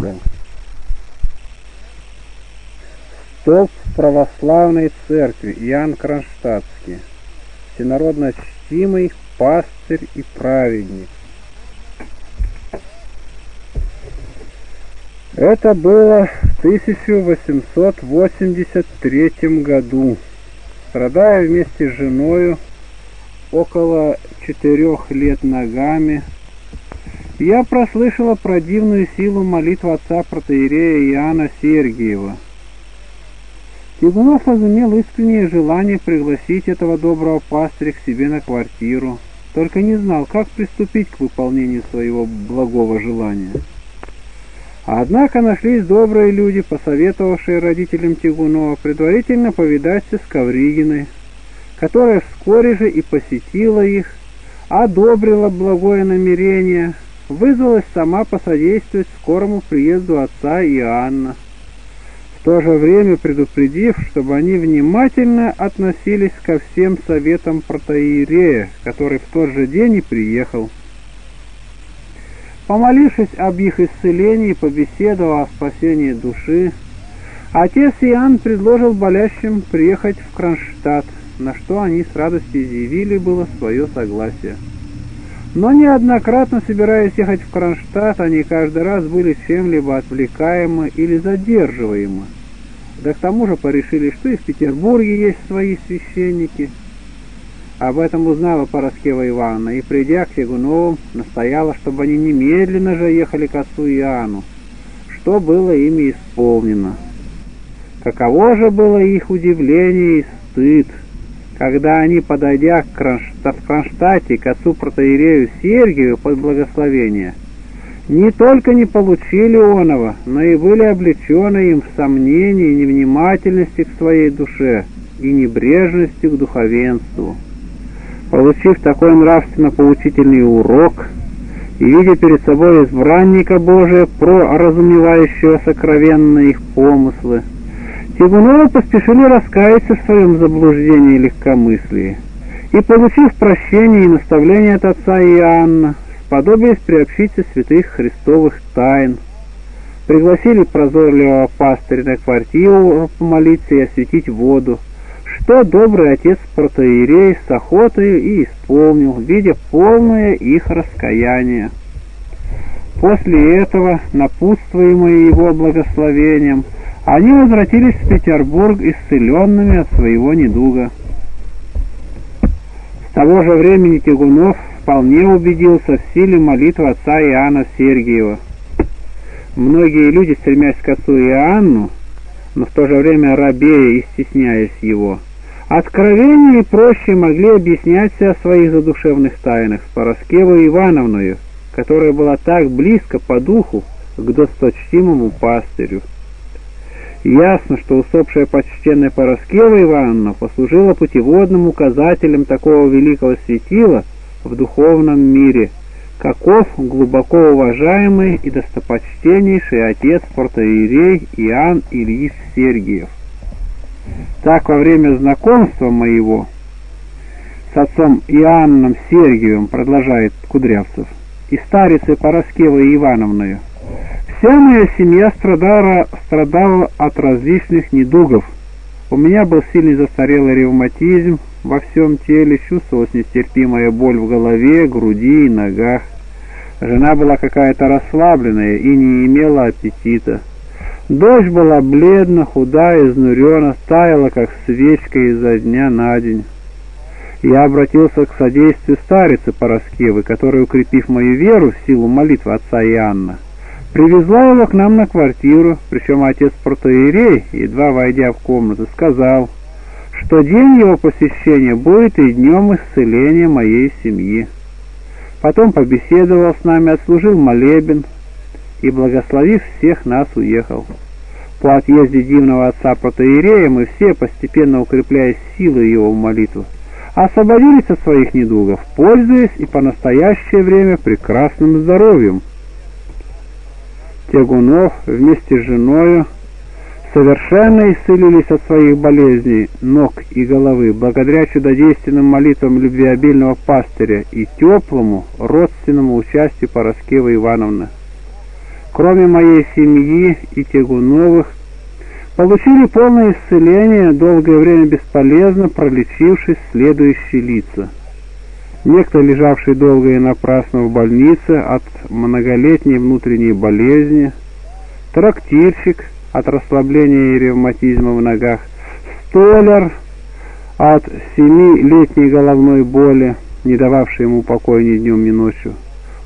Кронштадте. Столб православной церкви Иоанн Кронштадтский, всенародно чтимый пастырь и праведник. Это было в 1883 году. Страдая вместе с женою около четырех лет ногами, я прослышала про дивную силу молитв отца протеерея Иоанна Сергиева. Тигунов разумел искреннее желание пригласить этого доброго пастыря к себе на квартиру, только не знал, как приступить к выполнению своего благого желания. Однако нашлись добрые люди, посоветовавшие родителям Тигунова предварительно повидаться с Ковригиной, которая вскоре же и посетила их, одобрила благое намерение, вызвалась сама посодействовать скорому приезду отца Иоанна, в то же время предупредив, чтобы они внимательно относились ко всем советам протоиерея, который в тот же день и приехал. Помолившись об их исцелении побеседовав о спасении души, отец Иоанн предложил болящим приехать в Кронштадт, на что они с радостью изъявили было свое согласие. Но неоднократно собираясь ехать в Кронштадт, они каждый раз были чем-либо отвлекаемы или задерживаемы. Да к тому же порешили, что и в Петербурге есть свои священники – об этом узнала Пороскева Ивановна и, придя к Сигуновым, настояла, чтобы они немедленно же ехали к отцу Иоанну, что было ими исполнено. Каково же было их удивление и стыд, когда они, подойдя к Кронштадт, в Кронштадте к отцу протеерею Сергию под благословение, не только не получили оного, но и были облечены им в сомнении и невнимательности к своей душе и небрежности к духовенству. Получив такой нравственно-поучительный урок и видя перед собой избранника Божия, проразумевающего сокровенные их помыслы, Тигуновы поспешили раскаяться в своем заблуждении и легкомыслии, и, получив прощение и наставление от отца Иоанна, сподобились приобщиться святых христовых тайн, пригласили прозорливого пастыря на квартиру помолиться и осветить воду, что добрый отец протоиерей с охотой и исполнил, видя полное их раскаяние. После этого, напутствуемые его благословением, они возвратились в Петербург исцеленными от своего недуга. С того же времени Тягунов вполне убедился в силе молитвы отца Иоанна Сергиева. Многие люди, стремясь к отцу Иоанну, но в то же время рабея и стесняясь его, откровеннее и проще могли объяснять о своих задушевных тайнах с Пороскевой Ивановною, которая была так близко по духу к досточтимому пастырю. Ясно, что усопшая почтенная Пороскева Ивановна послужила путеводным указателем такого великого светила в духовном мире, каков глубоко уважаемый и достопочтеннейший отец протоиерей Иоанн Ильич Сергиев. Так во время знакомства моего с отцом Иоанном Сергиевым, продолжает Кудрявцев, и старицей Пороскевой Ивановною, вся моя семья страдала, страдала от различных недугов. У меня был сильный застарелый ревматизм во всем теле, чувствовалась нестерпимая боль в голове, груди и ногах. Жена была какая-то расслабленная и не имела аппетита. Дочь была бледна, худая, изнурена, таяла, как свечка изо дня на день. Я обратился к содействию старицы Пороскевы, которая, укрепив мою веру в силу молитвы отца Иоанна, привезла его к нам на квартиру, причем отец протоиерей, едва войдя в комнату, сказал, что день его посещения будет и днем исцеления моей семьи. Потом побеседовал с нами, отслужил молебен, и, благословив всех нас, уехал. По отъезде дивного отца протоиерея мы все, постепенно укрепляя силы его в молитву, освободились от своих недугов, пользуясь и по настоящее время прекрасным здоровьем. Тягунов вместе с женою совершенно исцелились от своих болезней ног и головы благодаря чудодейственным молитвам любвеобильного пастыря и теплому родственному участию Пороскевы Ивановны. кроме моей семьи и Тягуновых, получили полное исцеление, долгое время бесполезно пролечившись следующие лица. Некто, лежавший долго и напрасно в больнице от многолетней внутренней болезни, трактирщик от расслабления и ревматизма в ногах, столяр от семилетней головной боли, не дававшей ему покоя ни днем, ни ночью.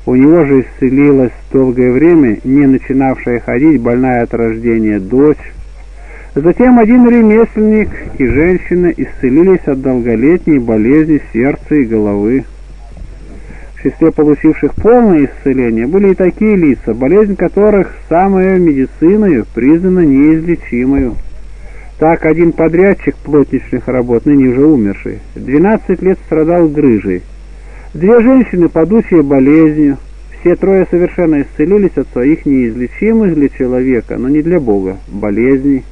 У него же исцелилась долгое время не начинавшая ходить больная от рождения дочь, Затем один ремесленник и женщина исцелились от долголетней болезни сердца и головы. В числе получивших полное исцеление были и такие лица, болезнь которых самая медициною признана неизлечимою. Так один подрядчик плотничных работ, ныне уже умерший, 12 лет страдал грыжей. Две женщины, падучие болезнью, все трое совершенно исцелились от своих неизлечимых для человека, но не для Бога, болезней.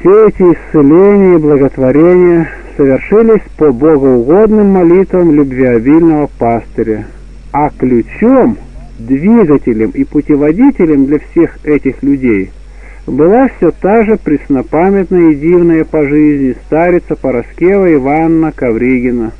Все эти исцеления и благотворения совершились по богоугодным молитвам любвеобильного пастыря, а ключом, двигателем и путеводителем для всех этих людей была все та же преснопамятная и дивная по жизни старица Пороскева Ивановна Ковригина.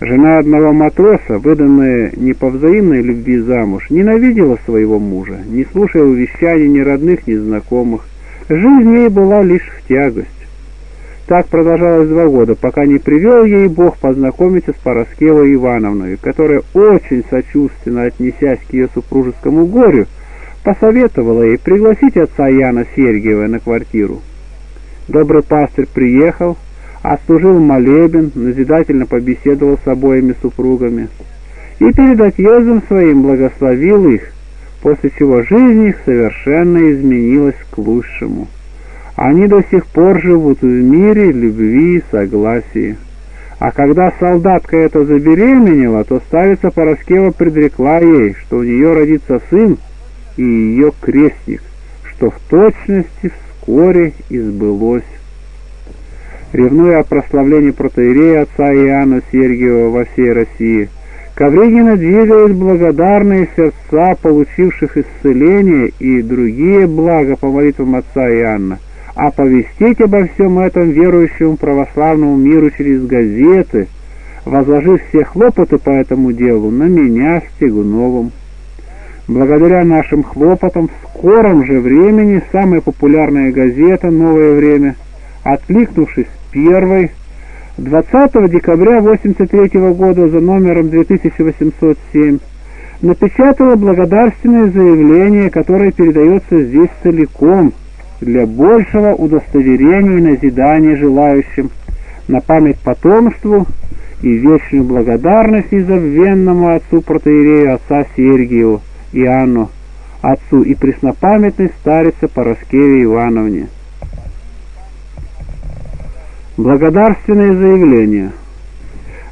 Жена одного матроса, выданная не по взаимной любви замуж, ненавидела своего мужа, не слушая увещаний ни родных, ни знакомых, Жизнь ей была лишь в тягость. Так продолжалось два года, пока не привел ей Бог познакомиться с Пороскевой Ивановной, которая, очень сочувственно отнесясь к ее супружескому горю, посоветовала ей пригласить отца Яна Сергиева на квартиру. Добрый пастырь приехал, отслужил молебен, назидательно побеседовал с обоими супругами и перед отъездом своим благословил их, после чего жизнь их совершенно изменилась к лучшему. Они до сих пор живут в мире, любви и согласии. А когда солдатка это забеременела, то старица Пороскева предрекла ей, что у нее родится сын и ее крестник, что в точности вскоре избылось. Ревнуя о прославлении протеерея отца Иоанна Сергиева во всей России, Ковригина двигает благодарные сердца получивших исцеление и другие блага по молитвам отца Иоанна, а повестить обо всем этом верующему православному миру через газеты, возложив все хлопоты по этому делу на меня с Тягуновым. Благодаря нашим хлопотам в скором же времени самая популярная газета «Новое время», откликнувшись первой, 20 декабря 1983 года за номером 2807 напечатала благодарственное заявление, которое передается здесь целиком для большего удостоверения и назидания желающим на память потомству и вечную благодарность изобвенному отцу протеерею отца Сергию Иоанну, отцу и преснопамятной старице Пороскеве Ивановне. Благодарственное заявление.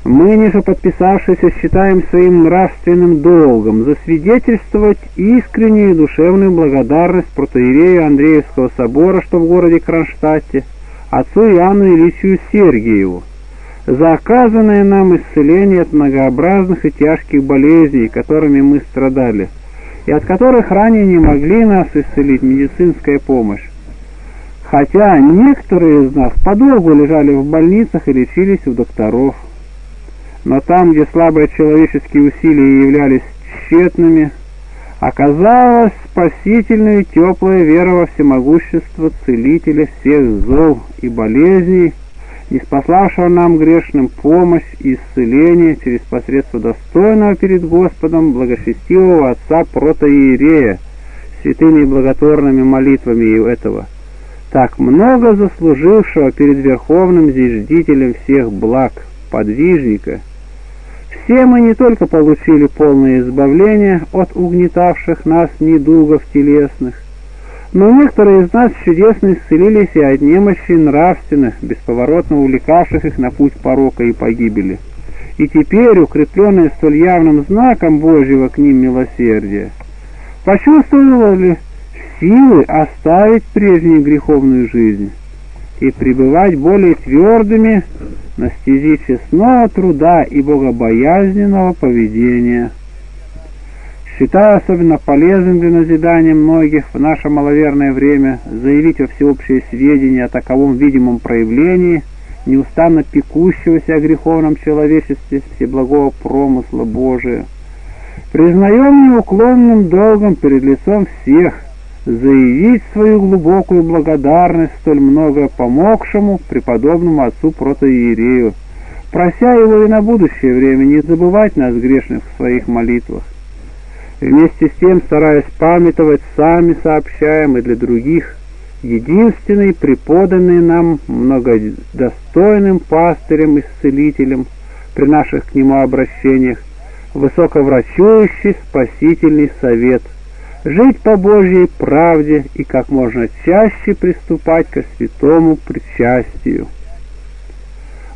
Мы, ниже подписавшиеся, считаем своим нравственным долгом засвидетельствовать искреннюю душевную благодарность протоиерею Андреевского собора, что в городе Кронштадте, отцу Иоанну Ильичу Сергиеву, за оказанное нам исцеление от многообразных и тяжких болезней, которыми мы страдали, и от которых ранее не могли нас исцелить медицинская помощь хотя некоторые из нас подолгу лежали в больницах и лечились у докторов. Но там, где слабые человеческие усилия являлись тщетными, оказалась спасительная и теплая вера во всемогущество Целителя всех зол и болезней, не спаславшего нам грешным помощь и исцеление через посредство достойного перед Господом благочестивого отца протоиерея, святыми и благотворными молитвами этого – так много заслужившего перед Верховным Зиждителем всех благ, подвижника. Все мы не только получили полное избавление от угнетавших нас недугов телесных, но некоторые из нас чудесно исцелились и от немощи нравственных, бесповоротно увлекавших их на путь порока и погибели. И теперь, укрепленные столь явным знаком Божьего к ним милосердия, почувствовали силы оставить прежнюю греховную жизнь и пребывать более твердыми на стези честного труда и богобоязненного поведения. Считаю особенно полезным для назидания многих в наше маловерное время заявить во всеобщее сведения о таковом видимом проявлении неустанно пекущегося о греховном человечестве всеблагого промысла Божия. Признаем неуклонным долгом перед лицом всех заявить свою глубокую благодарность столь много помогшему преподобному отцу протоиерею, прося его и на будущее время не забывать нас грешных в своих молитвах. Вместе с тем, стараясь памятовать, сами сообщаем и для других единственный преподанный нам многодостойным пастырем-исцелителем при наших к нему обращениях, высоковрачующий спасительный совет, жить по Божьей правде и как можно чаще приступать ко святому причастию.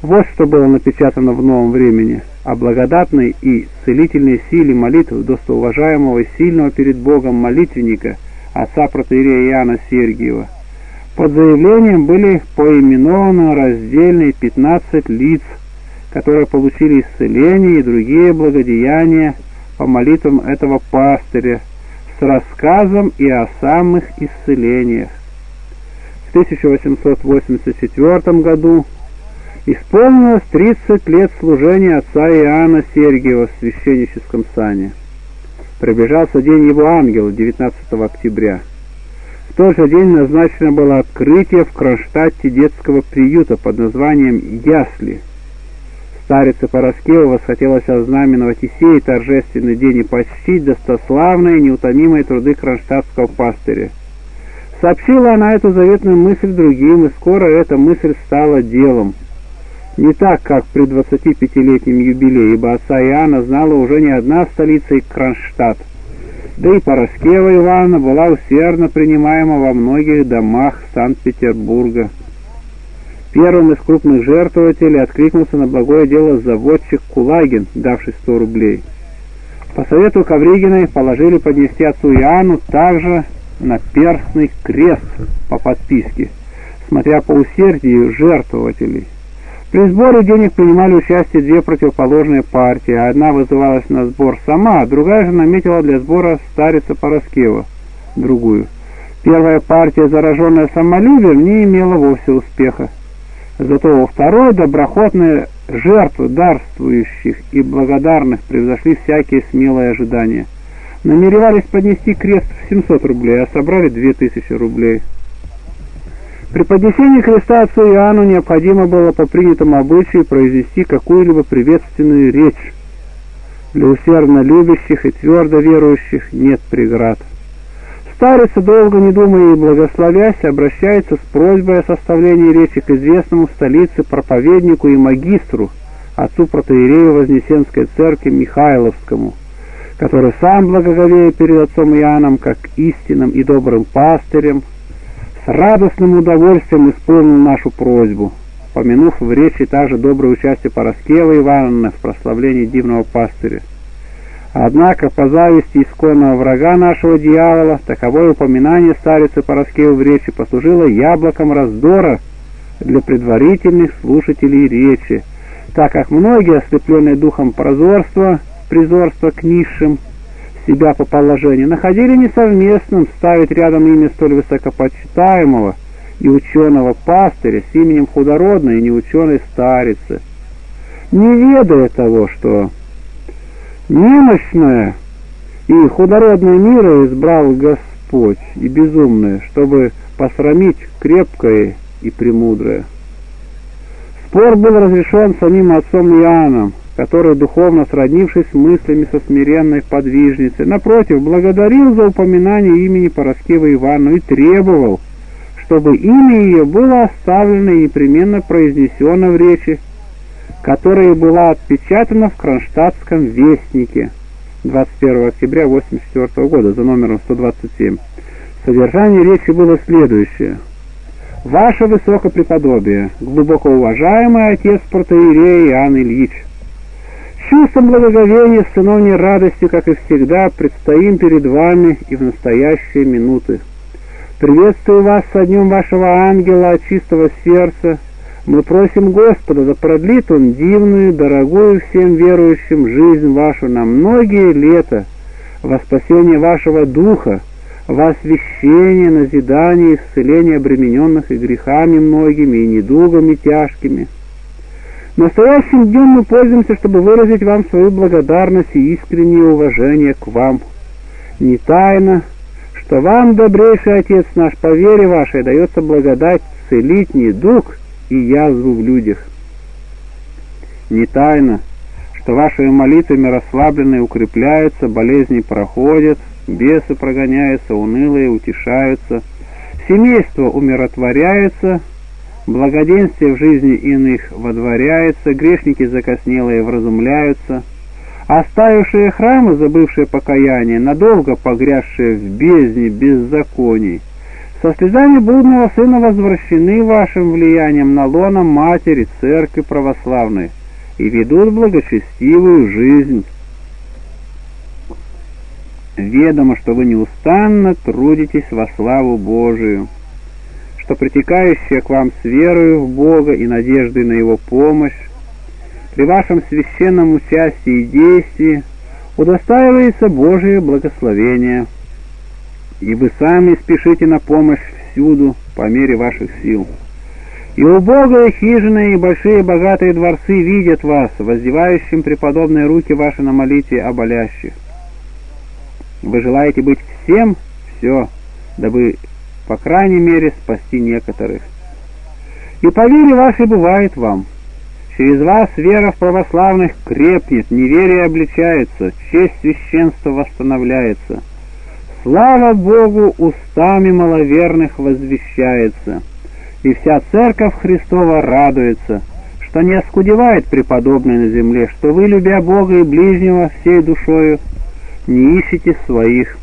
Вот что было напечатано в новом времени о благодатной и целительной силе молитв достоуважаемого и сильного перед Богом молитвенника отца протеерея Иоанна Сергиева. Под заявлением были поименованы раздельные 15 лиц, которые получили исцеление и другие благодеяния по молитвам этого пастыря с рассказом и о самых исцелениях. В 1884 году Исполнилось 30 лет служения отца Иоанна Сергиева в священническом сане. Приближался день его ангела, 19 октября. В тот же день назначено было открытие в Кронштадте детского приюта под названием «Ясли». Старице Пороскева восхотелось ознаменовать и сей торжественный день и почтить достославные неутомимые труды кронштадтского пастыря. Сообщила она эту заветную мысль другим, и скоро эта мысль стала делом – не так, как при 25-летнем юбилее, ибо отца Иоанна знала уже не одна столица и Кронштадт. Да и Пороскева Ивановна была усердно принимаема во многих домах Санкт-Петербурга. Первым из крупных жертвователей откликнулся на благое дело заводчик Кулагин, давший 100 рублей. По совету Ковригиной положили поднести отцу Иоанну также на перстный крест по подписке, смотря по усердию жертвователей. При сборе денег принимали участие две противоположные партии. Одна вызывалась на сбор сама, а другая же наметила для сбора старица Пороскева, другую. Первая партия, зараженная самолюбием, не имела вовсе успеха. Зато во второй доброхотные жертвы дарствующих и благодарных превзошли всякие смелые ожидания. Намеревались поднести крест в 700 рублей, а собрали 2000 рублей. При поднесении креста отцу Иоанну необходимо было по принятому обычаю произнести какую-либо приветственную речь. Для усердно любящих и твердо верующих нет преград. Старица, долго не думая и благословясь, обращается с просьбой о составлении речи к известному в столице проповеднику и магистру, отцу протеерею Вознесенской церкви Михайловскому, который сам благоговея перед отцом Иоанном как истинным и добрым пастырем, с радостным удовольствием исполнил нашу просьбу, помянув в речи также доброе участие Пороскева Ивановны в прославлении дивного пастыря. Однако, по зависти исконного врага нашего дьявола, таковое упоминание старицы Пороскева в речи послужило яблоком раздора для предварительных слушателей речи, так как многие, ослепленные духом прозорства, призорства к низшим, себя по положению, находили несовместным ставить рядом имя столь высокопочитаемого и ученого пастыря с именем худородной и неученой старицы, не ведая того, что немощное и худородное мира избрал Господь и безумное, чтобы посрамить крепкое и премудрое. Спор был разрешен самим отцом Иоанном, который, духовно сроднившись мыслями со смиренной подвижницей, напротив, благодарил за упоминание имени Пороскева Ивану и требовал, чтобы имя ее было оставлено и непременно произнесено в речи, которая была отпечатана в Кронштадтском вестнике 21 октября 1984 года за номером 127. Содержание речи было следующее. «Ваше Высокопреподобие, глубоко уважаемый отец протеерея Иоанн Ильич, чувством благоговения, с сыновней радостью, как и всегда, предстоим перед вами и в настоящие минуты. Приветствую вас со днем вашего ангела чистого сердца. Мы просим Господа, да продлит Он дивную, дорогую всем верующим жизнь вашу на многие лета, во спасение вашего духа, во освящение, назидание исцеление обремененных и грехами многими, и недугами тяжкими. Настоящим днем мы пользуемся, чтобы выразить вам свою благодарность и искреннее уважение к вам. Не тайно, что вам, добрейший Отец наш, по вере вашей дается благодать целить недуг и язву в людях. Не тайно, что вашими молитвами расслабленные укрепляются, болезни проходят, бесы прогоняются, унылые утешаются, семейство умиротворяется, благоденствие в жизни иных водворяется, грешники закоснелые вразумляются, оставившие храмы, забывшие покаяние, надолго погрязшие в бездне беззаконий, со слезами блудного сына возвращены вашим влиянием на лоно матери церкви православной и ведут благочестивую жизнь. Ведомо, что вы неустанно трудитесь во славу Божию что притекающая к вам с верою в Бога и надеждой на Его помощь, при вашем священном участии и действии удостаивается Божие благословение, и вы сами спешите на помощь всюду по мере ваших сил. И убогая хижина и большие богатые дворцы видят вас, воздевающим преподобные руки ваши на молитве о болящих. Вы желаете быть всем все, дабы по крайней мере, спасти некоторых. И по вере бывает вам. Через вас вера в православных крепнет, неверие обличается, честь священства восстановляется. Слава Богу устами маловерных возвещается, и вся церковь Христова радуется, что не оскудевает преподобный на земле, что вы, любя Бога и ближнего всей душою, не ищете своих,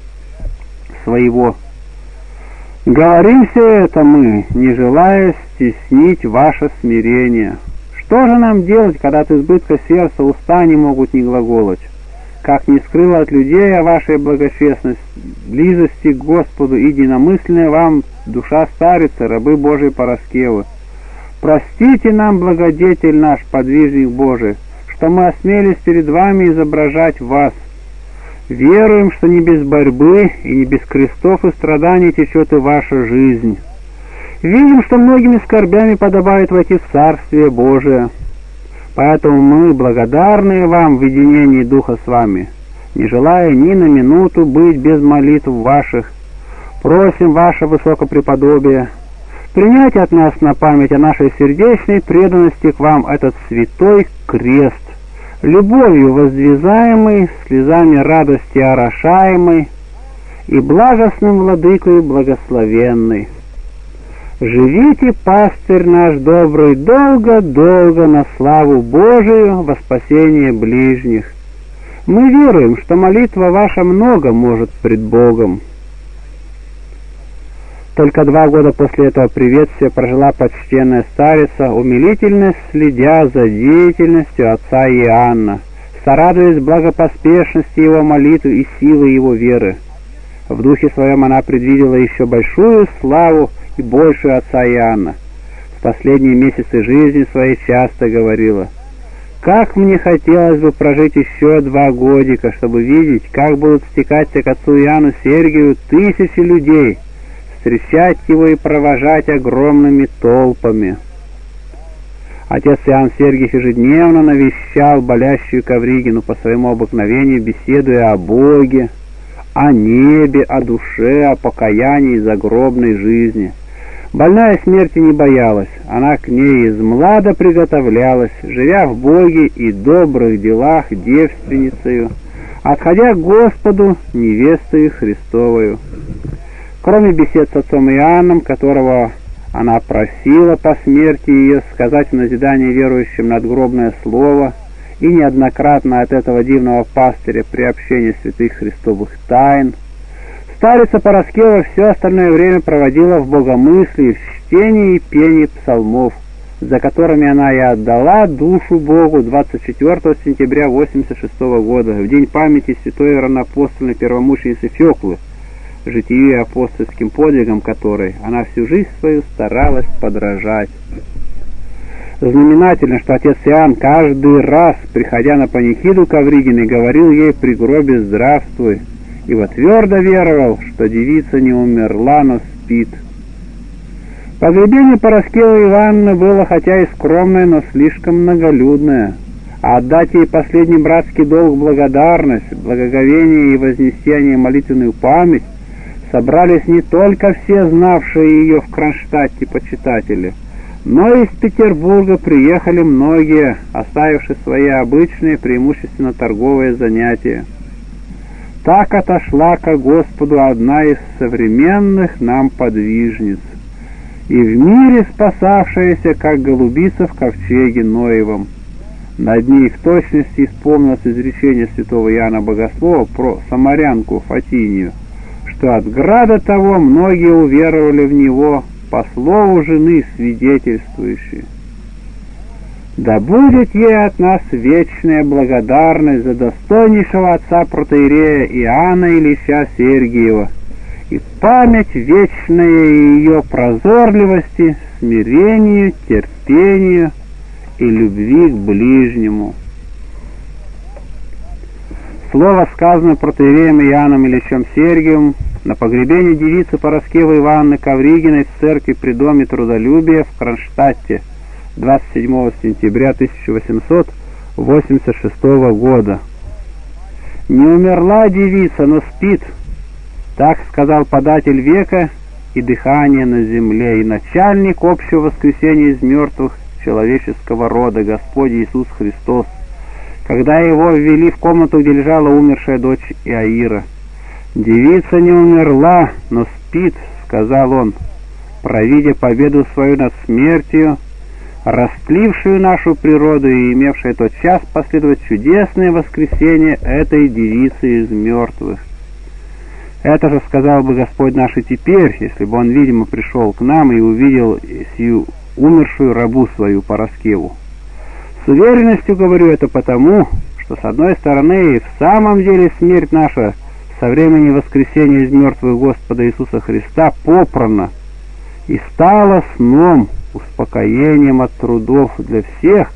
своего, Говорим все это мы, не желая стеснить ваше смирение. Что же нам делать, когда от избытка сердца уста не могут не глаголать? Как не скрыла от людей о вашей благочестности, близости к Господу единомысленная вам душа старица, рабы Божьей Пороскевы. Простите нам, благодетель наш, подвижник Божий, что мы осмелись перед вами изображать вас, Веруем, что не без борьбы и не без крестов и страданий течет и ваша жизнь. Видим, что многими скорбями подобает войти в Царствие Божие. Поэтому мы благодарны вам в единении Духа с вами, не желая ни на минуту быть без молитв ваших. Просим ваше высокопреподобие принять от нас на память о нашей сердечной преданности к вам этот святой крест, любовью воздвизаемый, слезами радости орошаемый и благостным владыкою благословенный. Живите, пастырь наш добрый, долго-долго на славу Божию, во спасение ближних. Мы веруем, что молитва ваша много может пред Богом. Только два года после этого приветствия прожила почтенная старица, умилительно следя за деятельностью отца Иоанна, сорадуясь благопоспешности его молитвы и силы его веры. В духе своем она предвидела еще большую славу и большую отца Иоанна. В последние месяцы жизни своей часто говорила, «Как мне хотелось бы прожить еще два годика, чтобы видеть, как будут стекаться к отцу Иоанну Сергию тысячи людей» встречать его и провожать огромными толпами. Отец Иоанн Сергиев ежедневно навещал болящую Ковригину по своему обыкновению, беседуя о Боге, о небе, о душе, о покаянии и загробной жизни. Больная смерти не боялась, она к ней из млада приготовлялась, живя в Боге и добрых делах девственницею, отходя к Господу невестою Христовою. Кроме бесед с отцом Иоанном, которого она просила по смерти ее сказать в назидание верующим надгробное слово, и неоднократно от этого дивного пастыря при общении святых христовых тайн, старица Пороскева все остальное время проводила в богомыслии, в чтении и пении псалмов, за которыми она и отдала душу Богу 24 сентября 86 года, в день памяти святой равнопостольной первомученицы Феклы, житию и апостольским подвигам которой она всю жизнь свою старалась подражать. Знаменательно, что отец Иоанн каждый раз, приходя на панихиду Ковригиной, говорил ей при гробе «Здравствуй» ибо твердо веровал, что девица не умерла, но спит. Погребение Пороскевы Ивановны было хотя и скромное, но слишком многолюдное. А отдать ей последний братский долг благодарность, благоговение и вознесение молитвенную память собрались не только все знавшие ее в Кронштадте почитатели, но и из Петербурга приехали многие, оставившие свои обычные, преимущественно торговые занятия. Так отошла ко Господу одна из современных нам подвижниц и в мире спасавшаяся, как голубица в ковчеге Ноевом. Над ней в точности исполнилось изречение святого Иоанна Богослова про самарянку Фатинию, что от града того многие уверовали в него по слову жены свидетельствующей. Да будет ей от нас вечная благодарность за достойнейшего отца протеерея Иоанна Ильича Сергиева, и память вечная ее прозорливости, смирению, терпению и любви к ближнему. Слово, сказанное протеереем Иоанном Ильичем Сергиевым на погребении девицы Пороскевы Ивановны Ковригиной в церкви при Доме Трудолюбия в Кронштадте 27 сентября 1886 года. «Не умерла девица, но спит», так сказал податель века и дыхание на земле, и начальник общего воскресения из мертвых человеческого рода, Господь Иисус Христос, когда его ввели в комнату, где лежала умершая дочь Иаира. «Девица не умерла, но спит», — сказал он, провидя победу свою над смертью, растлившую нашу природу и имевшая тот час последовать чудесное воскресение этой девицы из мертвых. Это же сказал бы Господь наш и теперь, если бы Он, видимо, пришел к нам и увидел сию умершую рабу свою Пороскеву. С уверенностью говорю это потому, что с одной стороны и в самом деле смерть наша со времени воскресения из мертвых Господа Иисуса Христа попрана и стала сном, успокоением от трудов для всех,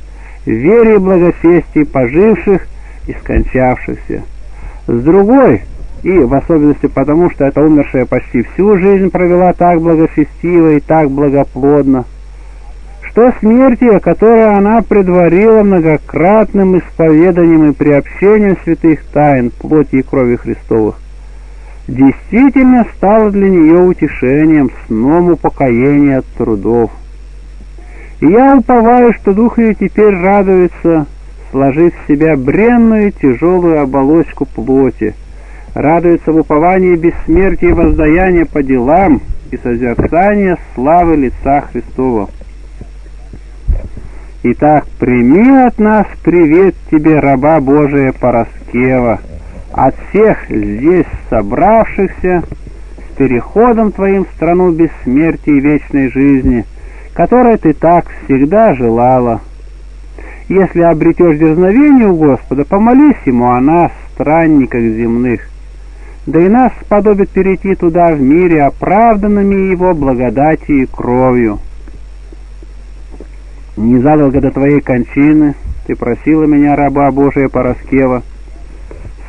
вере и благочестии поживших и скончавшихся. С другой — и в особенности потому, что эта умершая почти всю жизнь провела так благочестиво и так благоплодно, что смерти, которую она предварила многократным исповеданием и приобщением святых тайн плоти и крови Христовых, действительно стало для нее утешением, сном упокоения от трудов. И я уповаю, что дух ее теперь радуется, сложив в себя бренную тяжелую оболочку плоти, радуется в уповании бессмертия и воздаяния по делам и созерцания славы лица Христова. Итак, прими от нас привет тебе, раба Божия Пороскева, от всех здесь собравшихся, с переходом твоим в страну бессмертия и вечной жизни, которой ты так всегда желала. Если обретешь дерзновение у Господа, помолись Ему о нас, странниках земных, да и нас сподобит перейти туда в мире оправданными Его благодатью и кровью. Незадолго до твоей кончины ты просила меня, раба Божия Пороскева,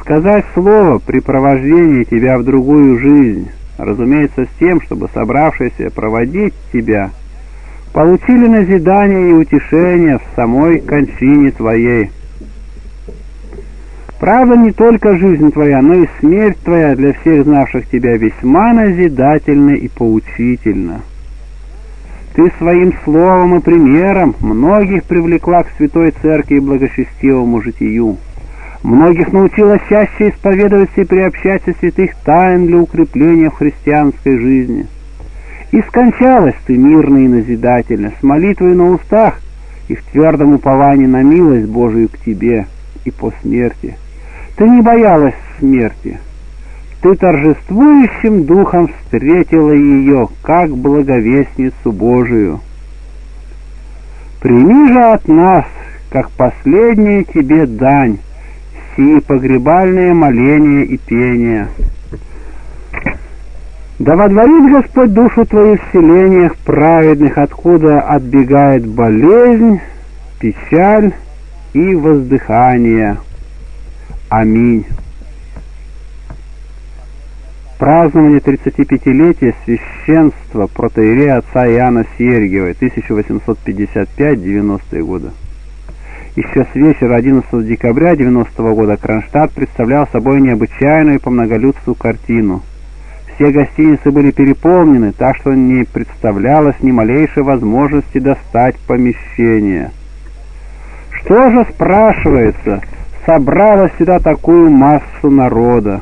сказать слово при провождении тебя в другую жизнь, разумеется, с тем, чтобы собравшиеся проводить тебя, получили назидание и утешение в самой кончине твоей. Правда, не только жизнь твоя, но и смерть твоя для всех знавших тебя весьма назидательна и поучительна. Ты своим словом и примером многих привлекла к святой церкви и благочестивому житию. Многих научила чаще исповедоваться и приобщаться святых тайн для укрепления в христианской жизни. И скончалась ты мирно и назидательно, с молитвой на устах и в твердом уповании на милость Божию к тебе и по смерти. Ты не боялась смерти. Ты торжествующим духом встретила ее, как благовестницу Божию. Прими же от нас, как последняя тебе дань, сии погребальные моления и пения. Да водворит Господь душу твою в селениях праведных, откуда отбегает болезнь, печаль и воздыхание. Аминь. празднование 35-летия священства протеерея отца Иоанна Сергиева 1855-90 годы. Еще с вечера 11 декабря 90 года Кронштадт представлял собой необычайную по многолюдству картину. Все гостиницы были переполнены, так что не представлялось ни малейшей возможности достать помещение. Что же, спрашивается, собралось сюда такую массу народа?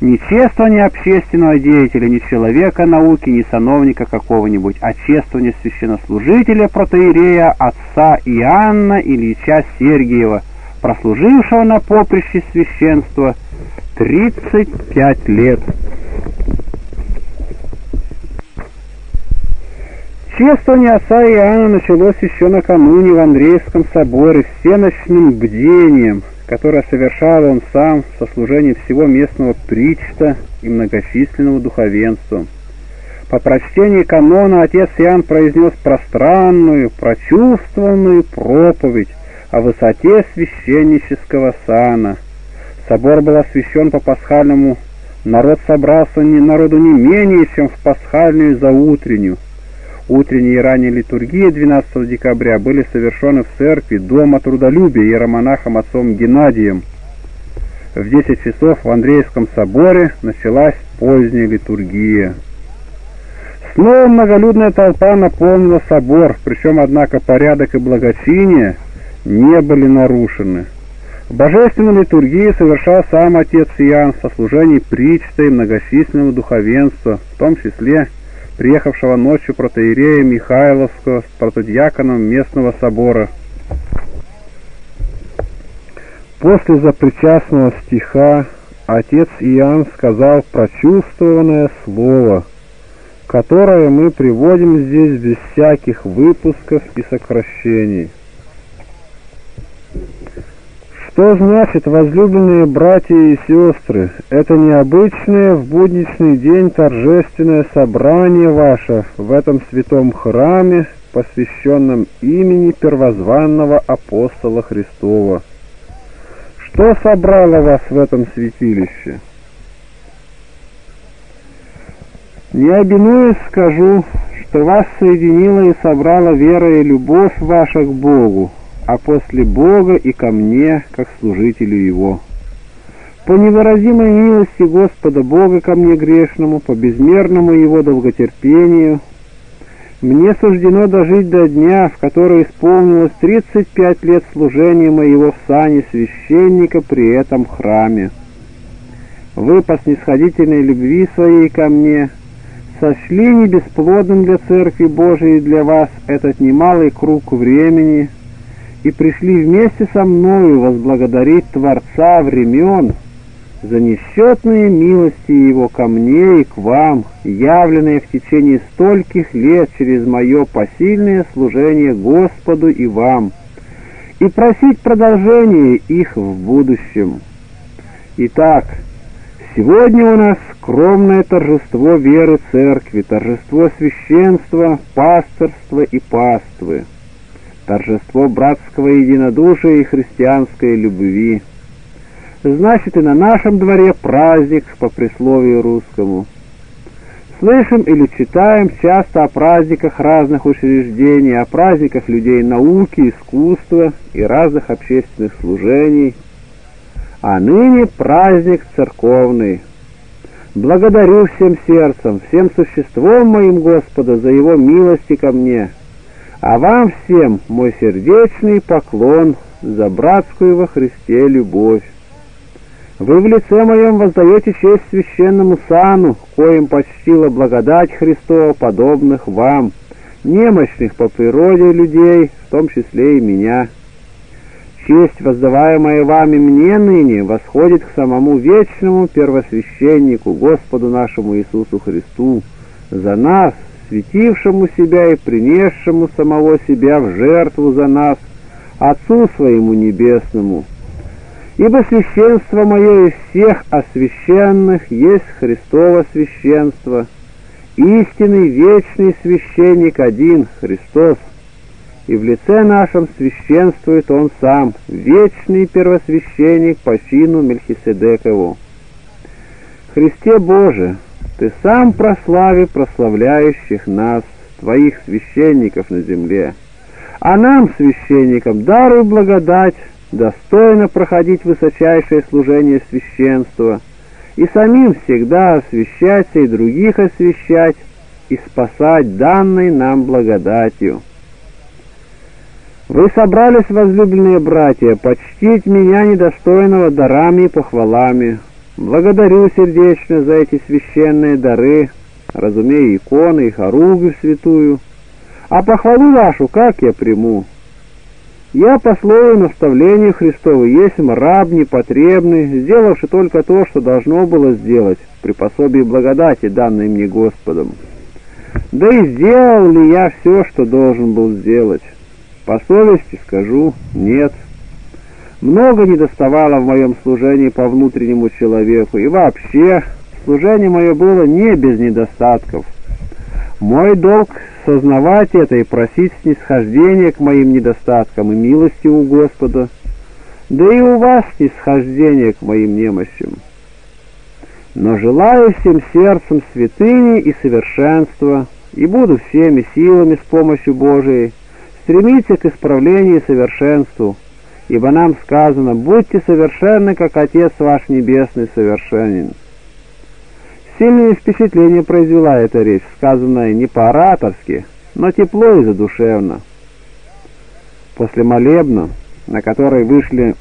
Ни чествование общественного деятеля, ни человека науки, ни сановника какого-нибудь, а чествование священнослужителя протеерея отца Иоанна Ильича Сергиева, прослужившего на поприще священства 35 лет. Чествование отца Иоанна началось еще накануне в Андреевском соборе всеночным бдением – которое совершал он сам со служением всего местного причта и многочисленного духовенства. По прочтении канона отец Иоанн произнес пространную, прочувствованную проповедь о высоте священнического сана. Собор был освящен по пасхальному, народ собрался народу не менее, чем в пасхальную заутреннюю. Утренние и ранние литургии 12 декабря были совершены в церкви Дома Трудолюбия иеромонахом отцом Геннадием. В 10 часов в Андреевском соборе началась поздняя литургия. Снова многолюдная толпа наполнила собор, причем, однако, порядок и благочиние не были нарушены. В божественной литургии совершал сам отец Иоанн со служений причта и многочисленного духовенства, в том числе приехавшего ночью протеерея Михайловского с протодьяконом местного собора. После запричастного стиха отец Иоанн сказал прочувствованное слово, которое мы приводим здесь без всяких выпусков и сокращений. Что значит, возлюбленные братья и сестры, это необычное в будничный день торжественное собрание ваше в этом святом храме, посвященном имени первозванного апостола Христова? Что собрало вас в этом святилище? Не обинуясь скажу, что вас соединила и собрала вера и любовь ваша к Богу, а после Бога и ко мне, как служителю Его. По невыразимой милости Господа Бога ко мне грешному, по безмерному Его долготерпению, мне суждено дожить до дня, в который исполнилось 35 лет служения моего в сане священника при этом храме. Вы по снисходительной любви своей ко мне сочли не бесплодным для Церкви Божией и для вас этот немалый круг времени — и пришли вместе со мною возблагодарить Творца времен за несчетные милости Его ко мне и к вам, явленные в течение стольких лет через мое посильное служение Господу и вам, и просить продолжения их в будущем. Итак, сегодня у нас скромное торжество веры Церкви, торжество священства, пасторства и паствы торжество братского единодушия и христианской любви. Значит, и на нашем дворе праздник по присловию русскому. Слышим или читаем часто о праздниках разных учреждений, о праздниках людей науки, искусства и разных общественных служений. А ныне праздник церковный. Благодарю всем сердцем, всем существом моим Господа за Его милости ко мне — а вам всем мой сердечный поклон за братскую во Христе любовь. Вы в лице моем воздаете честь священному сану, коим почтила благодать Христова, подобных вам, немощных по природе людей, в том числе и меня. Честь, воздаваемая вами мне ныне, восходит к самому вечному первосвященнику, Господу нашему Иисусу Христу, за нас, осветившему себя и принесшему самого себя в жертву за нас, Отцу своему небесному. Ибо священство мое из всех освященных есть Христово священство, истинный вечный священник один, Христос, и в лице нашем священствует Он сам, вечный первосвященник по чину Мельхиседекову. Христе Боже, Ты сам прослави прославляющих нас, Твоих священников на земле, а нам, священникам, даруй благодать, достойно проходить высочайшее служение священства и самим всегда освящаться и других освящать и спасать данной нам благодатью. Вы собрались, возлюбленные братья, почтить меня недостойного дарами и похвалами. Благодарю сердечно за эти священные дары, разумею иконы и хоругвь святую. А похвалу вашу как я приму? Я по слову наставлению Христову есть раб непотребный, сделавший только то, что должно было сделать при пособии благодати, данной мне Господом. Да и сделал ли я все, что должен был сделать? По совести скажу, нет. Много недоставало в моем служении по внутреннему человеку, и вообще служение мое было не без недостатков. Мой долг сознавать это и просить снисхождения к моим недостаткам и милости у Господа, да и у вас снисхождения к моим немощам. Но желаю всем сердцем святыни и совершенства, и буду всеми силами с помощью Божией стремиться к исправлению и совершенству, ибо нам сказано «Будьте совершенны, как Отец ваш Небесный совершенен». Сильное впечатление произвела эта речь, сказанная не по-ораторски, но тепло и задушевно. После молебна, на который вышли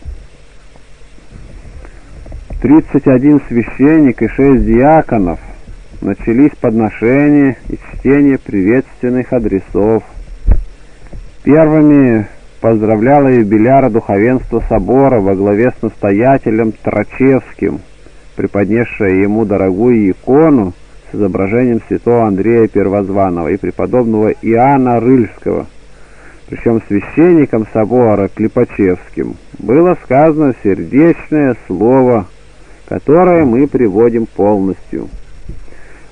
31 священник и 6 диаконов, начались подношения и чтение приветственных адресов. Первыми поздравляла юбиляра духовенства собора во главе с настоятелем Трачевским – преподнесшая ему дорогую икону с изображением святого Андрея Первозванного и преподобного Иоанна Рыльского, причем священником собора Клепачевским, было сказано сердечное слово, которое мы приводим полностью.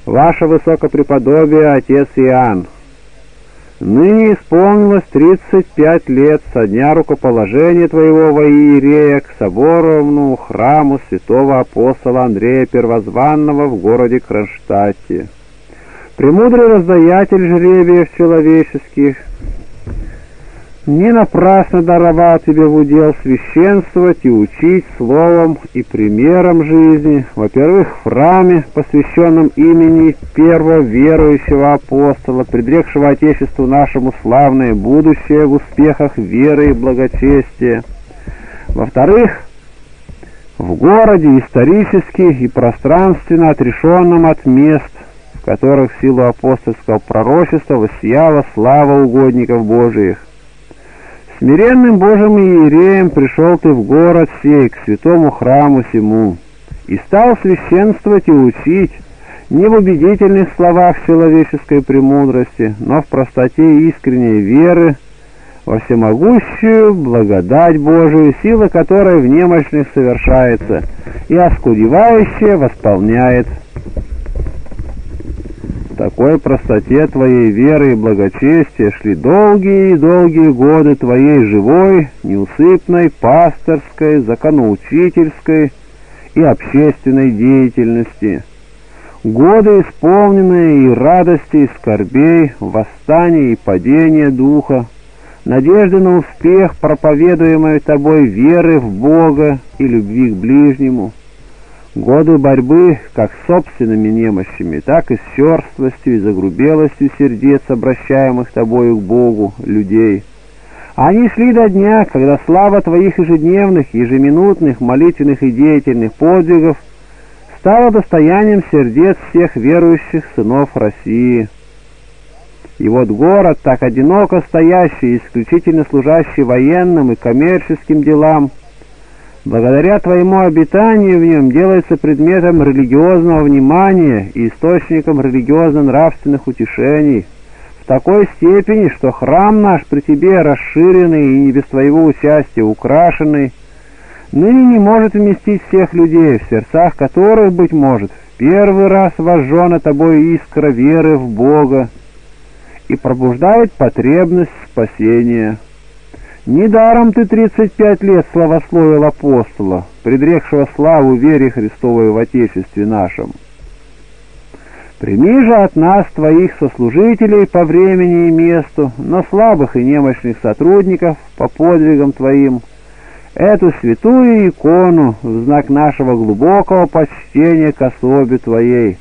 «Ваше Высокопреподобие, Отец Иоанн, Ныне исполнилось тридцать пять лет со дня рукоположения твоего во к соборовному храму святого апостола Андрея Первозванного в городе Кронштадте. Премудрый раздаятель жребиев человеческих, не напрасно даровал тебе в удел священствовать и учить словом и примером жизни, во-первых, в храме, посвященном имени первого верующего апостола, предрекшего Отечеству нашему славное будущее в успехах веры и благочестия, во-вторых, в городе исторически и пространственно отрешенном от мест, в которых в силу апостольского пророчества воссияла слава угодников Божиих, Смиренным Божьим иереем пришел ты в город сей, к святому храму сему, и стал священствовать и учить, не в убедительных словах человеческой премудрости, но в простоте искренней веры, во всемогущую благодать Божию, сила которой в немощных совершается, и оскудевающая восполняет такой простоте твоей веры и благочестия шли долгие и долгие годы твоей живой, неусыпной, пасторской, законоучительской и общественной деятельности. Годы, исполненные и радости, и скорбей, восстания и падения духа, надежды на успех, проповедуемой тобой веры в Бога и любви к ближнему — Годы борьбы как с собственными немощами, так и с черствостью и загрубелостью сердец, обращаемых тобою к Богу, людей. Они шли до дня, когда слава твоих ежедневных, ежеминутных, молитвенных и деятельных подвигов стала достоянием сердец всех верующих сынов России. И вот город, так одиноко стоящий, исключительно служащий военным и коммерческим делам, благодаря твоему обитанию в нем делается предметом религиозного внимания и источником религиозно-нравственных утешений в такой степени, что храм наш при тебе расширенный и не без твоего участия украшенный, ныне не может вместить всех людей, в сердцах которых, быть может, в первый раз вожжена тобой искра веры в Бога и пробуждает потребность спасения. Недаром ты тридцать пять лет славословил апостола, предрекшего славу вере Христовой в Отечестве нашем. Прими же от нас твоих сослужителей по времени и месту, но слабых и немощных сотрудников по подвигам твоим, эту святую икону в знак нашего глубокого почтения к особе твоей.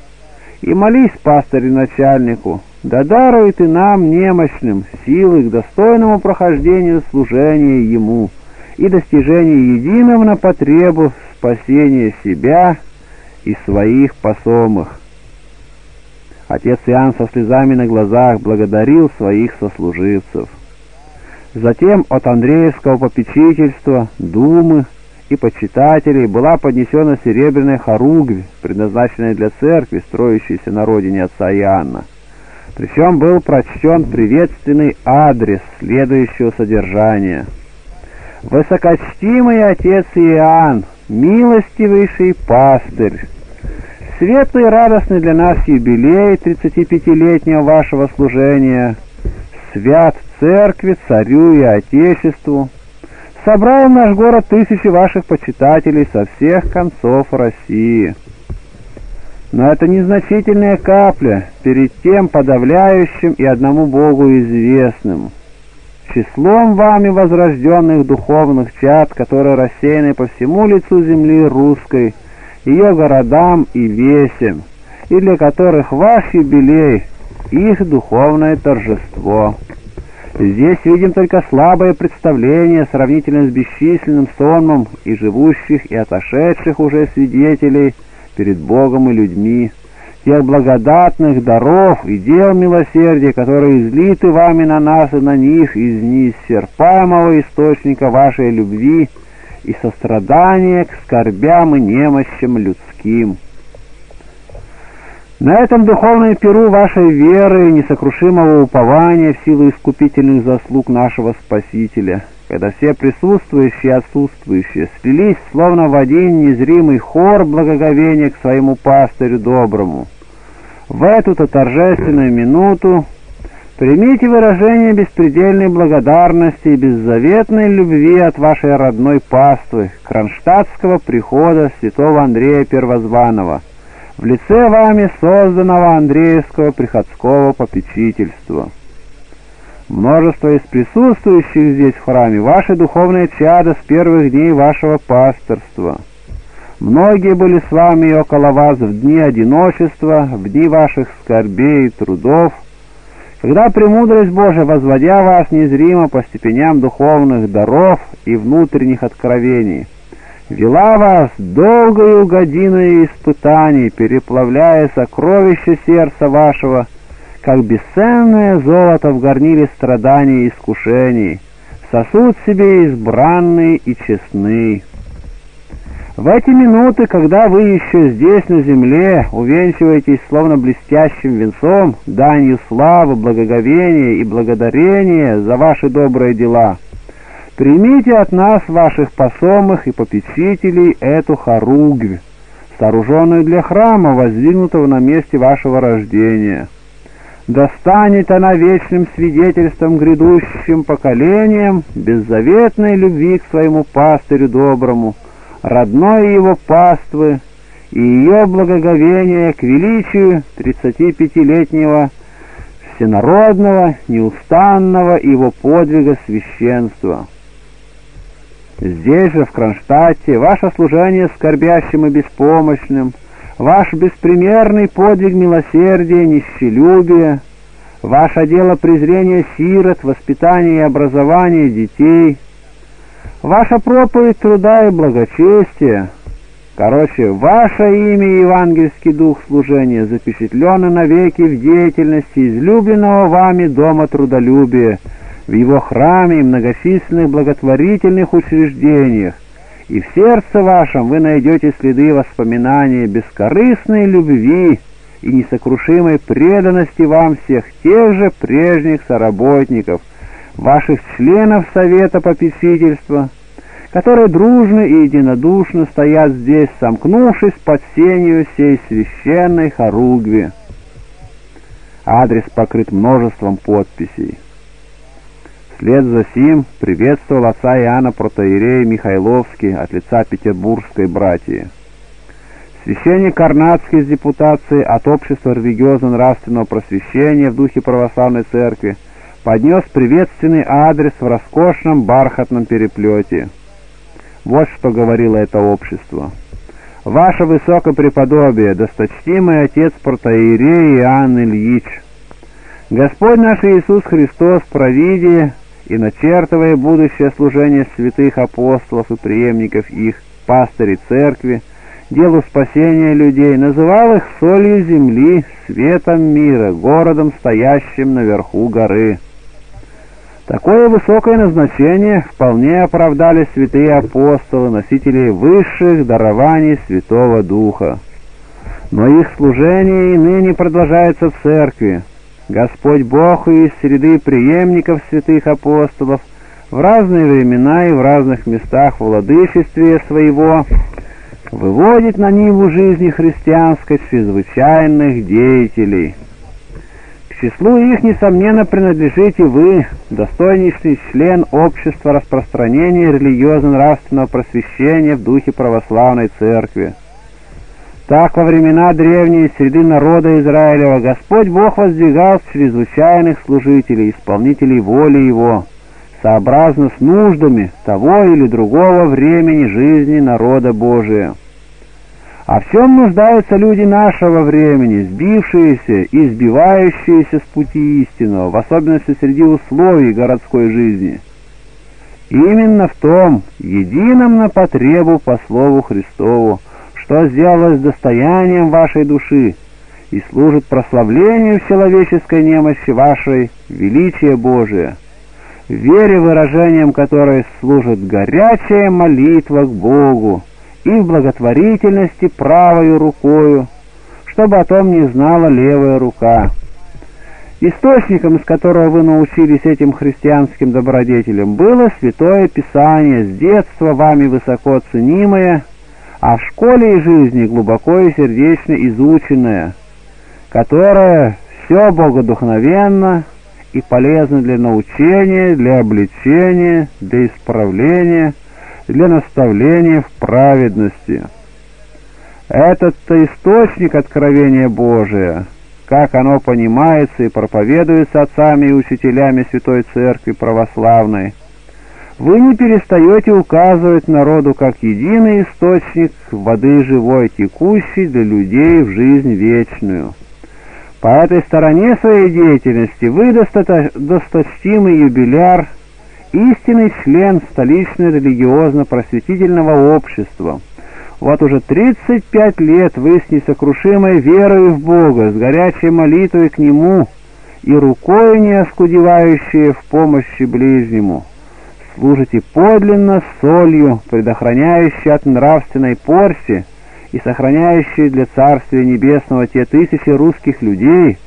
И молись пастырю начальнику, да даруй ты нам, немощным, силы к достойному прохождению служения Ему и достижению единого на потребу спасения себя и своих посомых. Отец Иоанн со слезами на глазах благодарил своих сослуживцев. Затем от Андреевского попечительства, думы и почитателей была поднесена серебряная хоругвь, предназначенная для церкви, строящейся на родине отца Иоанна. Причем был прочтен приветственный адрес следующего содержания. «Высокочтимый отец Иоанн, милостивейший пастырь, Светлый и радостный для нас юбилей 35-летнего вашего служения, свят церкви, царю и отечеству, собрал в наш город тысячи ваших почитателей со всех концов России. Но это незначительная капля перед тем подавляющим и одному Богу известным. Числом вами возрожденных духовных чад, которые рассеяны по всему лицу земли русской, ее городам и весям, и для которых ваш юбилей — их духовное торжество. Здесь видим только слабое представление сравнительно с бесчисленным сонмом и живущих, и отошедших уже свидетелей перед Богом и людьми, тех благодатных даров и дел милосердия, которые излиты вами на нас и на них из неисчерпаемого источника вашей любви — и сострадание к скорбям и немощам людским. На этом духовном перу вашей веры и несокрушимого упования в силу искупительных заслуг нашего Спасителя, когда все присутствующие и отсутствующие слились, словно в один незримый хор благоговения к своему пастырю доброму, в эту-то торжественную минуту Примите выражение беспредельной благодарности и беззаветной любви от вашей родной паствы, кронштадтского прихода святого Андрея Первозванного, в лице вами созданного Андреевского приходского попечительства. Множество из присутствующих здесь в храме ваши духовные чада с первых дней вашего пасторства. Многие были с вами около вас в дни одиночества, в дни ваших скорбей и трудов, когда премудрость Божия, возводя вас незримо по степеням духовных даров и внутренних откровений, вела вас долгою годиной испытаний, переплавляя сокровища сердца вашего, как бесценное золото в горниле страданий и искушений, сосуд себе избранный и честный. В эти минуты, когда вы еще здесь, на земле, увенчиваетесь словно блестящим венцом, данью славы, благоговения и благодарения за ваши добрые дела, примите от нас, ваших посомых и попечителей, эту хоругвь, сооруженную для храма, воздвигнутого на месте вашего рождения. Достанет она вечным свидетельством грядущим поколениям беззаветной любви к своему пастырю доброму, родной его паствы и ее благоговение к величию 35-летнего всенародного, неустанного его подвига священства. Здесь же, в Кронштадте, ваше служение скорбящим и беспомощным, ваш беспримерный подвиг милосердия, нищелюбия, ваше дело презрения сирот, воспитания и образования детей — Ваша проповедь труда и благочестия, короче, ваше имя и евангельский дух служения запечатлены навеки в деятельности излюбленного вами дома трудолюбия, в его храме и многочисленных благотворительных учреждениях, и в сердце вашем вы найдете следы воспоминания бескорыстной любви и несокрушимой преданности вам всех тех же прежних соработников, ваших членов Совета попечительства, которые дружно и единодушно стоят здесь, сомкнувшись под сенью сей священной хоругви. Адрес покрыт множеством подписей. Вслед за сим приветствовал отца Иоанна Протоиерея Михайловский от лица Петербургской братьи. Священник Карнацкий из депутации от Общества религиозно-нравственного просвещения в духе православной церкви поднес приветственный адрес в роскошном бархатном переплете. Вот что говорило это общество. «Ваше Высокопреподобие, досточтимый отец протоиерей Иоанн Ильич, Господь наш Иисус Христос, провидя и начертывая будущее служение святых апостолов и преемников их, пастырей церкви, делу спасения людей, называл их солью земли, светом мира, городом, стоящим наверху горы. Такое высокое назначение вполне оправдали святые апостолы, носители высших дарований Святого Духа. Но их служение и ныне продолжается в церкви. Господь Бог из среды преемников святых апостолов в разные времена и в разных местах владычестве своего выводит на Ниву жизни христианской чрезвычайных деятелей. К числу их, несомненно, принадлежите вы, достойнейший член общества распространения религиозно-нравственного просвещения в духе православной церкви. Так во времена древней среды народа Израилева Господь Бог воздвигал чрезвычайных служителей, исполнителей воли Его, сообразно с нуждами того или другого времени жизни народа Божия. О всем нуждаются люди нашего времени, сбившиеся и сбивающиеся с пути истинного, в особенности среди условий городской жизни. Именно в том, едином на потребу по Слову Христову, что сделалось достоянием вашей души и служит прославлению человеческой немощи вашей, величия Божия, вере выражением которой служит горячая молитва к Богу, и в благотворительности правою рукою, чтобы о том не знала левая рука. Источником, из которого вы научились этим христианским добродетелям, было Святое Писание, с детства вами высоко ценимое, а в школе и жизни глубоко и сердечно изученное, которое все богодухновенно и полезно для научения, для обличения, для исправления, для наставления в праведности. Этот-то источник откровения Божия, как оно понимается и проповедуется отцами и учителями Святой Церкви Православной, вы не перестаете указывать народу как единый источник воды живой, текущей для людей в жизнь вечную. По этой стороне своей деятельности вы досточтимый юбиляр – истинный член столичной религиозно-просветительного общества. Вот уже 35 лет вы с несокрушимой верой в Бога, с горячей молитвой к Нему и рукой не оскудевающие в помощи ближнему. Служите подлинно солью, предохраняющей от нравственной порси и сохраняющей для Царствия Небесного те тысячи русских людей,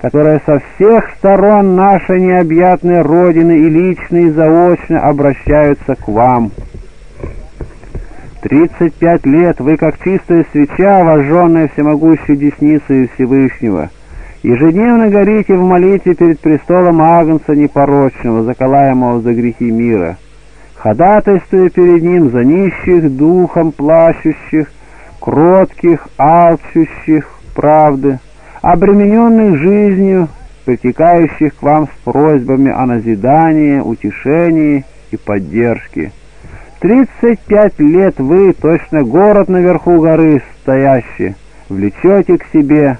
которые со всех сторон нашей необъятной Родины и лично и заочно обращаются к вам. Тридцать пять лет вы, как чистая свеча, вожженная всемогущей десницей Всевышнего, ежедневно горите в молитве перед престолом Агнца непорочного, заколаемого за грехи мира, ходатайствуя перед ним за нищих духом плачущих, кротких, алчущих правды, обремененных жизнью, притекающих к вам с просьбами о назидании, утешении и поддержке. Тридцать пять лет вы, точно город наверху горы стоящий, влечете к себе,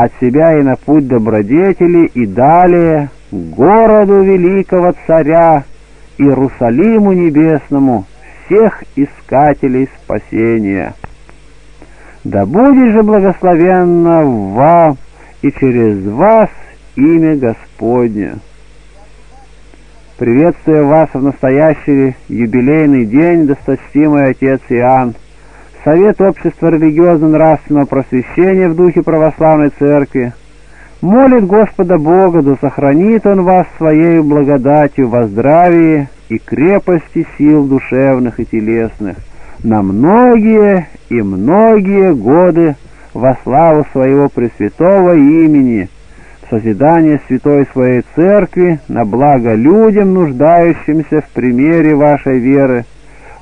от себя и на путь добродетели, и далее к городу великого царя, Иерусалиму небесному, всех искателей спасения». Да будет же благословенно вам и через вас имя Господне. Приветствую вас в настоящий юбилейный день, досточтимый отец Иоанн. Совет Общества религиозно-нравственного просвещения в духе православной церкви молит Господа Бога, да сохранит Он вас своей благодатью во здравии и крепости сил душевных и телесных, на многие и многие годы во славу своего Пресвятого имени, в созидание святой своей церкви, на благо людям, нуждающимся в примере вашей веры,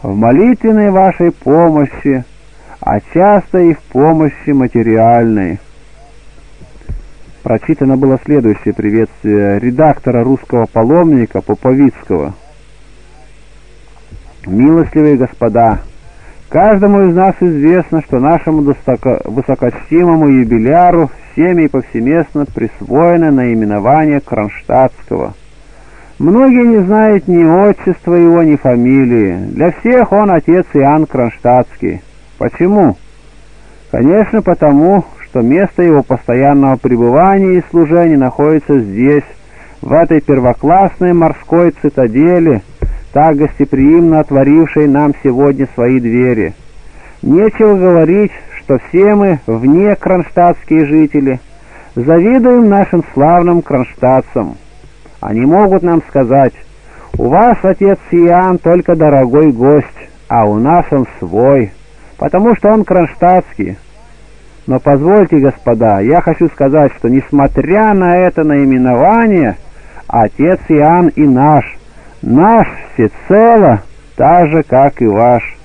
в молитвенной вашей помощи, а часто и в помощи материальной. Прочитано было следующее приветствие редактора русского паломника Поповицкого. «Милостливые господа, каждому из нас известно, что нашему высокочтимому юбиляру всеми и повсеместно присвоено наименование Кронштадтского. Многие не знают ни отчества его, ни фамилии. Для всех он отец Иоанн Кронштадтский. Почему? Конечно, потому, что место его постоянного пребывания и служения находится здесь, в этой первоклассной морской цитадели, так гостеприимно отворившей нам сегодня свои двери. Нечего говорить, что все мы, вне кронштадтские жители, завидуем нашим славным кронштадтцам. Они могут нам сказать, «У вас, отец Иоанн, только дорогой гость, а у нас он свой, потому что он кронштадтский». Но позвольте, господа, я хочу сказать, что несмотря на это наименование, отец Иоанн и наш, наш всецело, так же, как и ваш.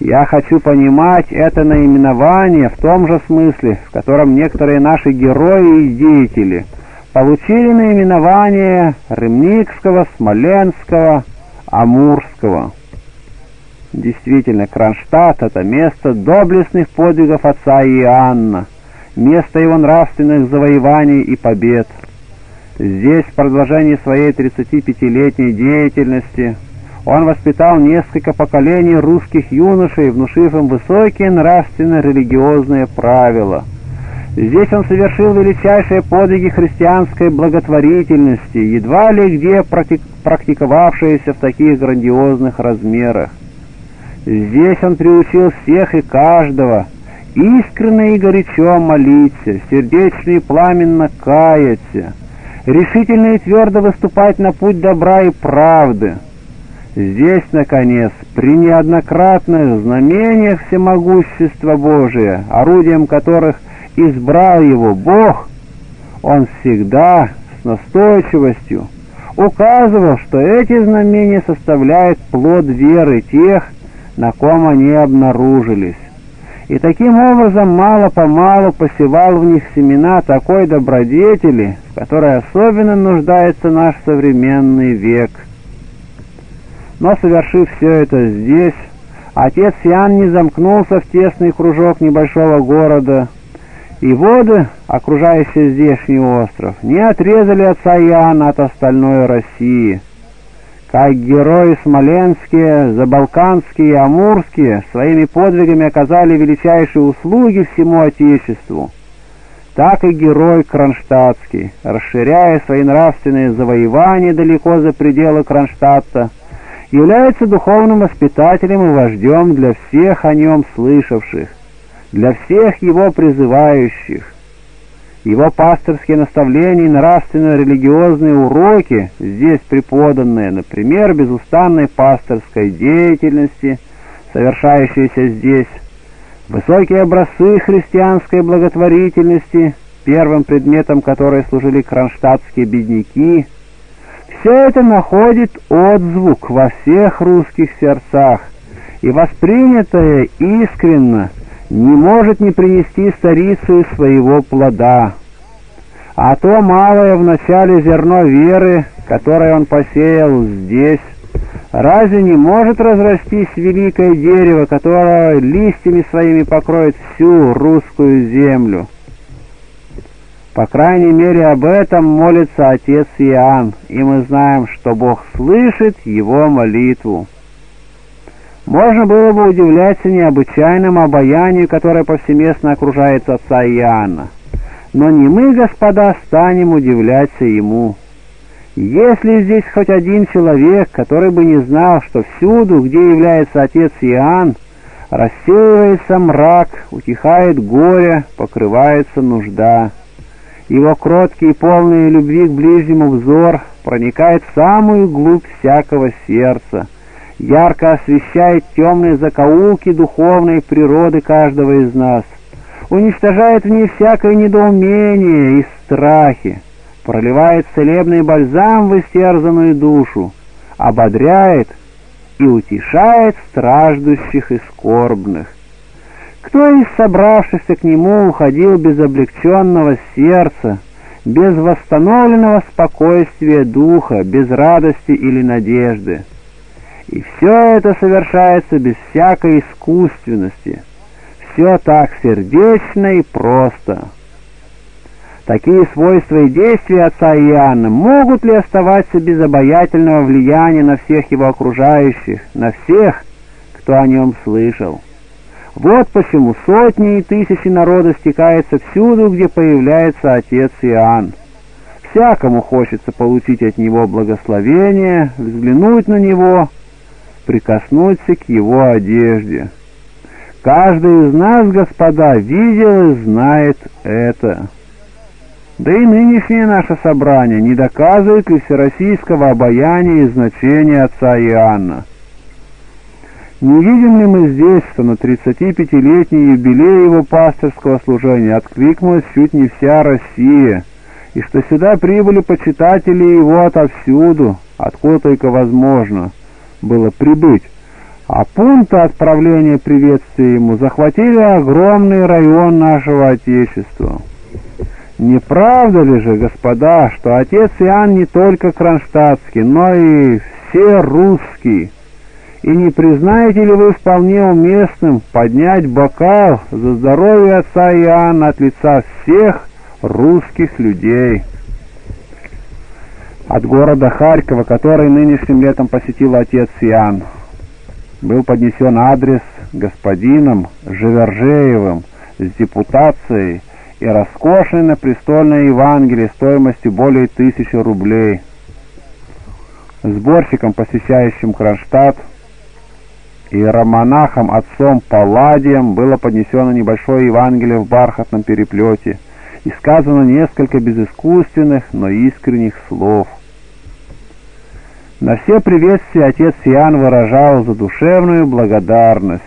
Я хочу понимать это наименование в том же смысле, в котором некоторые наши герои и деятели получили наименование Ремникского, Смоленского, Амурского. Действительно, Кронштадт — это место доблестных подвигов отца Иоанна, место его нравственных завоеваний и побед. Здесь, в продолжении своей 35-летней деятельности, он воспитал несколько поколений русских юношей, внушив им высокие нравственно-религиозные правила. Здесь он совершил величайшие подвиги христианской благотворительности, едва ли где практиковавшиеся в таких грандиозных размерах. Здесь он приучил всех и каждого искренне и горячо молиться, сердечно и пламенно каяться, решительно и твердо выступать на путь добра и правды — Здесь, наконец, при неоднократных знамениях всемогущества Божия, орудием которых избрал его Бог, он всегда с настойчивостью указывал, что эти знамения составляют плод веры тех, на ком они обнаружились. И таким образом мало-помалу посевал в них семена такой добродетели, в которой особенно нуждается наш современный век – но, совершив все это здесь, отец Иоанн не замкнулся в тесный кружок небольшого города, и воды, окружающие здешний остров, не отрезали отца Иоанна от остальной России. Как герои смоленские, забалканские амурские своими подвигами оказали величайшие услуги всему Отечеству, так и герой Кронштадтский, расширяя свои нравственные завоевания далеко за пределы Кронштадта, является духовным воспитателем и вождем для всех о нем слышавших, для всех его призывающих. Его пасторские наставления и нравственно-религиозные уроки, здесь преподанные, например, безустанной пасторской деятельности, совершающейся здесь, высокие образцы христианской благотворительности, первым предметом которой служили кронштадтские бедняки – все это находит отзвук во всех русских сердцах, и воспринятое искренно не может не принести старицу своего плода. А то малое в зерно веры, которое он посеял здесь, разве не может разрастись великое дерево, которое листьями своими покроет всю русскую землю? По крайней мере, об этом молится отец Иоанн, и мы знаем, что Бог слышит его молитву. Можно было бы удивляться необычайному обаянию, которое повсеместно окружает отца Иоанна. Но не мы, господа, станем удивляться ему. Если здесь хоть один человек, который бы не знал, что всюду, где является отец Иоанн, рассеивается мрак, утихает горе, покрывается нужда. Его кроткий и полный любви к ближнему взор проникает в самую глубь всякого сердца, ярко освещает темные закоулки духовной природы каждого из нас, уничтожает в ней всякое недоумение и страхи, проливает целебный бальзам в истерзанную душу, ободряет и утешает страждущих и скорбных. Кто из собравшихся к нему уходил без облегченного сердца, без восстановленного спокойствия духа, без радости или надежды? И все это совершается без всякой искусственности. Все так сердечно и просто. Такие свойства и действия отца Иоанна могут ли оставаться без обаятельного влияния на всех его окружающих, на всех, кто о нем слышал? Вот почему сотни и тысячи народа стекаются всюду, где появляется отец Иоанн. Всякому хочется получить от него благословение, взглянуть на него, прикоснуться к его одежде. Каждый из нас, господа, видел и знает это. Да и нынешнее наше собрание не доказывает ли всероссийского обаяния и значения отца Иоанна. Не видим ли мы здесь, что на 35-летний юбилей его пасторского служения откликнулась чуть не вся Россия, и что сюда прибыли почитатели его отовсюду, откуда только возможно было прибыть, а пункты отправления приветствия ему захватили огромный район нашего Отечества. Не правда ли же, господа, что отец Иоанн не только кронштадтский, но и все русский? И не признаете ли вы вполне уместным поднять бокал за здоровье отца Иоанна от лица всех русских людей? От города Харькова, который нынешним летом посетил отец Иоанн, был поднесен адрес господином Живержеевым с депутацией и роскошное на престольное Евангелие стоимостью более тысячи рублей. Сборщиком, посещающим Кронштадт, и романахом отцом Палладием было поднесено небольшое Евангелие в бархатном переплете и сказано несколько безыскусственных, но искренних слов. На все приветствия отец Иоанн выражал задушевную благодарность.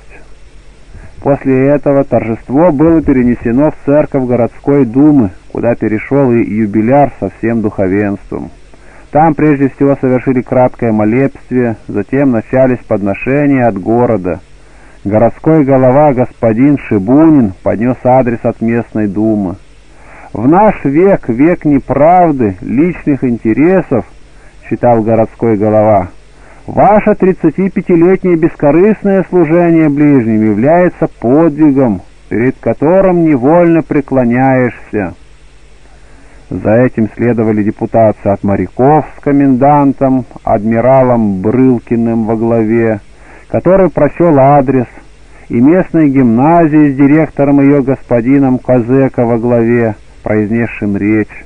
После этого торжество было перенесено в церковь городской думы, куда перешел и юбиляр со всем духовенством. Там прежде всего совершили краткое молебствие, затем начались подношения от города. Городской голова господин Шибунин поднес адрес от местной думы. «В наш век, век неправды, личных интересов», — считал городской голова, — Ваше 35-летнее бескорыстное служение ближним является подвигом, перед которым невольно преклоняешься. За этим следовали депутации от моряков с комендантом, адмиралом Брылкиным во главе, который прочел адрес, и местной гимназии с директором ее господином Козека во главе, произнесшим речь.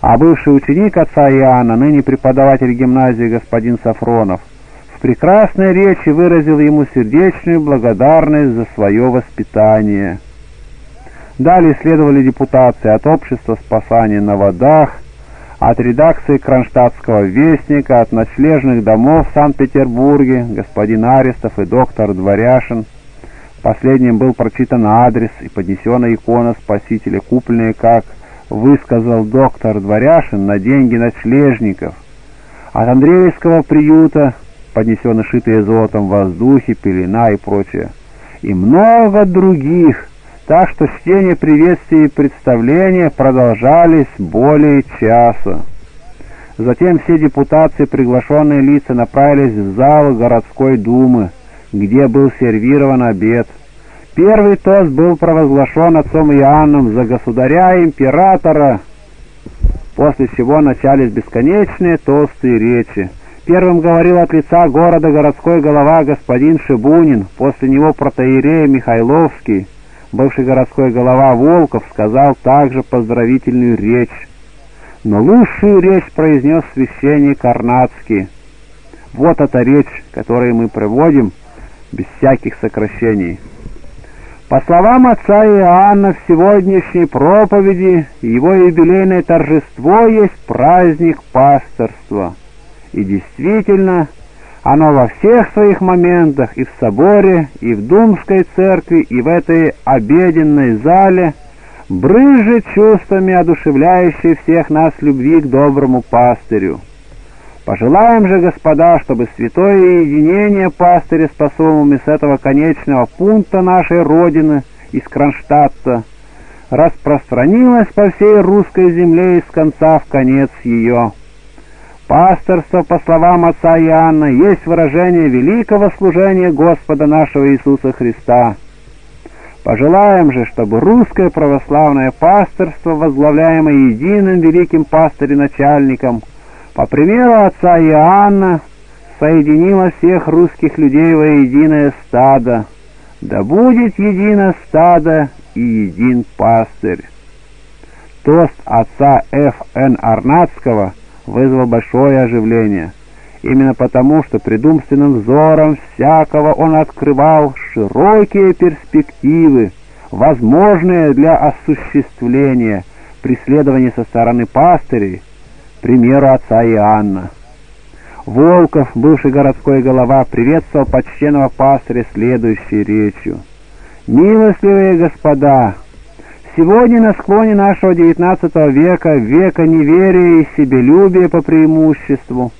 А бывший ученик отца Иоанна, ныне преподаватель гимназии господин Сафронов, в прекрасной речи выразил ему сердечную благодарность за свое воспитание. Далее следовали депутации от Общества спасания на водах, от редакции Кронштадтского вестника, от ночлежных домов в Санкт-Петербурге, господин Арестов и доктор Дворяшин. Последним был прочитан адрес и поднесена икона Спасителя, купленная, как высказал доктор Дворяшин, на деньги ночлежников. От Андреевского приюта поднесены шитые золотом воздухи, пелена и прочее. И много других, так что чтение приветствий и представления продолжались более часа. Затем все депутации, приглашенные лица, направились в зал городской думы, где был сервирован обед. Первый тост был провозглашен отцом Иоанном за государя-императора, после чего начались бесконечные толстые речи. Первым говорил от лица города городской голова господин Шибунин, после него протоиерея Михайловский, бывший городской голова Волков, сказал также поздравительную речь. Но лучшую речь произнес священник Карнацкий. Вот эта речь, которую мы проводим без всяких сокращений. По словам отца Иоанна, в сегодняшней проповеди его юбилейное торжество есть праздник пасторства. И действительно, Оно во всех своих моментах и в соборе, и в Думской церкви, и в этой обеденной зале брызжет чувствами, одушевляющей всех нас любви к доброму пастырю. Пожелаем же, господа, чтобы святое единение пастыря с посомами с этого конечного пункта нашей Родины, из Кронштадта, распространилось по всей русской земле из конца в конец ее. Пасторство, по словам отца Иоанна, есть выражение великого служения Господа нашего Иисуса Христа. Пожелаем же, чтобы русское православное пасторство, возглавляемое единым великим пастырем-начальником, по примеру отца Иоанна, соединило всех русских людей во единое стадо. Да будет едино стадо и един пастырь. Тост отца Ф. Н. Арнацкого вызвал большое оживление. Именно потому, что предумственным взором всякого он открывал широкие перспективы, возможные для осуществления преследования со стороны пастырей, примеру отца Иоанна. Волков, бывший городской голова, приветствовал почтенного пастыря следующей речью. «Милостливые господа, сегодня на склоне нашего XIX века, века неверия и себелюбия по преимуществу,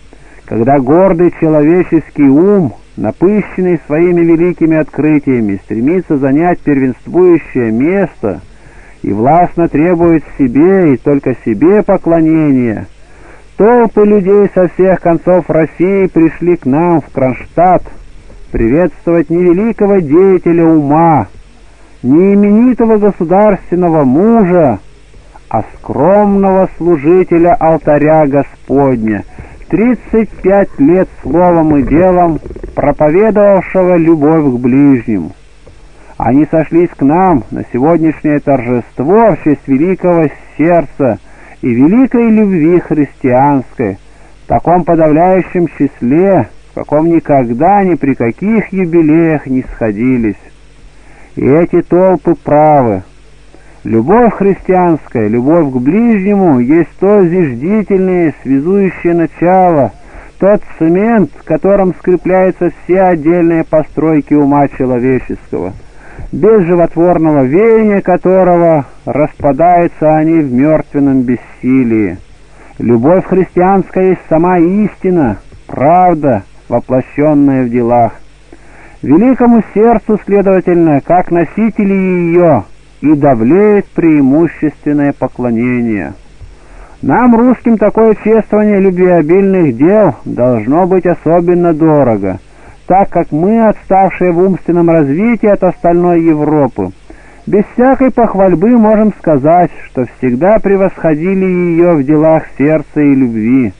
когда гордый человеческий ум, напыщенный своими великими открытиями, стремится занять первенствующее место и властно требует себе и только себе поклонения – Толпы людей со всех концов России пришли к нам в Кронштадт приветствовать не великого деятеля ума, не именитого государственного мужа, а скромного служителя алтаря Господня, 35 лет словом и делом проповедовавшего любовь к ближнему. Они сошлись к нам на сегодняшнее торжество в честь великого сердца – и великой любви христианской, в таком подавляющем числе, в каком никогда ни при каких юбилеях не сходились. И эти толпы правы. Любовь христианская, любовь к ближнему есть то зиждительное, связующее начало, тот цемент, которым скрепляются все отдельные постройки ума человеческого — без животворного веяния которого распадаются они в мертвенном бессилии. Любовь христианская есть сама истина, правда, воплощенная в делах. Великому сердцу, следовательно, как носители ее, и давлеет преимущественное поклонение. Нам, русским, такое чествование любвеобильных дел должно быть особенно дорого — так как мы, отставшие в умственном развитии от остальной Европы, без всякой похвальбы можем сказать, что всегда превосходили ее в делах сердца и любви.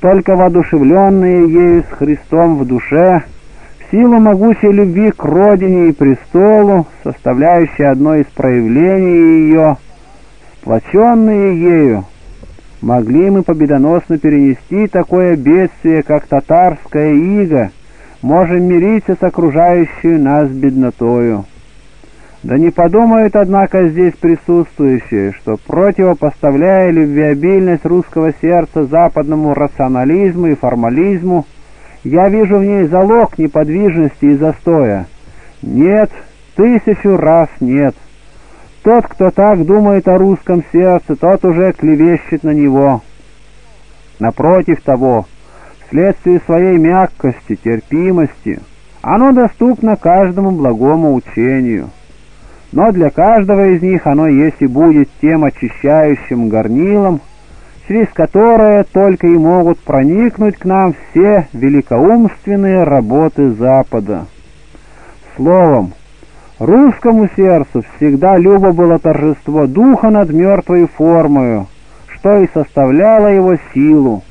Только воодушевленные ею с Христом в душе, в силу могучей любви к родине и престолу, составляющей одно из проявлений ее, сплоченные ею, могли мы победоносно перенести такое бедствие, как татарская ига, можем мириться с окружающей нас беднотою. Да не подумают, однако, здесь присутствующие, что противопоставляя любвеобильность русского сердца западному рационализму и формализму, я вижу в ней залог неподвижности и застоя. Нет, тысячу раз нет. Тот, кто так думает о русском сердце, тот уже клевещет на него. Напротив того, вследствие своей мягкости, терпимости, оно доступно каждому благому учению. Но для каждого из них оно есть и будет тем очищающим горнилом, через которое только и могут проникнуть к нам все великоумственные работы Запада. Словом, русскому сердцу всегда любо было торжество духа над мертвой формою, что и составляло его силу.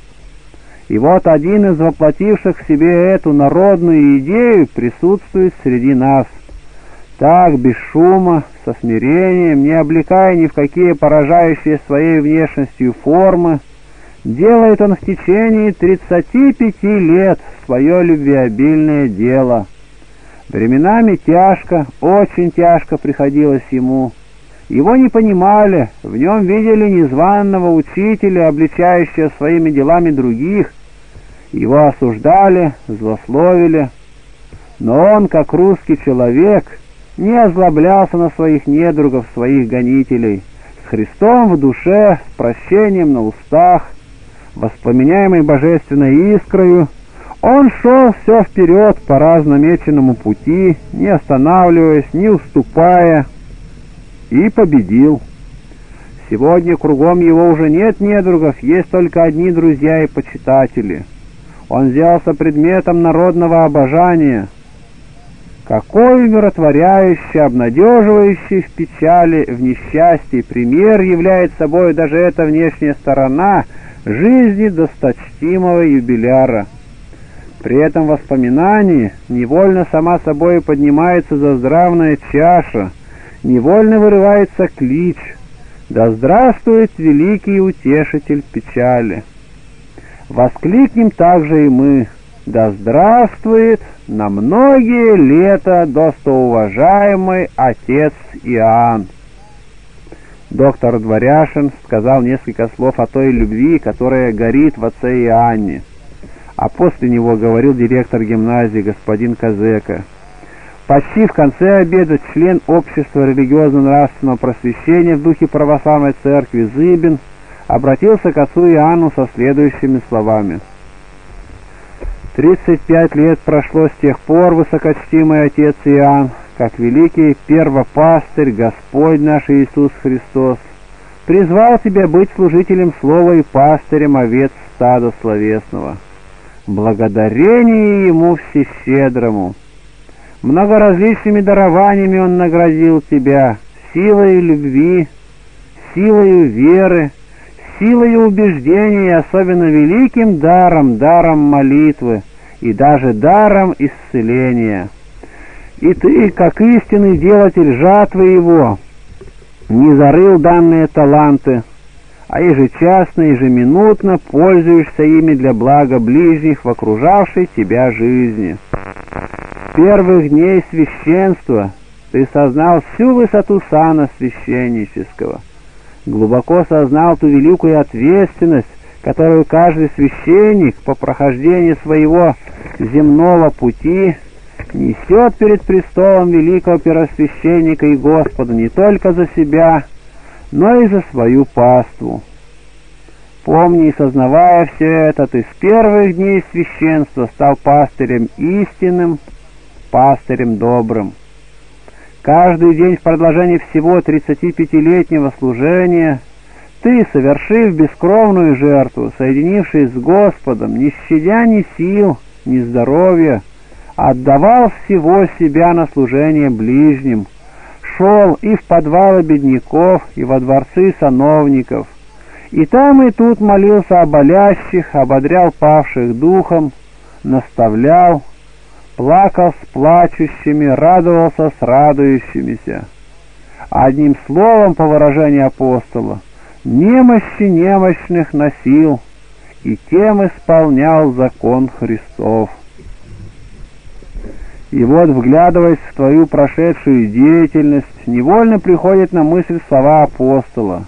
И вот один из воплотивших в себе эту народную идею присутствует среди нас. Так, без шума, со смирением, не облекая ни в какие поражающие своей внешностью формы, делает он в течение 35 лет свое любвеобильное дело. Временами тяжко, очень тяжко приходилось ему. Его не понимали, в нем видели незваного учителя, обличающего своими делами других, Его осуждали, злословили, но он, как русский человек, не озлоблялся на своих недругов, своих гонителей, с Христом в душе, с прощением на устах, воспламеняемой божественной искрою, он шел все вперед по разномеченному пути, не останавливаясь, не уступая, и победил. Сегодня кругом его уже нет недругов, есть только одни друзья и почитатели. Он сделался предметом народного обожания. Какой умиротворяющий, обнадеживающий в печали, в несчастье пример является собой даже эта внешняя сторона жизни досточтимого юбиляра. При этом воспоминании невольно сама собой поднимается заздравная чаша, невольно вырывается клич «Да здравствует великий утешитель печали!» Воскликнем также и мы «Да здравствует на многие лета достоуважаемый отец Иоанн!» Доктор Дворяшин сказал несколько слов о той любви, которая горит в отце Иоанне а после него говорил директор гимназии господин Казека. Почти в конце обеда член общества религиозно-нравственного просвещения в духе православной церкви Зыбин обратился к отцу Иоанну со следующими словами. «Тридцать пять лет прошло с тех пор, высокочтимый отец Иоанн, как великий первопастырь Господь наш Иисус Христос призвал тебя быть служителем слова и пастырем овец стада словесного» благодарение Ему всещедрому. Многоразличными дарованиями Он наградил тебя, силой любви, силой веры, силой убеждения и особенно великим даром, даром молитвы и даже даром исцеления. И ты, как истинный делатель жатвы Его, не зарыл данные таланты, а ежечасно, ежеминутно пользуешься ими для блага ближних в окружавшей тебя жизни. Первых дней священства ты сознал всю высоту сана священнического, глубоко сознал ту великую ответственность, которую каждый священник по прохождении своего земного пути несет перед престолом великого первосвященника и Господа не только за себя, но и за свою паству. Помни и сознавая все это, ты с первых дней священства стал пастырем истинным, пастырем добрым. Каждый день в продолжении всего 35-летнего служения ты, совершив бескровную жертву, соединившись с Господом, не щадя ни сил, ни здоровья, отдавал всего себя на служение ближним – шел и в подвалы бедняков, и во дворцы сановников, и там и тут молился о болящих, ободрял павших духом, наставлял, плакал с плачущими, радовался с радующимися. Одним словом, по выражению апостола, немощи немощных носил и тем исполнял закон Христов. И вот, вглядываясь в твою прошедшую деятельность, невольно приходит на мысль слова апостола.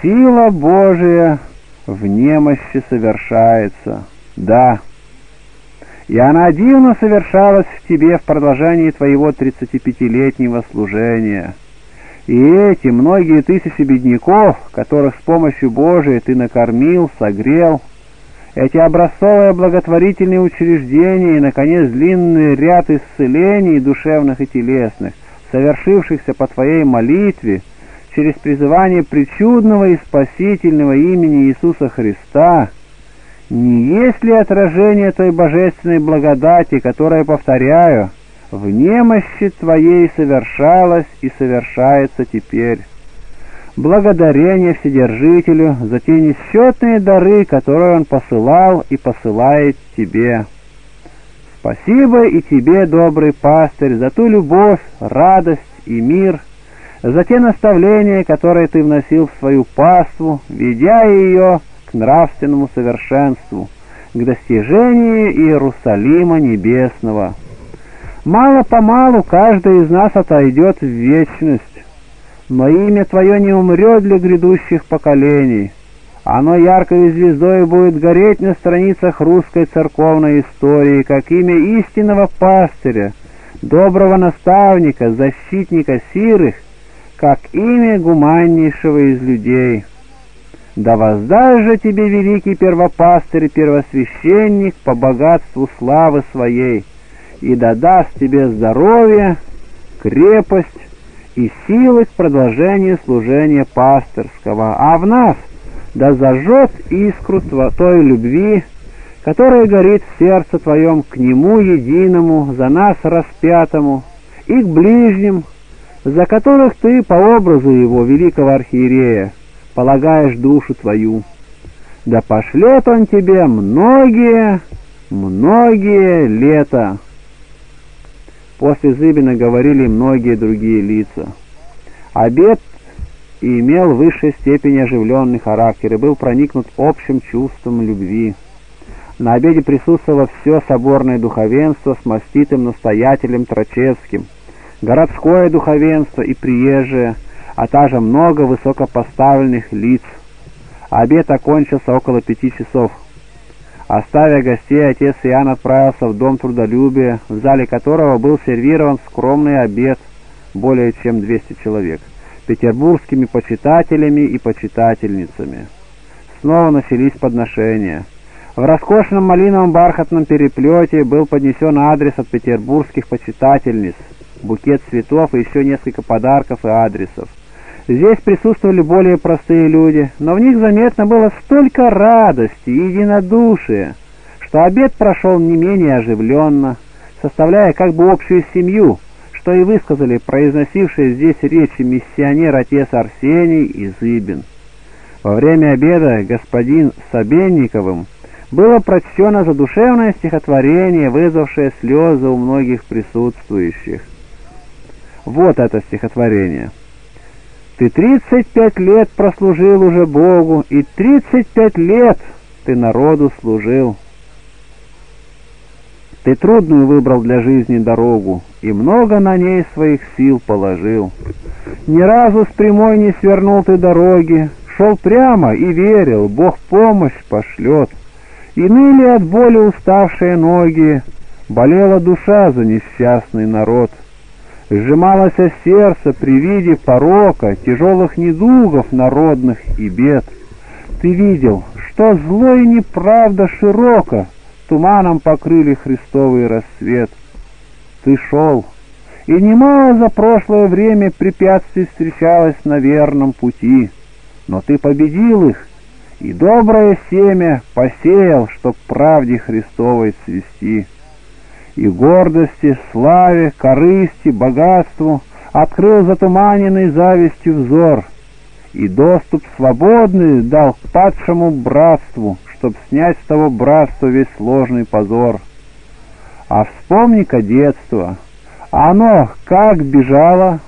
«Сила Божия в немощи совершается». Да, и она дивно совершалась в тебе в продолжении твоего 35-летнего служения. И эти многие тысячи бедняков, которых с помощью Божией ты накормил, согрел, эти образцовые благотворительные учреждения и, наконец, длинный ряд исцелений душевных и телесных, совершившихся по Твоей молитве, через призывание причудного и спасительного имени Иисуса Христа, есть ли отражение той божественной благодати, которая, повторяю, в немощи Твоей совершалась и совершается теперь? благодарение Вседержителю за те несчетные дары, которые Он посылал и посылает тебе. Спасибо и тебе, добрый пастырь, за ту любовь, радость и мир, за те наставления, которые ты вносил в свою паству, ведя ее к нравственному совершенству, к достижению Иерусалима Небесного. Мало-помалу каждый из нас отойдет в вечность, но имя Твое не умрет для грядущих поколений, Оно яркой звездой будет гореть на страницах русской церковной истории, как имя истинного пастыря, доброго наставника, защитника сирых, как имя гуманнейшего из людей. Да воздай же тебе, великий первопастырь и первосвященник, по богатству славы своей, и да тебе здоровье, крепость и силы к продолжению служения пастырского, а в нас да зажжет искру той любви, которая горит в сердце твоем к Нему единому, за нас распятому, и к ближним, за которых ты по образу Его, великого архиерея, полагаешь душу твою. Да пошлет Он тебе многие, многие лета. После Зыбина говорили многие другие лица. Обед имел в высшей степени оживленный характер и был проникнут общим чувством любви. На обеде присутствовало все соборное духовенство с маститым настоятелем Трачевским, городское духовенство и приезжее, а также много высокопоставленных лиц. Обед окончился около пяти часов. Оставя гостей, отец Иоанн отправился в Дом Трудолюбия, в зале которого был сервирован скромный обед, более чем 200 человек, петербургскими почитателями и почитательницами. Снова начались подношения. В роскошном малиновом бархатном переплете был поднесен адрес от петербургских почитательниц, букет цветов и еще несколько подарков и адресов. Здесь присутствовали более простые люди, но в них заметно было столько радости и единодушия, что обед прошел не менее оживленно, составляя как бы общую семью, что и высказали произносившие здесь речи миссионер отец Арсений и Зыбин. Во время обеда господин Собенниковым было прочтено задушевное стихотворение, вызвавшее слезы у многих присутствующих. Вот это стихотворение. Ты тридцать пять лет прослужил уже Богу, и тридцать пять лет ты народу служил. Ты трудную выбрал для жизни дорогу, и много на ней своих сил положил. Ни разу с прямой не свернул ты дороги, шел прямо и верил, Бог помощь пошлет. И ныли от боли уставшие ноги, болела душа за несчастный народ — сжималось сердце при виде порока, тяжелых недугов народных и бед. Ты видел, что зло и неправда широко туманом покрыли Христовый рассвет. Ты шел, и немало за прошлое время препятствий встречалось на верном пути, но ты победил их, и доброе семя посеял, чтоб правде Христовой цвести и гордости, славе, корысти, богатству открыл затуманенный завистью взор, и доступ свободный дал к падшему братству, чтоб снять с того братства весь сложный позор. А вспомни-ка детство, оно как бежало,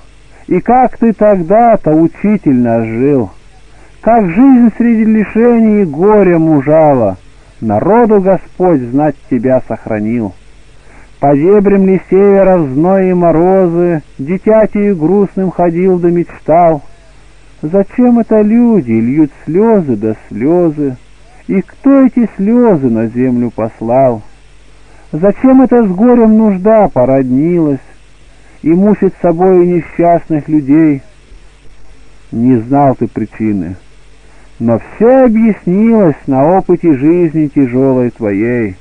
и как ты тогда-то учительно жил, как жизнь среди лишений и горя мужала, народу Господь знать тебя сохранил. По зебрям ли севера в зной и морозы Дитятию грустным ходил да мечтал. Зачем это люди льют слезы да слезы? И кто эти слезы на землю послал? Зачем это с горем нужда породнилась И мучит собой несчастных людей? Не знал ты причины, но все объяснилось на опыте жизни тяжелой твоей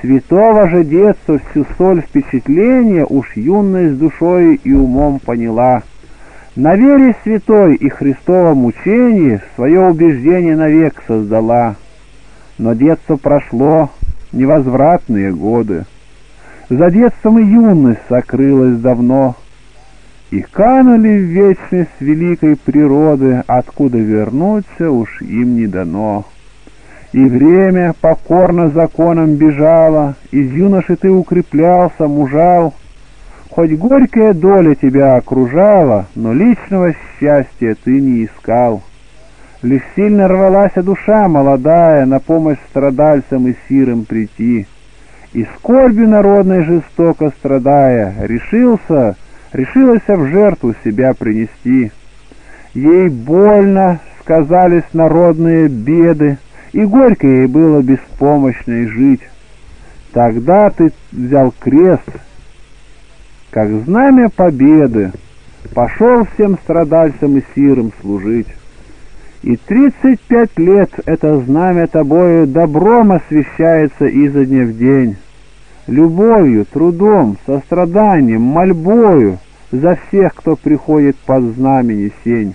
святого же детства всю соль впечатления уж юность душой и умом поняла. На вере святой и Христовом учении свое убеждение навек создала. Но детство прошло, невозвратные годы. За детством и юность сокрылась давно, И канули в вечность великой природы, Откуда вернуться уж им не дано. И время покорно законом бежало, Из юноши ты укреплялся, мужал. Хоть горькая доля тебя окружала, Но личного счастья ты не искал. Лишь сильно рвалась душа молодая На помощь страдальцам и сирым прийти. И скорбью народной жестоко страдая, Решился, решилась в жертву себя принести. Ей больно, сказались народные беды, и горько ей было беспомощной жить. Тогда ты взял крест, как знамя победы, пошел всем страдальцам и сирым служить. И тридцать пять лет это знамя тобою добром освещается изо дня в день, любовью, трудом, состраданием, мольбою за всех, кто приходит под знамени сень.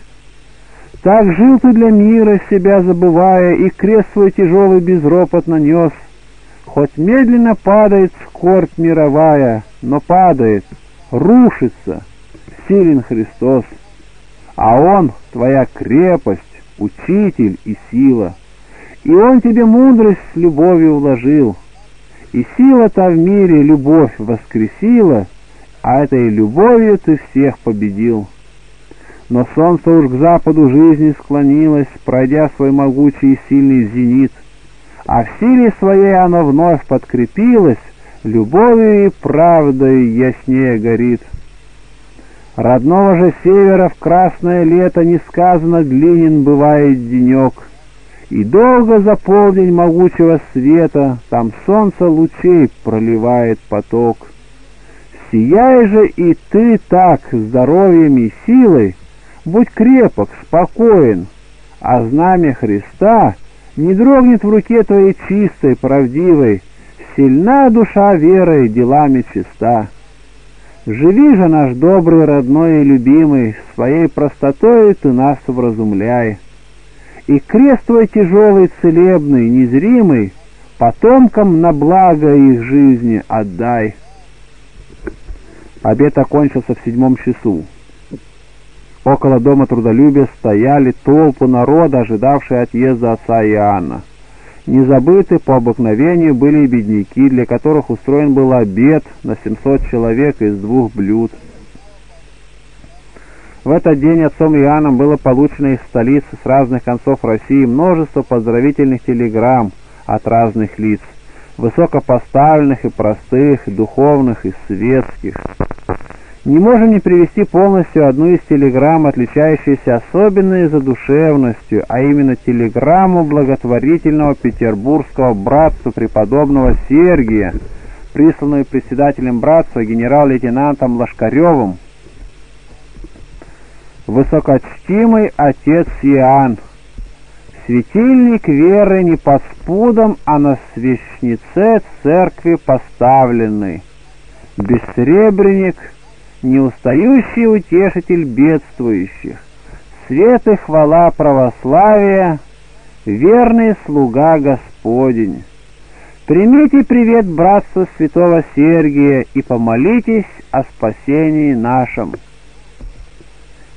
Так жил ты для мира, себя забывая, и крест свой тяжелый безропотно нес. Хоть медленно падает скорбь мировая, но падает, рушится, силен Христос. А Он — твоя крепость, учитель и сила. И Он тебе мудрость с любовью вложил. И сила-то в мире любовь воскресила, а этой любовью ты всех победил. Но солнце уж к западу жизни склонилось, пройдя свой могучий и сильный зенит, а в силе своей оно вновь подкрепилось, любовью и правдой яснее горит. Родного же севера в красное лето несказанно длинен бывает денек, и долго за полдень могучего света там солнце лучей проливает поток. Сияй же и ты так здоровьем и силой, будь крепок, спокоен, а знамя Христа не дрогнет в руке твоей чистой, правдивой, сильна душа верой, делами чиста. Живи же, наш добрый, родной и любимый, своей простотой ты нас вразумляй. И крест твой тяжелый, целебный, незримый, потомкам на благо их жизни отдай. Обед окончился в седьмом часу. Около дома трудолюбия стояли толпы народа, ожидавшие отъезда отца Иоанна. Не забыты по обыкновению были и бедняки, для которых устроен был обед на 700 человек из двух блюд. В этот день отцом Иоанном было получено из столицы с разных концов России множество поздравительных телеграмм от разных лиц, высокопоставленных и простых, духовных и светских. Не можем не привести полностью одну из телеграмм, отличающуюся особенной задушевностью, а именно телеграмму благотворительного петербургского братства преподобного Сергия, присланную председателем братства генерал-лейтенантом Лошкаревым. Высокочтимый отец Иоанн, светильник веры не под спудом, а на свечнице церкви поставленный, бессребренник — неустающий утешитель бедствующих, свет и хвала православия, верный слуга Господень. Примите привет братства святого Сергия и помолитесь о спасении нашем.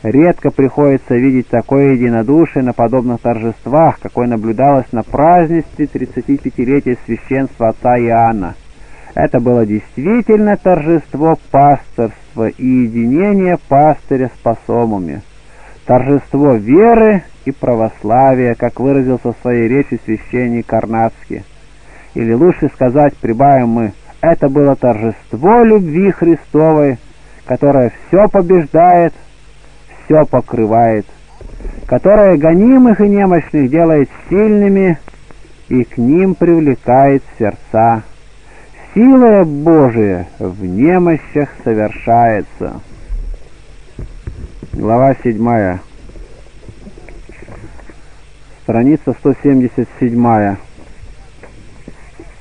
Редко приходится видеть такое единодушие на подобных торжествах, какое наблюдалось на празднестве 35-летия священства отца Иоанна. Это было действительно торжество пасторства и единение пастыря с посомами, торжество веры и православия, как выразился в своей речи священник Карнацкий. Или лучше сказать, прибавим мы, это было торжество любви Христовой, которое все побеждает, все покрывает, которое гонимых и немощных делает сильными и к ним привлекает сердца сила Божия в немощах совершается. Глава 7. Страница 177.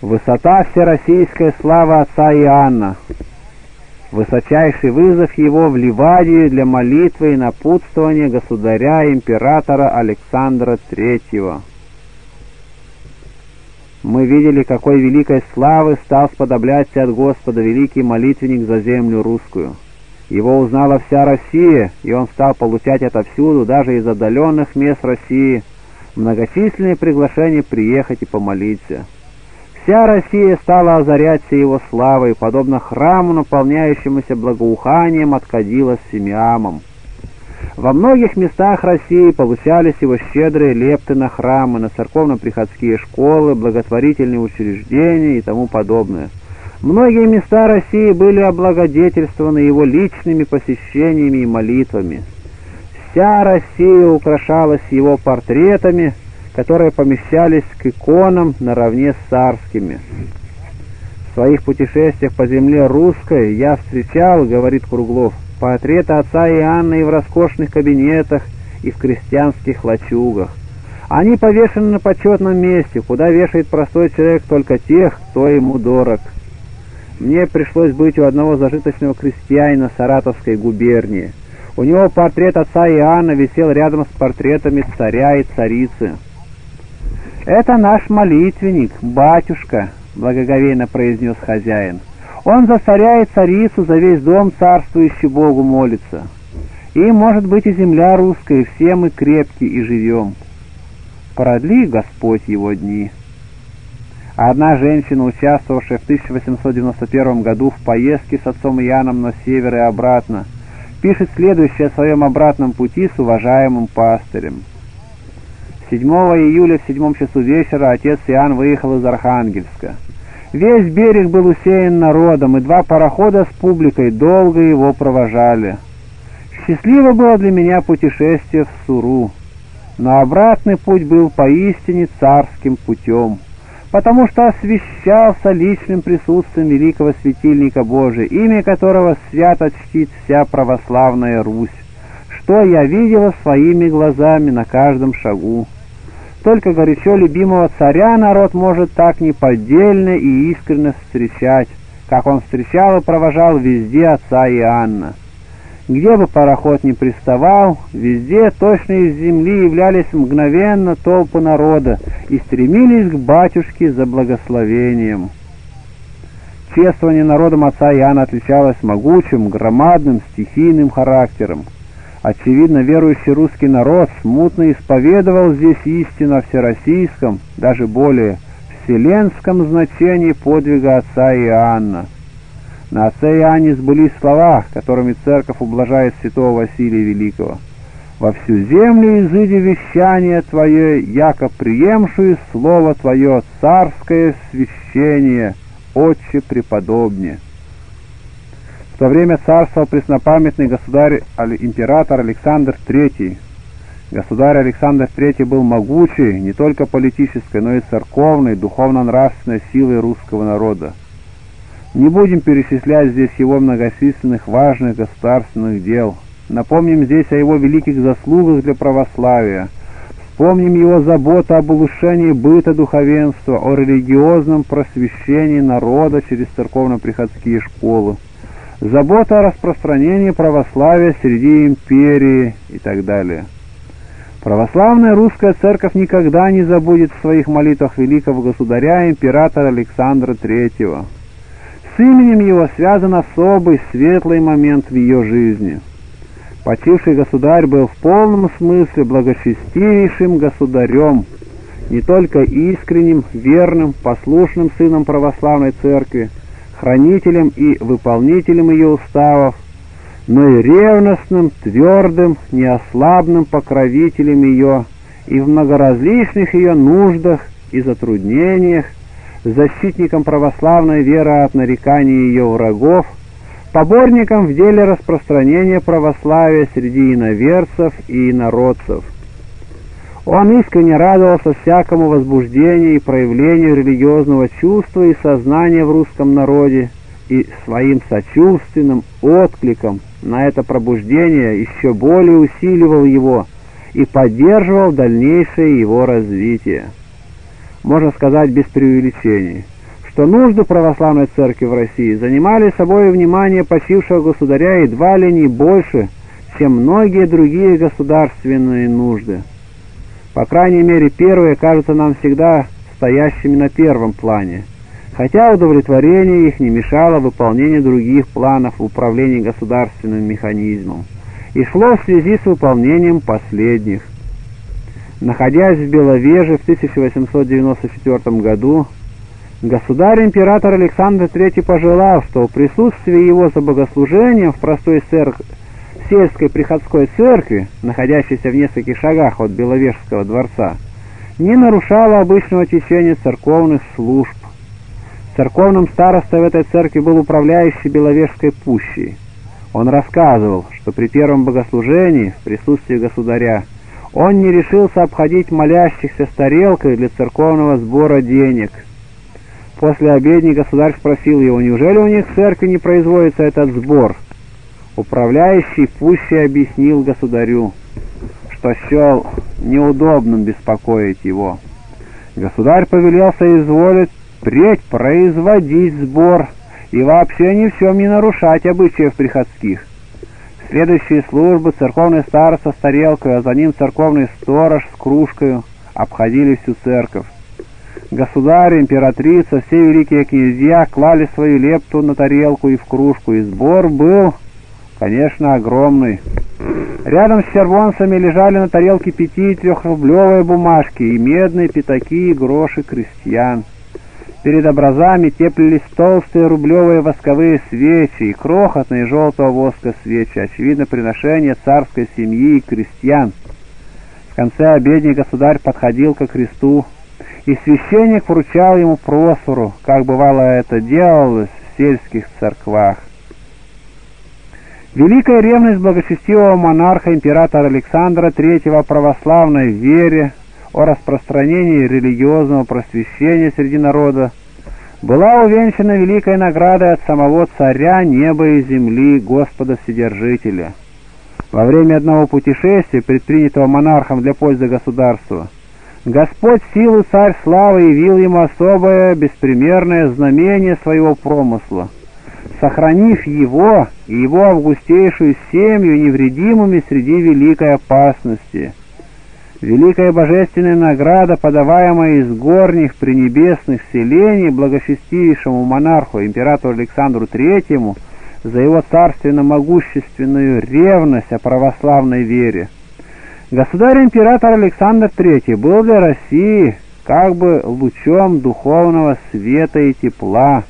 Высота всероссийской славы отца Иоанна. Высочайший вызов его в Ливадию для молитвы и напутствования государя-императора Александра Третьего мы видели, какой великой славы стал сподобляться от Господа великий молитвенник за землю русскую. Его узнала вся Россия, и он стал получать отовсюду, даже из отдаленных мест России, многочисленные приглашения приехать и помолиться. Вся Россия стала озаряться его славой, подобно храму, наполняющемуся благоуханием от кадила с семиамом. Во многих местах России получались его щедрые лепты на храмы, на церковно-приходские школы, благотворительные учреждения и тому подобное. Многие места России были облагодетельствованы его личными посещениями и молитвами. Вся Россия украшалась его портретами, которые помещались к иконам наравне с царскими. В своих путешествиях по земле русской я встречал, говорит Круглов, портреты отца Иоанна и в роскошных кабинетах, и в крестьянских лачугах. Они повешены на почетном месте, куда вешает простой человек только тех, кто ему дорог. Мне пришлось быть у одного зажиточного крестьянина Саратовской губернии. У него портрет отца Иоанна висел рядом с портретами царя и царицы. «Это наш молитвенник, батюшка», — благоговейно произнес хозяин. «Он за царя и царицу, за весь дом царствующий Богу молится. И, может быть, и земля русская, и все мы крепки и живем. Продли Господь его дни». Одна женщина, участвовавшая в 1891 году в поездке с отцом Яном на север и обратно, пишет следующее о своем обратном пути с уважаемым пастырем. 7 июля в седьмом часу вечера отец Иоанн выехал из Архангельска. Весь берег был усеян народом, и два парохода с публикой долго его провожали. Счастливо было для меня путешествие в Суру, но обратный путь был поистине царским путем потому что освящался личным присутствием великого светильника Божия, имя которого свято чтит вся православная Русь, что я видела своими глазами на каждом шагу. Только горячо любимого царя народ может так неподдельно и искренне встречать, как он встречал и провожал везде отца Иоанна. Где бы пароход ни приставал, везде точно из земли являлись мгновенно толпы народа и стремились к батюшке за благословением. Чествование народом отца Иоанна отличалось могучим, громадным, стихийным характером. Очевидно, верующий русский народ смутно исповедовал здесь истину о всероссийском, даже более вселенском значении подвига отца Иоанна. На отце Иоанне сбылись слова, которыми церковь ублажает святого Василия Великого. «Во всю землю изыди вещание Твое, яко приемшую слово Твое, царское священие, отче преподобне». В то время царствовал преснопамятный государь, император Александр III. Государь Александр III был могучий не только политической, но и церковной, духовно-нравственной силой русского народа. Не будем перечислять здесь его многочисленных важных государственных дел. Напомним здесь о его великих заслугах для православия. Вспомним его заботу об улучшении быта духовенства, о религиозном просвещении народа через церковно-приходские школы, забота о распространении православия среди империи и так далее. Православная русская церковь никогда не забудет в своих молитвах великого государя императора Александра III. С именем его связан особый светлый момент в ее жизни. Почивший государь был в полном смысле благочестивейшим государем, не только искренним, верным, послушным сыном православной церкви, хранителем и выполнителем ее уставов, но и ревностным, твердым, неослабным покровителем ее и в многоразличных ее нуждах и затруднениях, защитником православной веры от нареканий ее врагов, поборником в деле распространения православия среди иноверцев и инородцев. Он искренне радовался всякому возбуждению и проявлению религиозного чувства и сознания в русском народе и своим сочувственным откликом на это пробуждение еще более усиливал его и поддерживал дальнейшее его развитие можно сказать без преувеличений, что нужды православной церкви в России занимали собой внимание почившего государя едва ли не больше, чем многие другие государственные нужды. По крайней мере, первые кажутся нам всегда стоящими на первом плане, хотя удовлетворение их не мешало выполнению других планов в управлении государственным механизмом и шло в связи с выполнением последних. Находясь в Беловеже в 1894 году, государь-император Александр III пожелал, что в присутствии его за богослужением в простой церк... сельской приходской церкви, находящейся в нескольких шагах от Беловежского дворца, не нарушало обычного течения церковных служб. Церковным старостой в этой церкви был управляющий Беловежской пущей. Он рассказывал, что при первом богослужении в присутствии государя он не решился обходить молящихся с тарелкой для церковного сбора денег. После обедни государь спросил его, неужели у них в церкви не производится этот сбор? Управляющий пуще объяснил государю, что счел неудобным беспокоить его. Государь повелел соизволить впредь производить сбор и вообще ни в чем не нарушать обычаев приходских. Следующие службы церковный староста с тарелкой, а за ним церковный сторож с кружкой обходили всю церковь. Государь, императрица, все великие князья клали свою лепту на тарелку и в кружку, и сбор был, конечно, огромный. Рядом с червонцами лежали на тарелке пяти- и трехрублевые бумажки и медные пятаки и гроши крестьян. Перед образами теплились толстые рублевые восковые свечи и крохотные желтого воска свечи, очевидно, приношение царской семьи и крестьян. В конце обедни государь подходил ко кресту, и священник вручал ему просуру, как бывало это делалось в сельских церквах. Великая ревность благочестивого монарха императора Александра III православной вере о распространении религиозного просвещения среди народа была увенчана великой наградой от самого царя неба и земли Господа Вседержителя. Во время одного путешествия, предпринятого монархом для пользы государства, Господь силы царь славы явил ему особое беспримерное знамение своего промысла, сохранив его и его августейшую семью невредимыми среди великой опасности – Великая божественная награда, подаваемая из горних пренебесных селений благочестивейшему монарху, императору Александру Третьему, за его царственно-могущественную ревность о православной вере. Государь-император Александр III был для России как бы лучом духовного света и тепла,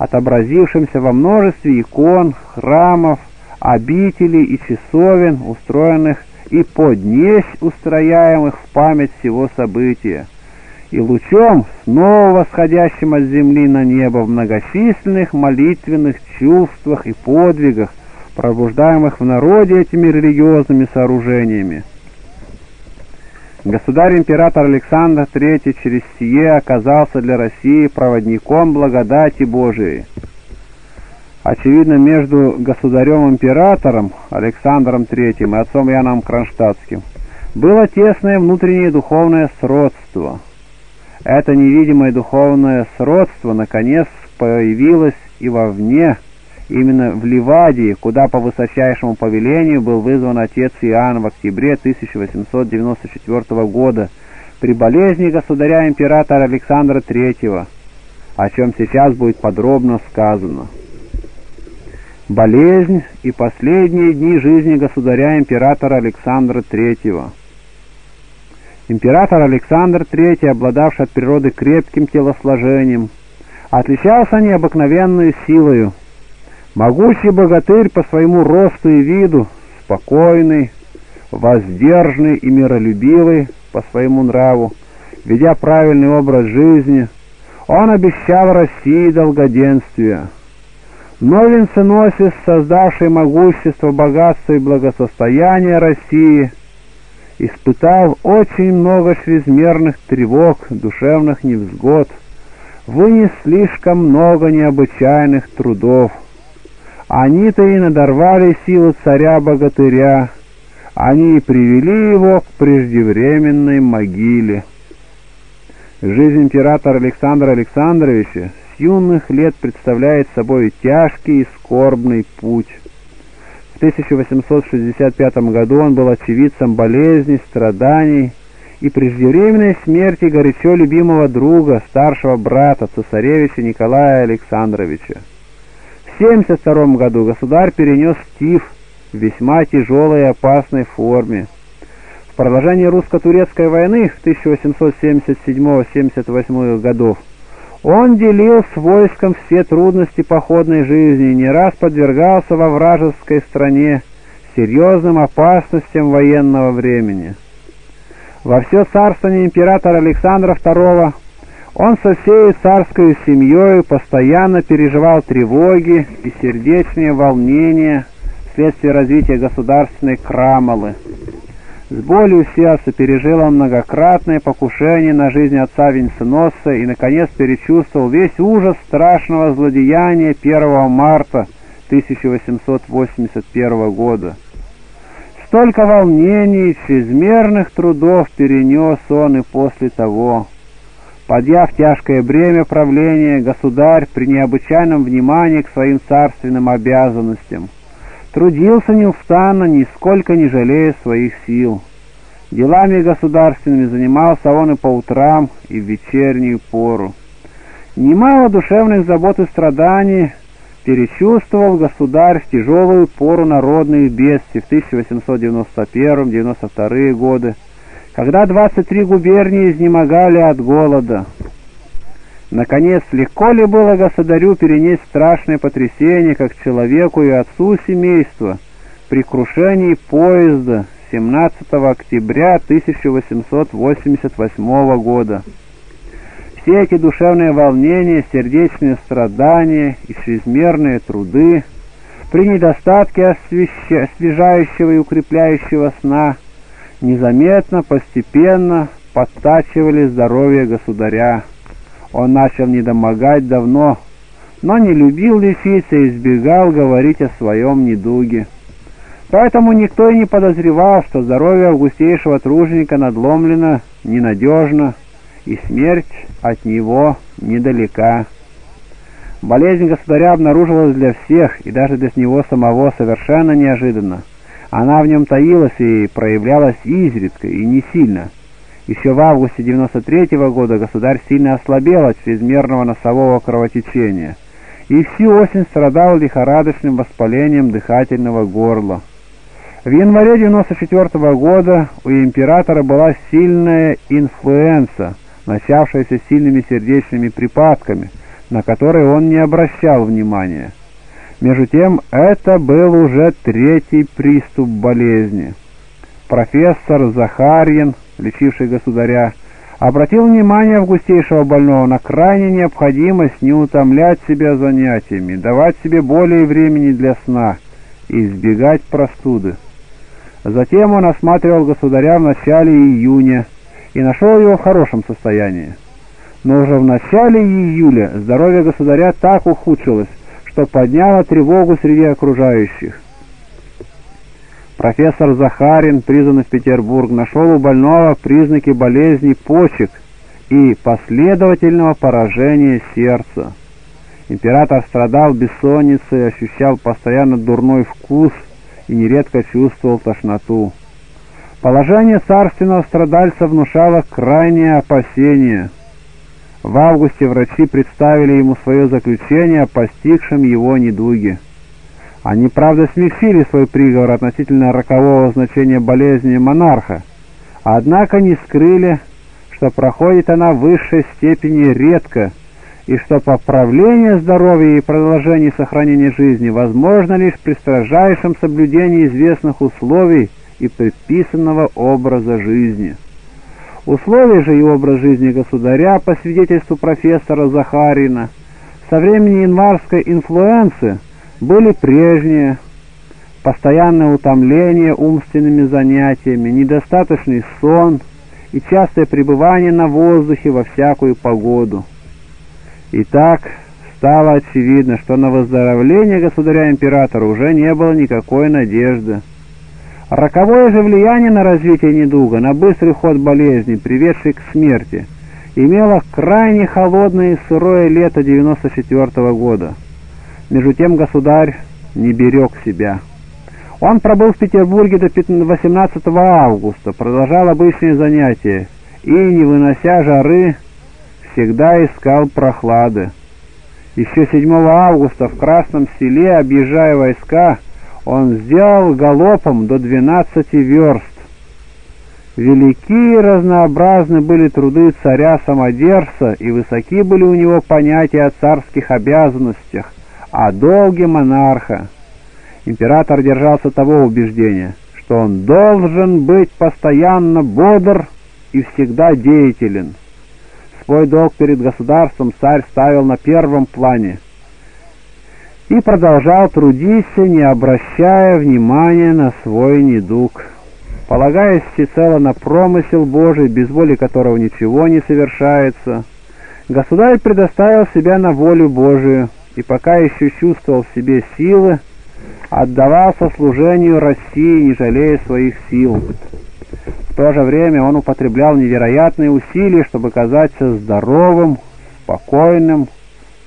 отобразившимся во множестве икон, храмов, обителей и часовен, устроенных и поднесь устрояемых в память всего события, и лучом, снова восходящим от земли на небо в многочисленных молитвенных чувствах и подвигах, пробуждаемых в народе этими религиозными сооружениями. Государь-император Александр III через сие оказался для России проводником благодати Божией. Очевидно, между государем-императором Александром III и отцом Яном Кронштадтским было тесное внутреннее духовное сродство. Это невидимое духовное сродство, наконец, появилось и вовне, именно в Ливадии, куда по высочайшему повелению был вызван отец Иоанн в октябре 1894 года при болезни государя-императора Александра III, о чем сейчас будет подробно сказано болезнь и последние дни жизни государя-императора Александра III. Император Александр III, обладавший от природы крепким телосложением, отличался необыкновенной силою. Могучий богатырь по своему росту и виду, спокойный, воздержный и миролюбивый по своему нраву, ведя правильный образ жизни, он обещал России долгоденствие – но венценосец, создавший могущество, богатство и благосостояние России, испытал очень много чрезмерных тревог, душевных невзгод, вынес слишком много необычайных трудов. Они-то и надорвали силы царя-богатыря, они и привели его к преждевременной могиле. Жизнь императора Александра Александровича юных лет представляет собой тяжкий и скорбный путь. В 1865 году он был очевидцем болезней, страданий и преждевременной смерти горячо любимого друга, старшего брата, цесаревича Николая Александровича. В 1972 году государь перенес тиф в весьма тяжелой и опасной форме. В продолжении русско-турецкой войны в 1877-78 годов он делил с войском все трудности походной жизни и не раз подвергался во вражеской стране серьезным опасностям военного времени. Во все царствование императора Александра II он со всей царской семьей постоянно переживал тревоги и сердечные волнения, вследствие развития государственной крамолы. С болью сердца пережил он многократное покушение на жизнь отца Венценосца и, наконец, перечувствовал весь ужас страшного злодеяния 1 марта 1881 года. Столько волнений, чрезмерных трудов перенес он и после того. Подъяв тяжкое бремя правления, государь при необычайном внимании к своим царственным обязанностям – Трудился неустанно, нисколько не жалея своих сил. Делами государственными занимался он и по утрам, и в вечернюю пору. Немало душевных забот и страданий перечувствовал государь в тяжелую пору народных бедствий в 1891-92 годы, когда 23 губернии изнемогали от голода. Наконец, легко ли было государю перенести страшное потрясение, как человеку и отцу семейства, при крушении поезда 17 октября 1888 года? Все эти душевные волнения, сердечные страдания и чрезмерные труды при недостатке освежающего и укрепляющего сна незаметно, постепенно подтачивали здоровье государя. Он начал недомогать давно, но не любил лечиться и избегал говорить о своем недуге. Поэтому никто и не подозревал, что здоровье августейшего труженика надломлено ненадежно, и смерть от него недалека. Болезнь государя обнаружилась для всех, и даже для него самого совершенно неожиданно. Она в нем таилась и проявлялась изредка, и не сильно – еще в августе 93 -го года государь сильно ослабел от чрезмерного носового кровотечения и всю осень страдал лихорадочным воспалением дыхательного горла. В январе 94 -го года у императора была сильная инфлюенса, начавшаяся сильными сердечными припадками, на которые он не обращал внимания. Между тем, это был уже третий приступ болезни. Профессор Захарьин лечивший государя, обратил внимание августейшего больного на крайнюю необходимость не утомлять себя занятиями, давать себе более времени для сна и избегать простуды. Затем он осматривал государя в начале июня и нашел его в хорошем состоянии. Но уже в начале июля здоровье государя так ухудшилось, что подняло тревогу среди окружающих. Профессор Захарин, призванный в Петербург, нашел у больного признаки болезни почек и последовательного поражения сердца. Император страдал бессонницей, ощущал постоянно дурной вкус и нередко чувствовал тошноту. Положение царственного страдальца внушало крайнее опасение. В августе врачи представили ему свое заключение о постигшем его недуге. Они, правда, смягчили свой приговор относительно рокового значения болезни монарха, однако не скрыли, что проходит она в высшей степени редко, и что поправление здоровья и продолжение сохранения жизни возможно лишь при строжайшем соблюдении известных условий и предписанного образа жизни. Условия же и образ жизни государя, по свидетельству профессора Захарина, со времени январской инфлюенции – были прежние, постоянное утомление умственными занятиями, недостаточный сон и частое пребывание на воздухе во всякую погоду. Итак, стало очевидно, что на выздоровление государя-императора уже не было никакой надежды. Роковое же влияние на развитие недуга, на быстрый ход болезни, приведший к смерти, имело крайне холодное и сырое лето 94 -го года. Между тем государь не берег себя. Он пробыл в Петербурге до 18 августа, продолжал обычные занятия и, не вынося жары, всегда искал прохлады. Еще 7 августа в Красном селе, объезжая войска, он сделал галопом до 12 верст. Велики и разнообразны были труды царя-самодержца, и высоки были у него понятия о царских обязанностях, о долге монарха. Император держался того убеждения, что он должен быть постоянно бодр и всегда деятелен. Свой долг перед государством царь ставил на первом плане. И продолжал трудиться, не обращая внимания на свой недуг. Полагаясь всецело на промысел Божий, без воли которого ничего не совершается, государь предоставил себя на волю Божию, и пока еще чувствовал в себе силы, отдавался служению России, не жалея своих сил. В то же время он употреблял невероятные усилия, чтобы казаться здоровым, спокойным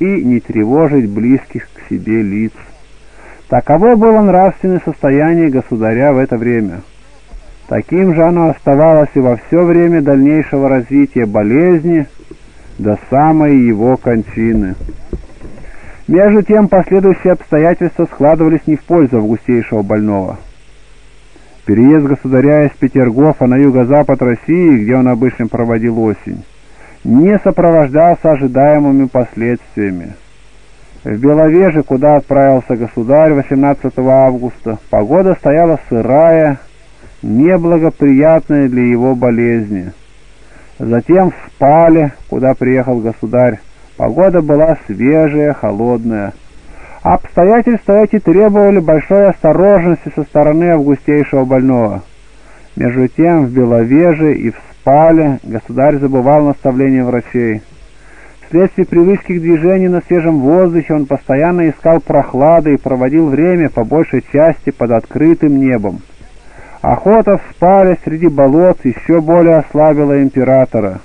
и не тревожить близких к себе лиц. Таково было нравственное состояние государя в это время. Таким же оно оставалось и во все время дальнейшего развития болезни до самой его кончины. Между тем последующие обстоятельства складывались не в пользу августейшего больного. Переезд государя из Петергофа на юго-запад России, где он обычно проводил осень, не сопровождался ожидаемыми последствиями. В Беловеже, куда отправился государь 18 августа, погода стояла сырая, неблагоприятная для его болезни. Затем в Спале, куда приехал государь, погода была свежая, холодная. Обстоятельства эти требовали большой осторожности со стороны августейшего больного. Между тем в Беловеже и в спали, государь забывал наставления врачей. Вследствие привычки к движению на свежем воздухе он постоянно искал прохлады и проводил время по большей части под открытым небом. Охота в спале среди болот еще более ослабила императора.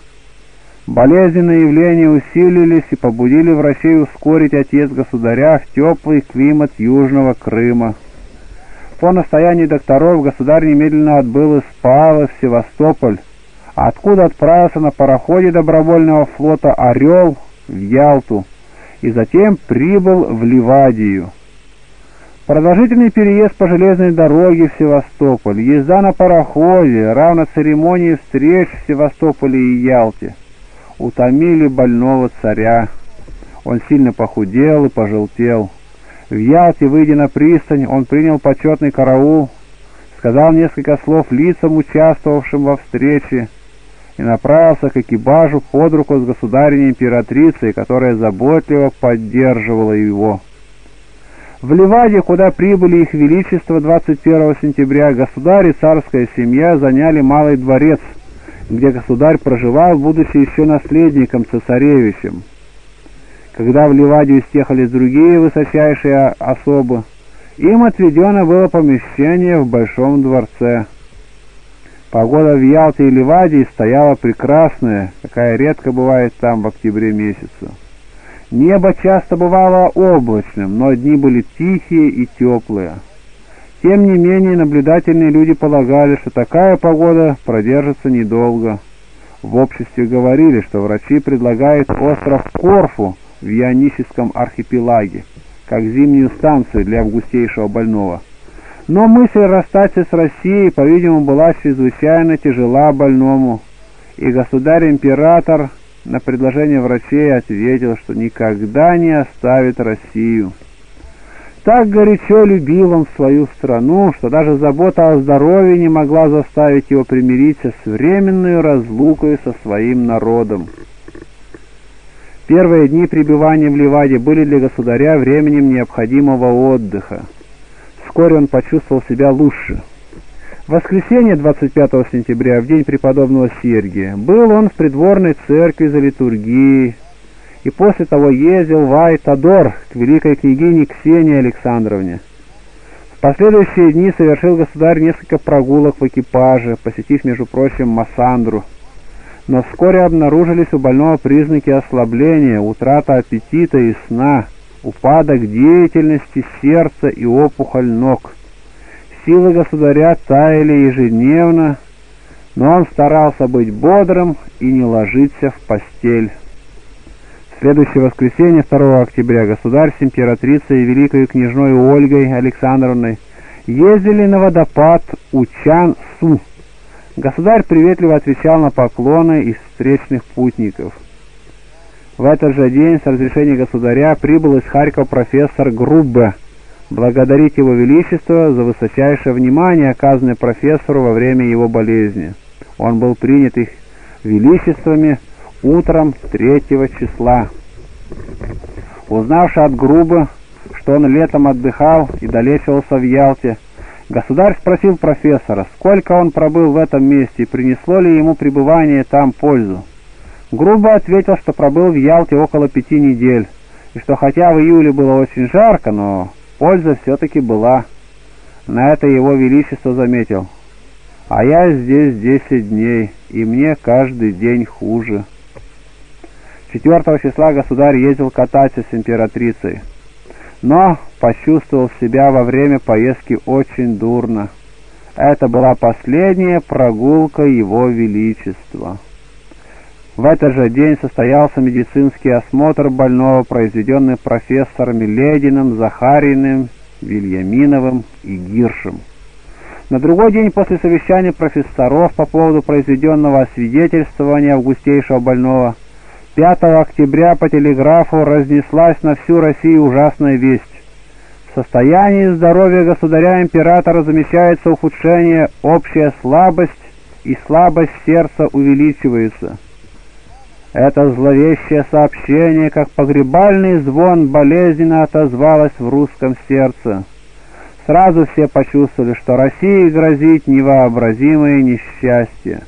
Болезненные явления усилились и побудили врачей ускорить отъезд государя в теплый климат Южного Крыма. По настоянию докторов государь немедленно отбыл из Павла в Севастополь, откуда отправился на пароходе добровольного флота «Орел» в Ялту и затем прибыл в Ливадию. Продолжительный переезд по железной дороге в Севастополь, езда на пароходе, равно церемонии встреч в Севастополе и Ялте, утомили больного царя. Он сильно похудел и пожелтел. В Ялте, выйдя на пристань, он принял почетный караул, сказал несколько слов лицам, участвовавшим во встрече, и направился к экипажу под руку с государиней императрицей, которая заботливо поддерживала его. В Ливаде, куда прибыли их величество 21 сентября, государь и царская семья заняли малый дворец, где государь проживал, будучи еще наследником цесаревичем. Когда в Ливадию стехались другие высочайшие особы, им отведено было помещение в Большом дворце. Погода в Ялте и Ливадии стояла прекрасная, какая редко бывает там в октябре месяце. Небо часто бывало облачным, но дни были тихие и теплые. Тем не менее, наблюдательные люди полагали, что такая погода продержится недолго. В обществе говорили, что врачи предлагают остров Корфу в Ионическом архипелаге, как зимнюю станцию для августейшего больного. Но мысль расстаться с Россией, по-видимому, была чрезвычайно тяжела больному, и государь-император на предложение врачей ответил, что никогда не оставит Россию. Так горячо любил он свою страну, что даже забота о здоровье не могла заставить его примириться с временной разлукой со своим народом. Первые дни пребывания в Ливаде были для государя временем необходимого отдыха. Вскоре он почувствовал себя лучше. В воскресенье 25 сентября, в день преподобного Сергия, был он в придворной церкви за литургией, и после того ездил в Айтадор к великой княгине Ксении Александровне. В последующие дни совершил государь несколько прогулок в экипаже, посетив, между прочим, Массандру. Но вскоре обнаружились у больного признаки ослабления, утрата аппетита и сна – упадок деятельности сердца и опухоль ног. Силы государя таяли ежедневно, но он старался быть бодрым и не ложиться в постель. Следующее воскресенье, 2 октября, государь с императрицей и великой княжной Ольгой Александровной ездили на водопад Учан-Су. Государь приветливо отвечал на поклоны из встречных путников – в этот же день с разрешения государя прибыл из Харькова профессор Груббе благодарить его величество за высочайшее внимание, оказанное профессору во время его болезни. Он был принят их величествами утром 3 числа. Узнавши от Грубы, что он летом отдыхал и долечивался в Ялте. Государь спросил профессора, сколько он пробыл в этом месте и принесло ли ему пребывание там пользу. Грубо ответил, что пробыл в Ялте около пяти недель, и что хотя в июле было очень жарко, но польза все-таки была. На это его величество заметил. А я здесь десять дней, и мне каждый день хуже. 4 числа государь ездил кататься с императрицей, но почувствовал себя во время поездки очень дурно. Это была последняя прогулка его величества. В этот же день состоялся медицинский осмотр больного, произведенный профессорами Лединым, Захариным, Вильяминовым и Гиршем. На другой день после совещания профессоров по поводу произведенного освидетельствования августейшего больного 5 октября по телеграфу разнеслась на всю Россию ужасная весть. В состоянии здоровья государя-императора замечается ухудшение, общая слабость и слабость сердца увеличивается. Это зловещее сообщение, как погребальный звон, болезненно отозвалось в русском сердце. Сразу все почувствовали, что России грозит невообразимое несчастье.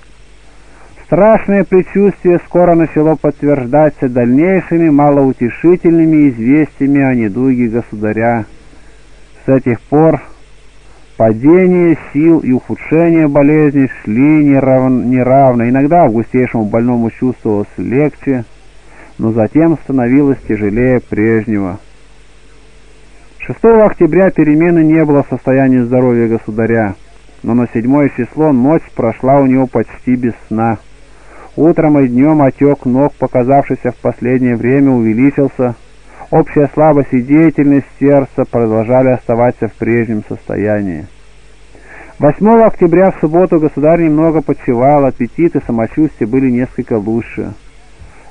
Страшное предчувствие скоро начало подтверждаться дальнейшими малоутешительными известиями о недуге государя. С этих пор падение сил и ухудшение болезни шли нерав... неравно. Иногда августейшему больному чувствовалось легче, но затем становилось тяжелее прежнего. 6 октября перемены не было в состоянии здоровья государя, но на седьмое число ночь прошла у него почти без сна. Утром и днем отек ног, показавшийся в последнее время, увеличился. Общая слабость и деятельность сердца продолжали оставаться в прежнем состоянии. 8 октября в субботу государь немного почевал, аппетит и самочувствие были несколько лучше.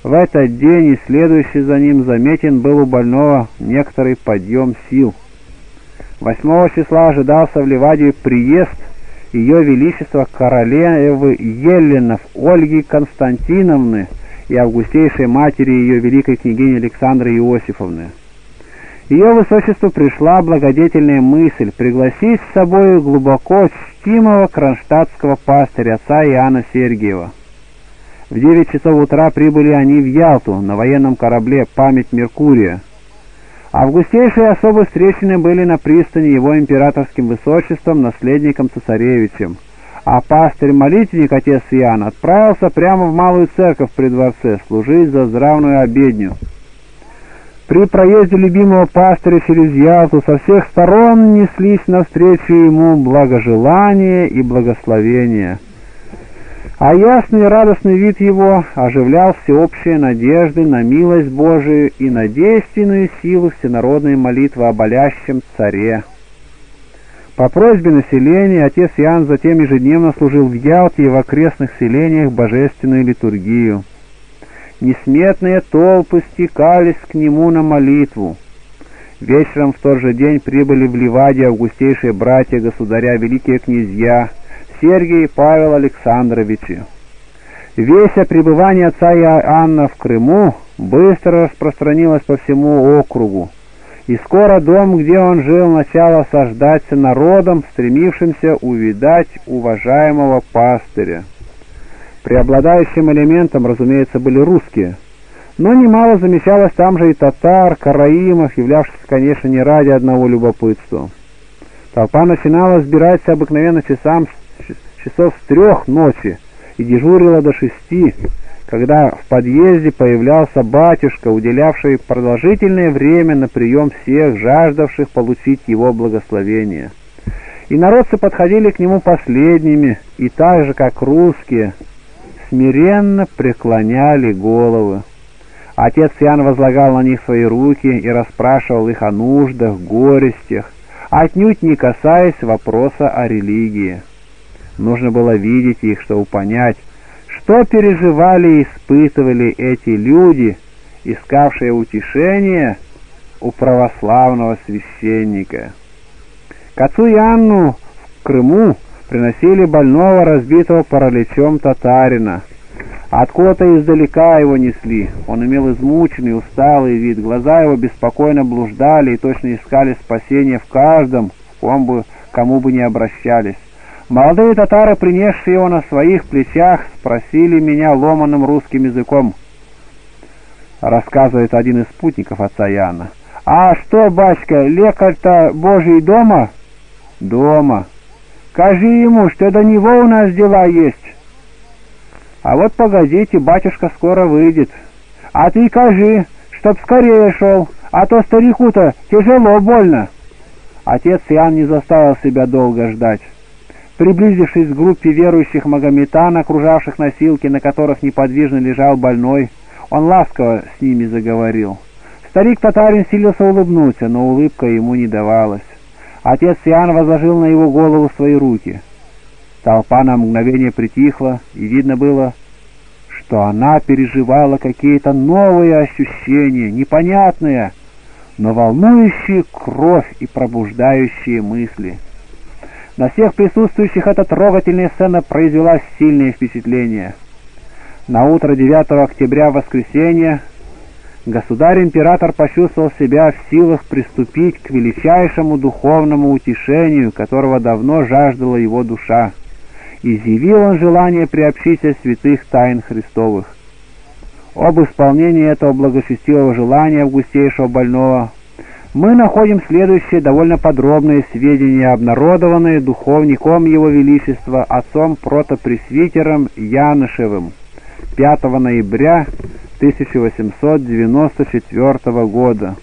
В этот день и следующий за ним заметен был у больного некоторый подъем сил. 8 числа ожидался в Ливадии приезд ее Величества королевы Еленов Ольги Константиновны и августейшей матери ее великой княгини Александры Иосифовны. Ее высочеству пришла благодетельная мысль пригласить с собой глубоко чтимого кронштадтского пастыря отца Иоанна Сергиева. В девять часов утра прибыли они в Ялту на военном корабле «Память Меркурия», Августейшие особо встречены были на пристани его императорским высочеством, наследником цесаревичем, а пастырь-молитвенник, отец Иоанн, отправился прямо в малую церковь при дворце служить за здравную обедню. При проезде любимого пастыря через Ялту со всех сторон неслись навстречу ему благожелания и благословения – а ясный и радостный вид его оживлял всеобщие надежды на милость Божию и на действенную силу всенародной молитвы о болящем царе. По просьбе населения отец Иоанн затем ежедневно служил в Ялте и в окрестных селениях божественную литургию. Несметные толпы стекались к нему на молитву. Вечером в тот же день прибыли в Ливаде августейшие братья государя, великие князья, Сергий Павел Александровичи. Весть о пребывании отца Иоанна в Крыму быстро распространилась по всему округу, и скоро дом, где он жил, начал осаждаться народом, стремившимся увидать уважаемого пастыря. Преобладающим элементом, разумеется, были русские, но немало замечалось там же и татар, караимов, являвшихся, конечно, не ради одного любопытства. Толпа начинала сбираться обыкновенно часам часов с трех ночи и дежурила до шести, когда в подъезде появлялся батюшка, уделявший продолжительное время на прием всех жаждавших получить его благословение. И народцы подходили к нему последними, и так же, как русские, смиренно преклоняли головы. Отец Иоанн возлагал на них свои руки и расспрашивал их о нуждах, горестях, отнюдь не касаясь вопроса о религии. Нужно было видеть их, чтобы понять, что переживали и испытывали эти люди, искавшие утешение у православного священника. К отцу Иоанну в Крыму приносили больного, разбитого параличом татарина. Откуда-то издалека его несли. Он имел измученный, усталый вид, глаза его беспокойно блуждали и точно искали спасения в каждом, ком бы, кому бы не обращались. Молодые татары, принесшие его на своих плечах, спросили меня ломаным русским языком, рассказывает один из спутников отца Яна. «А что, батька, лекарь-то Божий дома?» «Дома. Скажи ему, что до него у нас дела есть». «А вот погодите, батюшка скоро выйдет». «А ты кажи, чтоб скорее шел, а то старику-то тяжело больно». Отец Иоанн не заставил себя долго ждать. Приблизившись к группе верующих магометан, окружавших носилки, на которых неподвижно лежал больной, он ласково с ними заговорил. Старик-татарин силился улыбнуться, но улыбка ему не давалась. Отец Иоанн возложил на его голову свои руки. Толпа на мгновение притихла, и видно было, что она переживала какие-то новые ощущения, непонятные, но волнующие кровь и пробуждающие мысли. На всех присутствующих эта трогательная сцена произвела сильное впечатление. На утро 9 октября, воскресенье, государь-император почувствовал себя в силах приступить к величайшему духовному утешению, которого давно жаждала его душа. Изъявил он желание приобщиться святых тайн Христовых. Об исполнении этого благочестивого желания августейшего больного мы находим следующие довольно подробные сведения, обнародованные духовником Его Величества, отцом протопресвитером Янышевым 5 ноября 1894 года.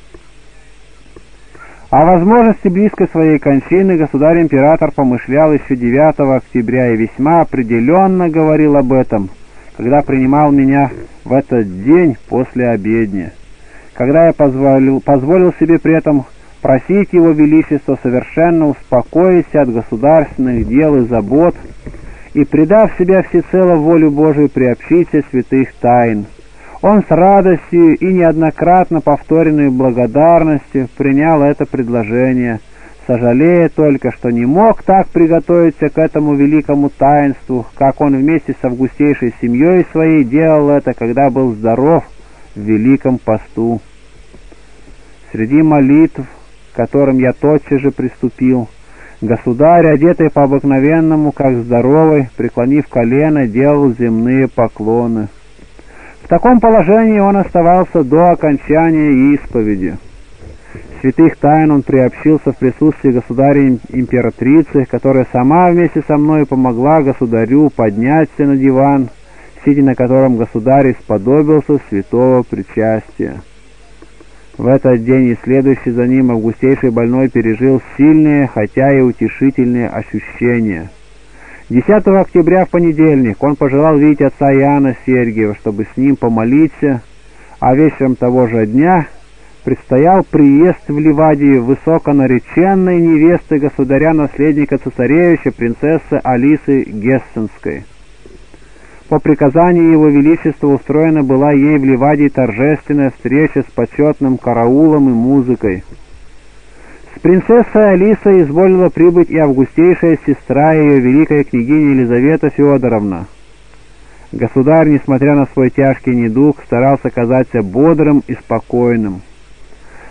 О возможности близкой своей кончины государь-император помышлял еще 9 октября и весьма определенно говорил об этом, когда принимал меня в этот день после обедни. Когда я позволил, позволил себе при этом просить Его Величество совершенно успокоиться от государственных дел и забот и, предав себя всецело волю Божию, приобщиться святых тайн. Он с радостью и неоднократно повторенной благодарностью принял это предложение, сожалея только, что не мог так приготовиться к этому великому таинству, как он вместе с августейшей семьей своей делал это, когда был здоров в великом посту. Среди молитв, к которым я тотчас же приступил, Государь, одетый по обыкновенному, как здоровый, преклонив колено, делал земные поклоны. В таком положении он оставался до окончания исповеди. Святых тайн он приобщился в присутствии государя-императрицы, которая сама вместе со мной помогла государю подняться на диван, сидя на котором государь исподобился святого причастия. В этот день и следующий за ним августейший больной пережил сильные, хотя и утешительные ощущения. 10 октября в понедельник он пожелал видеть отца Иоанна Сергиева, чтобы с ним помолиться, а вечером того же дня предстоял приезд в Ливадию высоконареченной невесты государя-наследника цесаревича принцессы Алисы Гессенской. По приказанию Его Величества устроена была ей в Ливадии торжественная встреча с почетным караулом и музыкой. С принцессой Алисой изволила прибыть и августейшая сестра ее, великая княгиня Елизавета Федоровна. Государь, несмотря на свой тяжкий недуг, старался казаться бодрым и спокойным.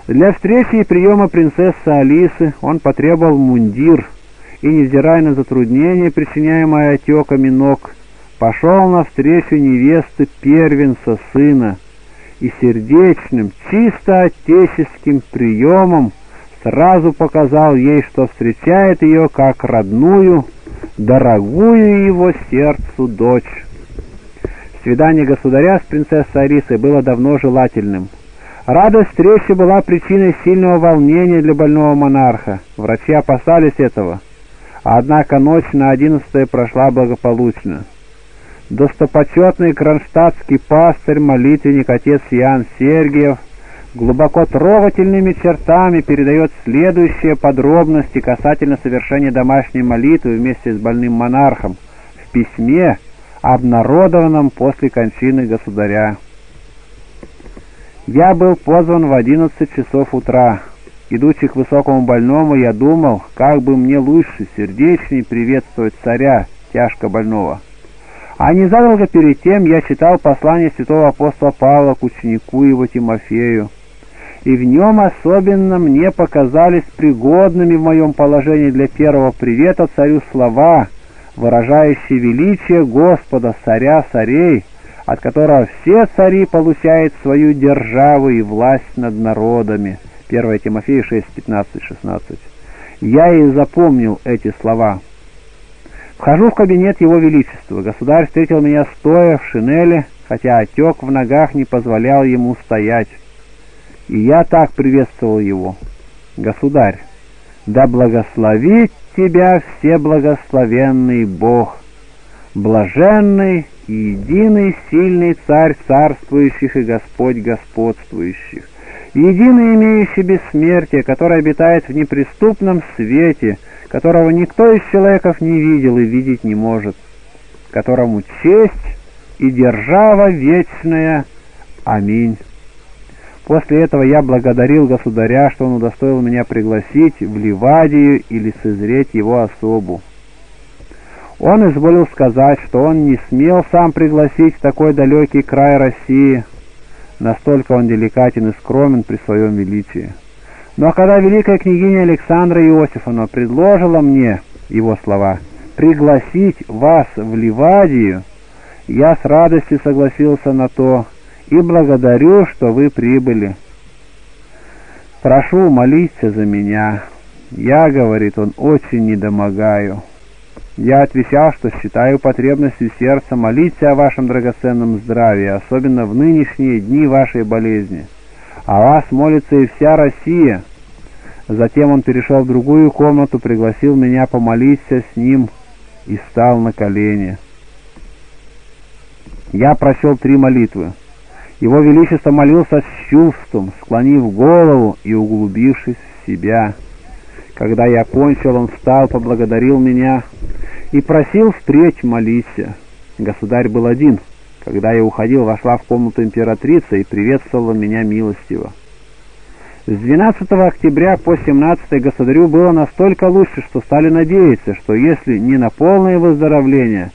Для встречи и приема принцессы Алисы он потребовал мундир и, невзирая на затруднения, причиняемые отеками ног, пошел навстречу невесты первенца сына и сердечным, чисто отеческим приемом сразу показал ей, что встречает ее как родную, дорогую его сердцу дочь. Свидание государя с принцессой Арисой было давно желательным. Радость встречи была причиной сильного волнения для больного монарха. Врачи опасались этого. Однако ночь на одиннадцатое прошла благополучно достопочетный кронштадтский пастырь, молитвенник отец Ян Сергиев, глубоко трогательными чертами передает следующие подробности касательно совершения домашней молитвы вместе с больным монархом в письме, обнародованном после кончины государя. Я был позван в одиннадцать часов утра. Идучи к высокому больному, я думал, как бы мне лучше, сердечней приветствовать царя, тяжко больного. А незадолго перед тем я читал послание святого апостола Павла к ученику его Тимофею, и в нем особенно мне показались пригодными в моем положении для первого привета царю слова, выражающие величие Господа, царя царей, от которого все цари получают свою державу и власть над народами. 1 Тимофея 6, 15, 16. Я и запомнил эти слова. Вхожу в кабинет Его Величества. Государь встретил меня стоя в шинели, хотя отек в ногах не позволял ему стоять. И я так приветствовал его. Государь, да благословит тебя все благословенный Бог, блаженный и единый сильный Царь царствующих и Господь господствующих, единый имеющий бессмертие, который обитает в неприступном свете, которого никто из человеков не видел и видеть не может, которому честь и держава вечная. Аминь. После этого я благодарил государя, что он удостоил меня пригласить в Ливадию или созреть его особу. Он изволил сказать, что он не смел сам пригласить в такой далекий край России, настолько он деликатен и скромен при своем величии. Но когда великая княгиня Александра Иосифовна предложила мне, его слова, пригласить вас в Ливадию, я с радостью согласился на то и благодарю, что вы прибыли. Прошу молиться за меня. Я, говорит он, очень недомогаю. Я отвечал, что считаю потребностью сердца молиться о вашем драгоценном здравии, особенно в нынешние дни вашей болезни. О вас молится и вся Россия. Затем он перешел в другую комнату, пригласил меня помолиться с ним и стал на колени. Я прочел три молитвы. Его Величество молился с чувством, склонив голову и углубившись в себя. Когда я кончил, он встал, поблагодарил меня и просил впредь молиться. Государь был один. Когда я уходил, вошла в комнату императрица и приветствовала меня милостиво. С 12 октября по 17 государю было настолько лучше, что стали надеяться, что если не на полное выздоровление,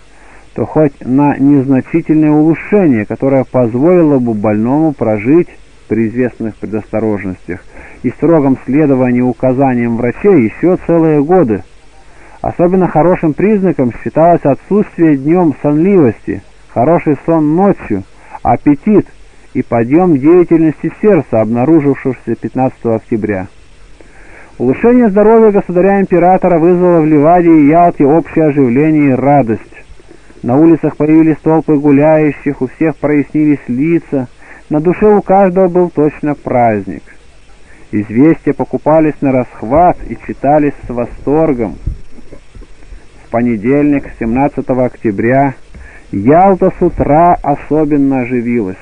то хоть на незначительное улучшение, которое позволило бы больному прожить при известных предосторожностях и строгом следовании указаниям врачей еще целые годы. Особенно хорошим признаком считалось отсутствие днем сонливости, хороший сон ночью, аппетит – и подъем деятельности сердца, обнаружившегося 15 октября. Улучшение здоровья государя-императора вызвало в Ливаде и Ялте общее оживление и радость. На улицах появились толпы гуляющих, у всех прояснились лица, на душе у каждого был точно праздник. Известия покупались на расхват и читались с восторгом. В понедельник, 17 октября, Ялта с утра особенно оживилась.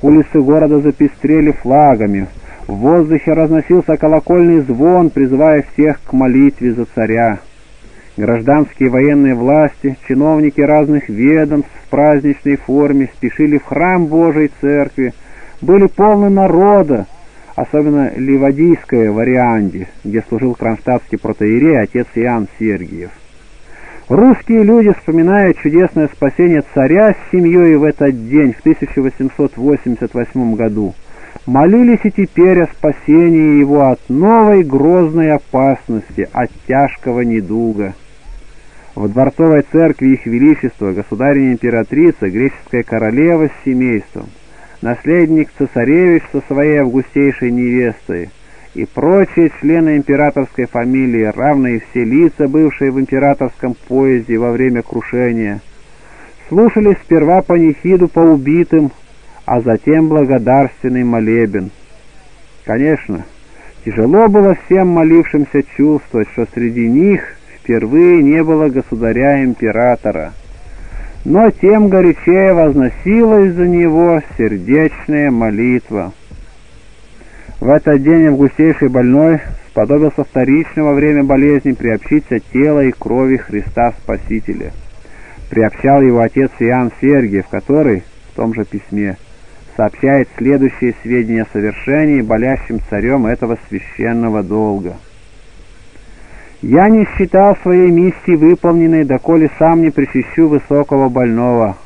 Улицы города запестрели флагами. В воздухе разносился колокольный звон, призывая всех к молитве за царя. Гражданские военные власти, чиновники разных ведомств в праздничной форме спешили в храм Божьей Церкви, были полны народа, особенно Ливадийская в где служил кронштадтский протеерей отец Иоанн Сергиев. Русские люди, вспоминая чудесное спасение царя с семьей в этот день, в 1888 году, молились и теперь о спасении его от новой грозной опасности, от тяжкого недуга. В дворцовой церкви их величества, государыня-императрица, греческая королева с семейством, наследник цесаревич со своей августейшей невестой, и прочие члены императорской фамилии, равные все лица, бывшие в императорском поезде во время крушения, слушали сперва панихиду по убитым, а затем благодарственный молебен. Конечно, тяжело было всем молившимся чувствовать, что среди них впервые не было государя-императора, но тем горячее возносилась за него сердечная молитва. В этот день августейший больной сподобился вторично во время болезни приобщиться тела и крови Христа Спасителя. Приобщал его отец Иоанн Сергиев, который в том же письме сообщает следующие сведения о совершении болящим царем этого священного долга. Я не считал своей миссии выполненной, доколе сам не причащу высокого больного.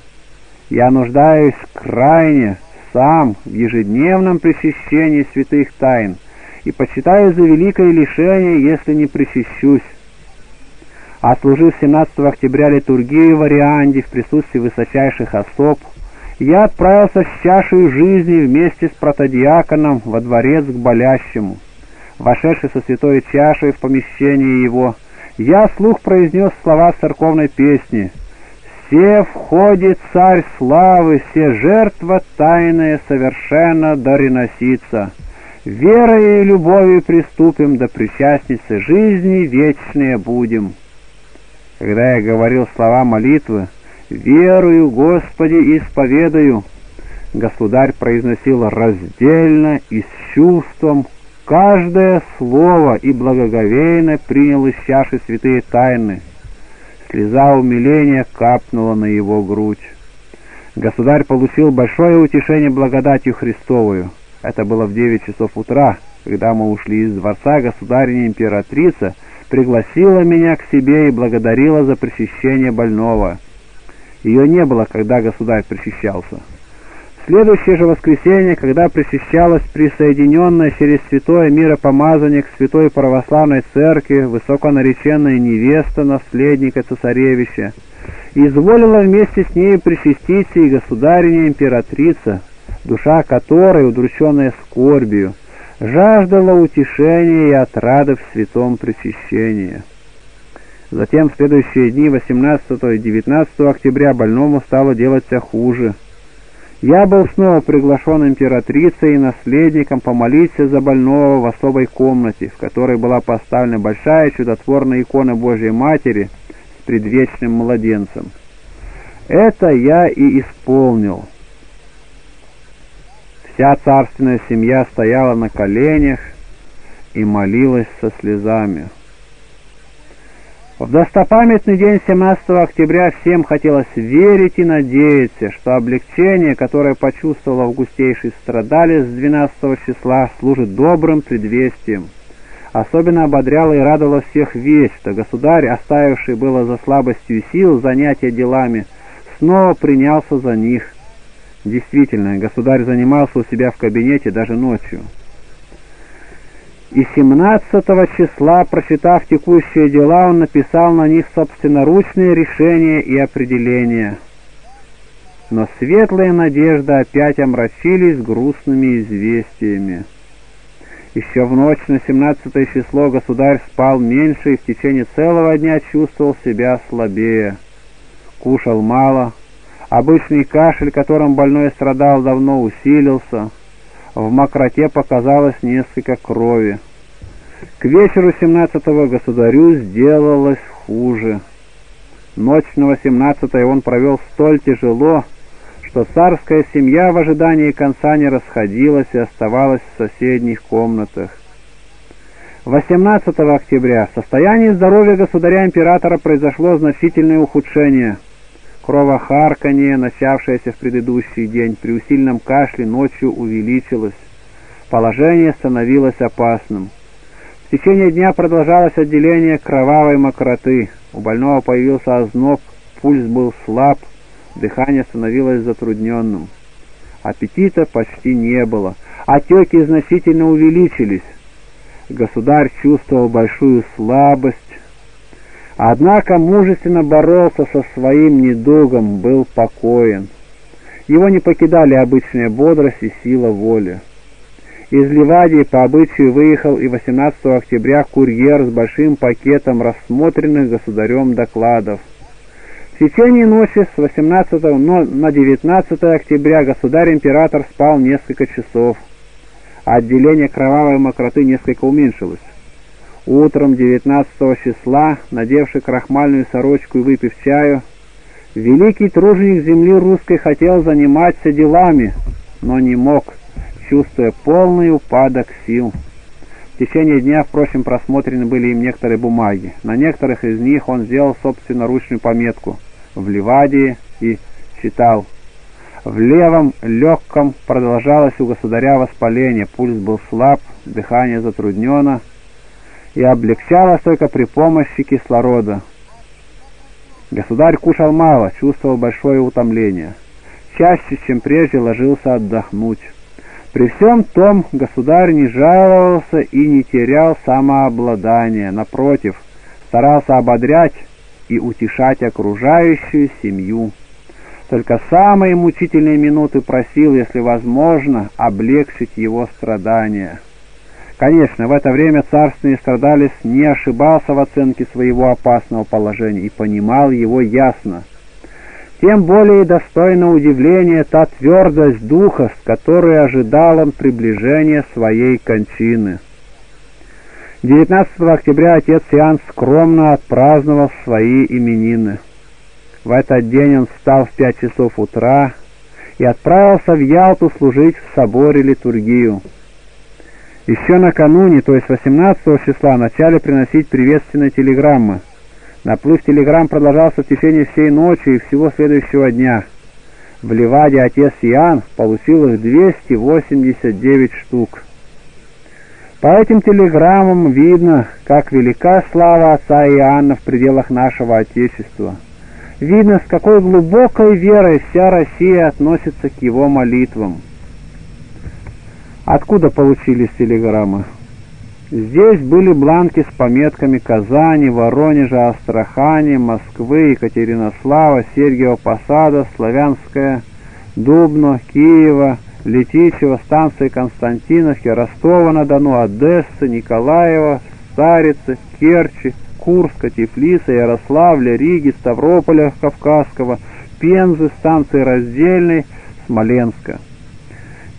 Я нуждаюсь крайне сам в ежедневном причащении святых тайн и почитаю за великое лишение, если не причащусь. Отслужив 17 октября литургию в Арианде в присутствии высочайших особ, я отправился с чашей жизни вместе с протодиаконом во дворец к болящему. Вошедший со святой чашей в помещение его, я вслух произнес слова церковной песни «Все входит царь славы, все жертва тайная совершенно дореносится. Верой и любовью приступим, до причастницы жизни вечные будем». Когда я говорил слова молитвы, «Верую, Господи, исповедаю», государь произносил раздельно и с чувством, каждое слово и благоговейно принял из чаши святые тайны. Слеза умиления капнула на его грудь. Государь получил большое утешение благодатью Христовую. Это было в девять часов утра, когда мы ушли из дворца, государиня императрица пригласила меня к себе и благодарила за причащение больного. Ее не было, когда государь причащался. Следующее же воскресенье, когда причащалась присоединенная через святое миропомазание к святой православной церкви высоконареченная невеста наследника цесаревича, изволила вместе с ней причаститься и государиня императрица, душа которой, удрученная скорбью, жаждала утешения и отрады в святом причащении. Затем в следующие дни 18 и 19 октября больному стало делаться хуже. Я был снова приглашен императрицей и наследником помолиться за больного в особой комнате, в которой была поставлена большая чудотворная икона Божьей Матери с предвечным младенцем. Это я и исполнил. Вся царственная семья стояла на коленях и молилась со слезами. В достопамятный день 17 октября всем хотелось верить и надеяться, что облегчение, которое почувствовал августейший страдалец с 12 числа, служит добрым предвестием. Особенно ободряла и радовала всех весть, что государь, оставивший было за слабостью сил занятия делами, снова принялся за них. Действительно, государь занимался у себя в кабинете даже ночью и 17 числа, прочитав текущие дела, он написал на них собственноручные решения и определения. Но светлые надежды опять омрачились грустными известиями. Еще в ночь на 17 число государь спал меньше и в течение целого дня чувствовал себя слабее. Кушал мало, обычный кашель, которым больной страдал, давно усилился — в мокроте показалось несколько крови. К вечеру 17-го государю сделалось хуже. Ночь на 18-е он провел столь тяжело, что царская семья в ожидании конца не расходилась и оставалась в соседних комнатах. 18 октября в состоянии здоровья государя-императора произошло значительное ухудшение – Кровохарканье, начавшееся в предыдущий день, при усильном кашле ночью увеличилось. Положение становилось опасным. В течение дня продолжалось отделение кровавой мокроты. У больного появился озноб, пульс был слаб, дыхание становилось затрудненным. Аппетита почти не было, отеки значительно увеличились. Государь чувствовал большую слабость, Однако мужественно боролся со своим недугом, был покоен. Его не покидали обычная бодрость и сила воли. Из Ливадии по обычаю выехал и 18 октября курьер с большим пакетом рассмотренных государем докладов. В течение ночи с 18 на 19 октября государь-император спал несколько часов. Отделение кровавой мокроты несколько уменьшилось. Утром 19 числа, надевший крахмальную сорочку и выпив чаю, великий труженик земли русской хотел заниматься делами, но не мог, чувствуя полный упадок сил. В течение дня, впрочем, просмотрены были им некоторые бумаги. На некоторых из них он сделал собственноручную пометку в Ливадии и читал. В левом легком продолжалось у государя воспаление, пульс был слаб, дыхание затруднено, и облегчалось только при помощи кислорода. Государь кушал мало, чувствовал большое утомление. Чаще, чем прежде, ложился отдохнуть. При всем том государь не жаловался и не терял самообладания. Напротив, старался ободрять и утешать окружающую семью. Только самые мучительные минуты просил, если возможно, облегчить его страдания. Конечно, в это время царственный страдалец не ошибался в оценке своего опасного положения и понимал его ясно. Тем более достойна удивления та твердость духа, с которой ожидал он приближения своей кончины. 19 октября отец Иоанн скромно отпраздновал свои именины. В этот день он встал в пять часов утра и отправился в Ялту служить в соборе литургию. Еще накануне, то есть 18 числа, начали приносить приветственные телеграммы. Наплыв телеграмм продолжался в течение всей ночи и всего следующего дня. В Ливаде отец Иоанн получил их 289 штук. По этим телеграммам видно, как велика слава отца Иоанна в пределах нашего Отечества. Видно, с какой глубокой верой вся Россия относится к его молитвам. Откуда получились телеграммы? Здесь были бланки с пометками Казани, Воронежа, Астрахани, Москвы, Екатеринослава, Сергиева Посада, Славянская, Дубно, Киева, Летичева, станции Константиновки, Ростова-на-Дону, Одессы, Николаева, Старицы, Керчи, Курска, Тифлиса, Ярославля, Риги, Ставрополя Кавказского, Пензы, станции Раздельной, Смоленска.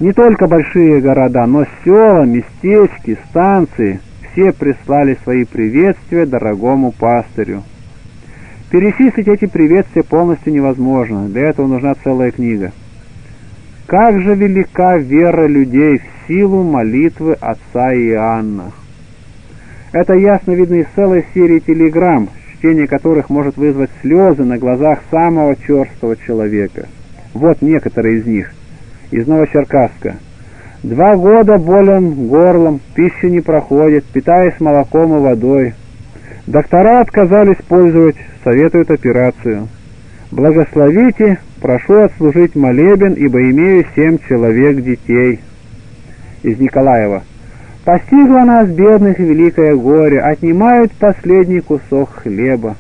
Не только большие города, но села, местечки, станции, все прислали свои приветствия дорогому пастырю. Перечислить эти приветствия полностью невозможно, для этого нужна целая книга. Как же велика вера людей в силу молитвы отца Иоанна! Это ясно видно из целой серии телеграмм, чтение которых может вызвать слезы на глазах самого черстого человека. Вот некоторые из них – из Новочеркасска. Два года болен горлом, пища не проходит, питаясь молоком и водой. Доктора отказались пользовать, советуют операцию. Благословите, прошу отслужить молебен, ибо имею семь человек детей. Из Николаева. Постигло нас, бедных, великое горе, отнимают последний кусок хлеба.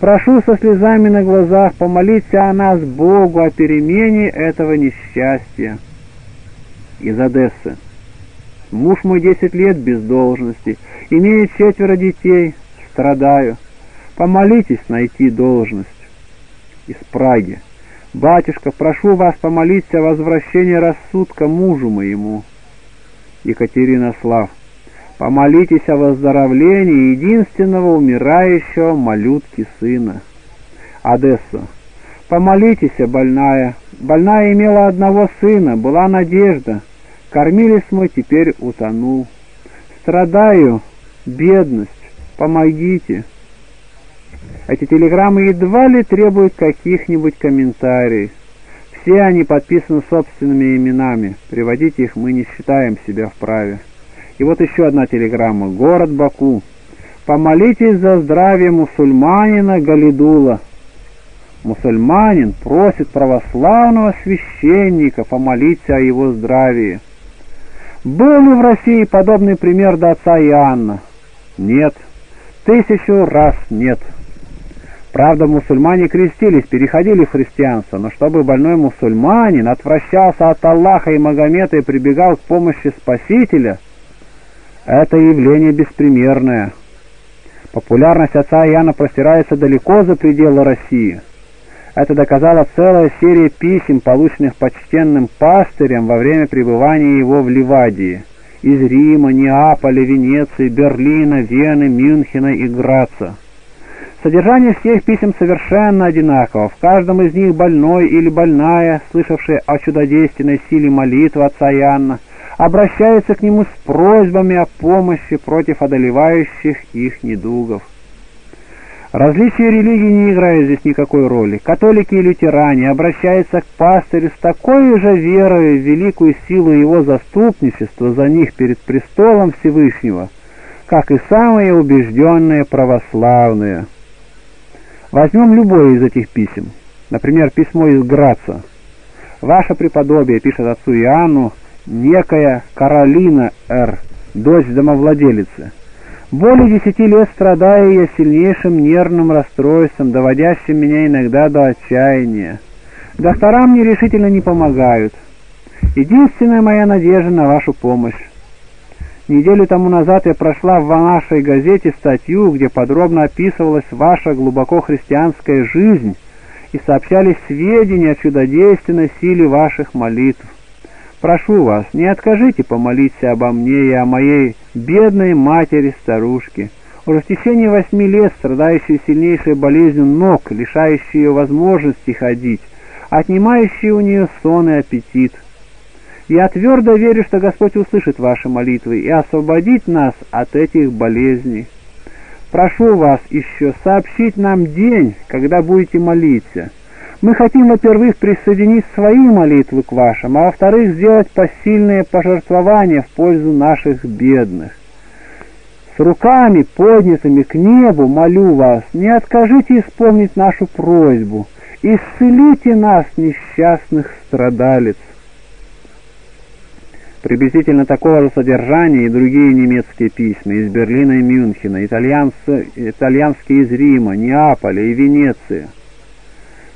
Прошу со слезами на глазах помолиться о нас Богу о перемене этого несчастья. Из Одессы. Муж мой десять лет без должности, имеет четверо детей, страдаю. Помолитесь найти должность. Из Праги. Батюшка, прошу вас помолиться о возвращении рассудка мужу моему. Екатерина Слав. Помолитесь о выздоровлении единственного умирающего малютки сына. Одесса. Помолитесь, больная. Больная имела одного сына, была надежда. Кормились мы, теперь утонул. Страдаю, бедность, помогите. Эти телеграммы едва ли требуют каких-нибудь комментариев. Все они подписаны собственными именами. Приводить их мы не считаем себя вправе. И вот еще одна телеграмма. Город Баку. Помолитесь за здравие мусульманина Галидула. Мусульманин просит православного священника помолиться о его здравии. Был ли в России подобный пример до отца Иоанна? Нет. Тысячу раз нет. Правда, мусульмане крестились, переходили в христианство, но чтобы больной мусульманин отвращался от Аллаха и Магомета и прибегал к помощи Спасителя – это явление беспримерное. Популярность отца Иоанна простирается далеко за пределы России. Это доказала целая серия писем, полученных почтенным пастырем во время пребывания его в Ливадии. Из Рима, Неаполя, Венеции, Берлина, Вены, Мюнхена и Граца. Содержание всех писем совершенно одинаково. В каждом из них больной или больная, слышавшая о чудодейственной силе молитвы отца Иоанна, обращаются к нему с просьбами о помощи против одолевающих их недугов. Различия религий не играют здесь никакой роли. Католики и лютеране обращаются к пастырю с такой же верой в великую силу его заступничества за них перед престолом Всевышнего, как и самые убежденные православные. Возьмем любое из этих писем, например, письмо из Граца. «Ваше преподобие», — пишет отцу Иоанну, — «некая Каролина Р., дочь домовладелицы». Более десяти лет страдаю я сильнейшим нервным расстройством, доводящим меня иногда до отчаяния. Доктора мне решительно не помогают. Единственная моя надежда на вашу помощь. Неделю тому назад я прошла в нашей газете статью, где подробно описывалась ваша глубоко христианская жизнь и сообщались сведения о чудодейственной силе ваших молитв. Прошу вас, не откажите помолиться обо мне и о моей бедной матери-старушке, уже в течение восьми лет страдающей сильнейшей болезнью ног, лишающей ее возможности ходить, отнимающей у нее сон и аппетит. Я твердо верю, что Господь услышит ваши молитвы и освободит нас от этих болезней. Прошу вас еще сообщить нам день, когда будете молиться. Мы хотим, во-первых, присоединить свои молитвы к вашим, а во-вторых, сделать посильные пожертвования в пользу наших бедных. С руками, поднятыми к небу, молю вас, не откажите исполнить нашу просьбу, исцелите нас, несчастных страдалец. Приблизительно такого же содержания и другие немецкие письма из Берлина и Мюнхена, итальянские из Рима, Неаполя и Венеции.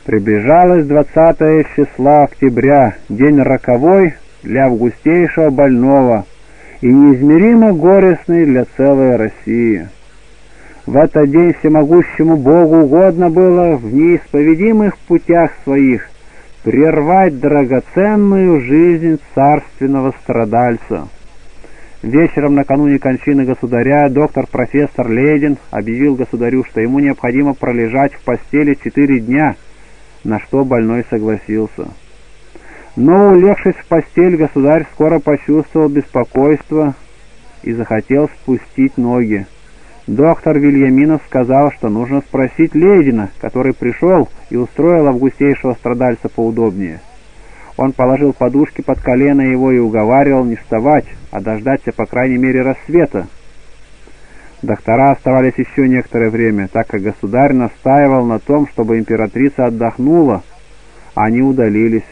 Приближалось 20 числа октября, день роковой для августейшего больного и неизмеримо горестный для целой России. В этот день всемогущему Богу угодно было в неисповедимых путях своих прервать драгоценную жизнь царственного страдальца. Вечером накануне кончины государя доктор-профессор Ледин объявил государю, что ему необходимо пролежать в постели четыре дня – на что больной согласился. Но, улегшись в постель, государь скоро почувствовал беспокойство и захотел спустить ноги. Доктор Вильяминов сказал, что нужно спросить Ледина, который пришел и устроил августейшего страдальца поудобнее. Он положил подушки под колено его и уговаривал не вставать, а дождаться по крайней мере рассвета, Доктора оставались еще некоторое время, так как государь настаивал на том, чтобы императрица отдохнула. Они удалились,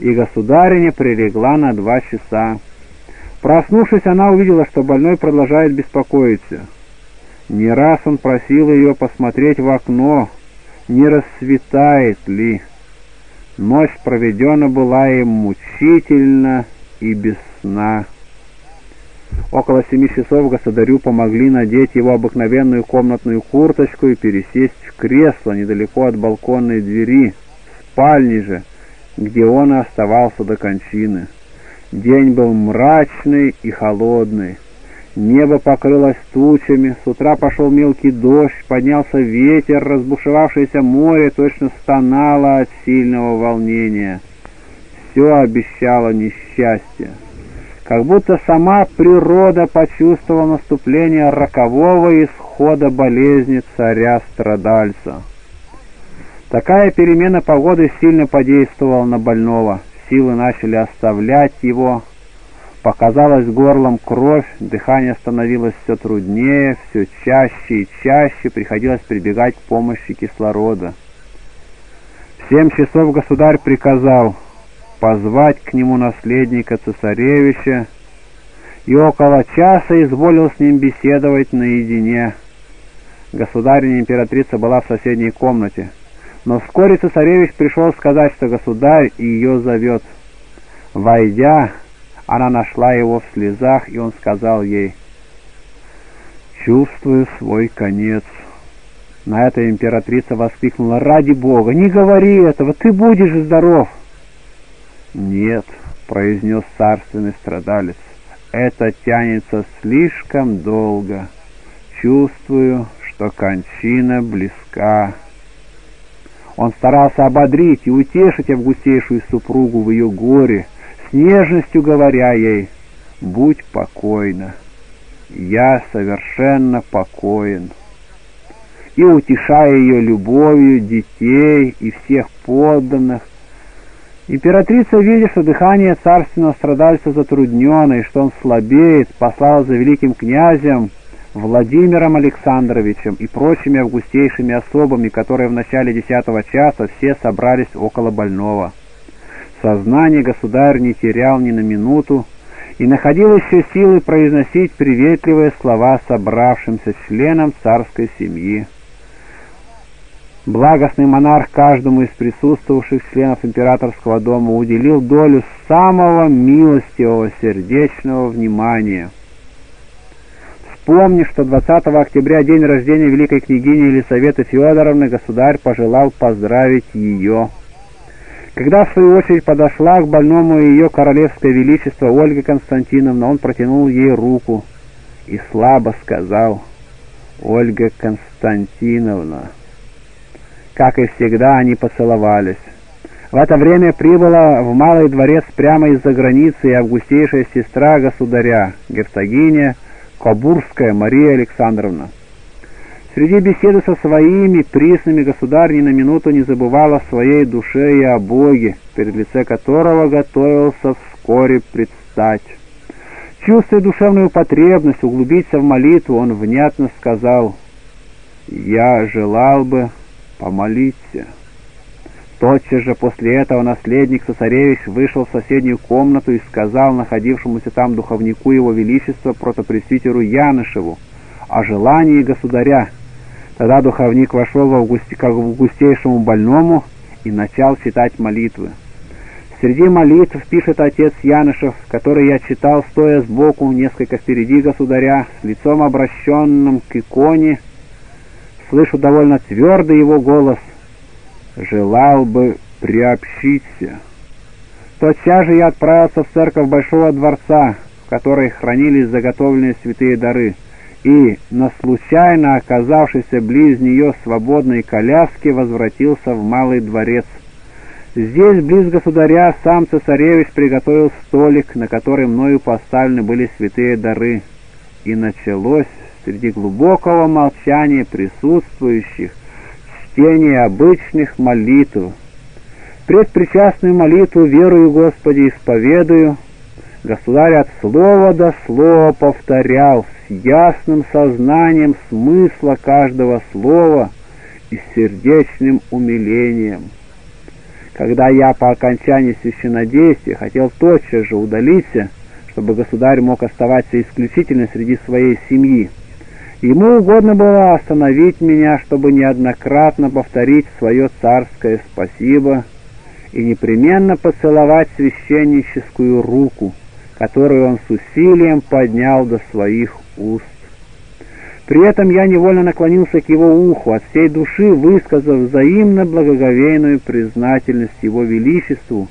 и государиня прилегла на два часа. Проснувшись, она увидела, что больной продолжает беспокоиться. Не раз он просил ее посмотреть в окно, не расцветает ли. Ночь проведена была им мучительно и без сна. Около семи часов государю помогли надеть его обыкновенную комнатную курточку и пересесть в кресло недалеко от балконной двери, в спальне же, где он и оставался до кончины. День был мрачный и холодный. Небо покрылось тучами, с утра пошел мелкий дождь, поднялся ветер, разбушевавшееся море точно стонало от сильного волнения. Все обещало несчастье как будто сама природа почувствовала наступление рокового исхода болезни царя-страдальца. Такая перемена погоды сильно подействовала на больного, силы начали оставлять его, показалась горлом кровь, дыхание становилось все труднее, все чаще и чаще приходилось прибегать к помощи кислорода. В семь часов государь приказал позвать к нему наследника цесаревича, и около часа изволил с ним беседовать наедине. Государыня императрица была в соседней комнате, но вскоре цесаревич пришел сказать, что государь ее зовет. Войдя, она нашла его в слезах, и он сказал ей, «Чувствую свой конец». На это императрица воскликнула, «Ради Бога, не говори этого, ты будешь здоров!» «Нет», — произнес царственный страдалец, — «это тянется слишком долго. Чувствую, что кончина близка». Он старался ободрить и утешить августейшую супругу в ее горе, с нежностью говоря ей «Будь покойна, я совершенно покоен» и утешая ее любовью детей и всех подданных, Императрица, видя, что дыхание царственного страдальца затруднено и что он слабеет, послала за великим князем Владимиром Александровичем и прочими августейшими особами, которые в начале десятого часа все собрались около больного. Сознание государь не терял ни на минуту и находил еще силы произносить приветливые слова собравшимся членам царской семьи. Благостный монарх каждому из присутствовавших членов императорского дома уделил долю самого милостивого сердечного внимания. Вспомни, что 20 октября, день рождения великой княгини Елисаветы Федоровны, государь пожелал поздравить ее. Когда, в свою очередь, подошла к больному ее королевское величество Ольга Константиновна, он протянул ей руку и слабо сказал «Ольга Константиновна». Как и всегда, они поцеловались. В это время прибыла в Малый дворец прямо из-за границы августейшая сестра государя, герцогиня Кобурская Мария Александровна. Среди беседы со своими присными государь на минуту не забывала о своей душе и о Боге, перед лице которого готовился вскоре предстать. Чувствуя душевную потребность углубиться в молитву, он внятно сказал «Я желал бы помолиться». Тотчас же после этого наследник цесаревич вышел в соседнюю комнату и сказал находившемуся там духовнику его величества протопресвитеру Янышеву о желании государя. Тогда духовник вошел в августе, к августейшему больному и начал читать молитвы. Среди молитв пишет отец Янышев, который я читал, стоя сбоку, несколько впереди государя, с лицом обращенным к иконе, слышу довольно твердый его голос — желал бы приобщиться. Тотчас же я отправился в церковь Большого Дворца, в которой хранились заготовленные святые дары, и, на случайно оказавшейся близ нее свободной коляске, возвратился в Малый Дворец. Здесь, близ государя, сам цесаревич приготовил столик, на который мною поставлены были святые дары, и началось среди глубокого молчания присутствующих чтение обычных молитв. Предпричастную молитву верую Господи исповедую, Государь от слова до слова повторял с ясным сознанием смысла каждого слова и сердечным умилением. Когда я по окончании священнодействия хотел тотчас же удалиться, чтобы государь мог оставаться исключительно среди своей семьи, Ему угодно было остановить меня, чтобы неоднократно повторить свое царское спасибо и непременно поцеловать священническую руку, которую он с усилием поднял до своих уст. При этом я невольно наклонился к его уху, от всей души высказав взаимно благоговейную признательность его величеству,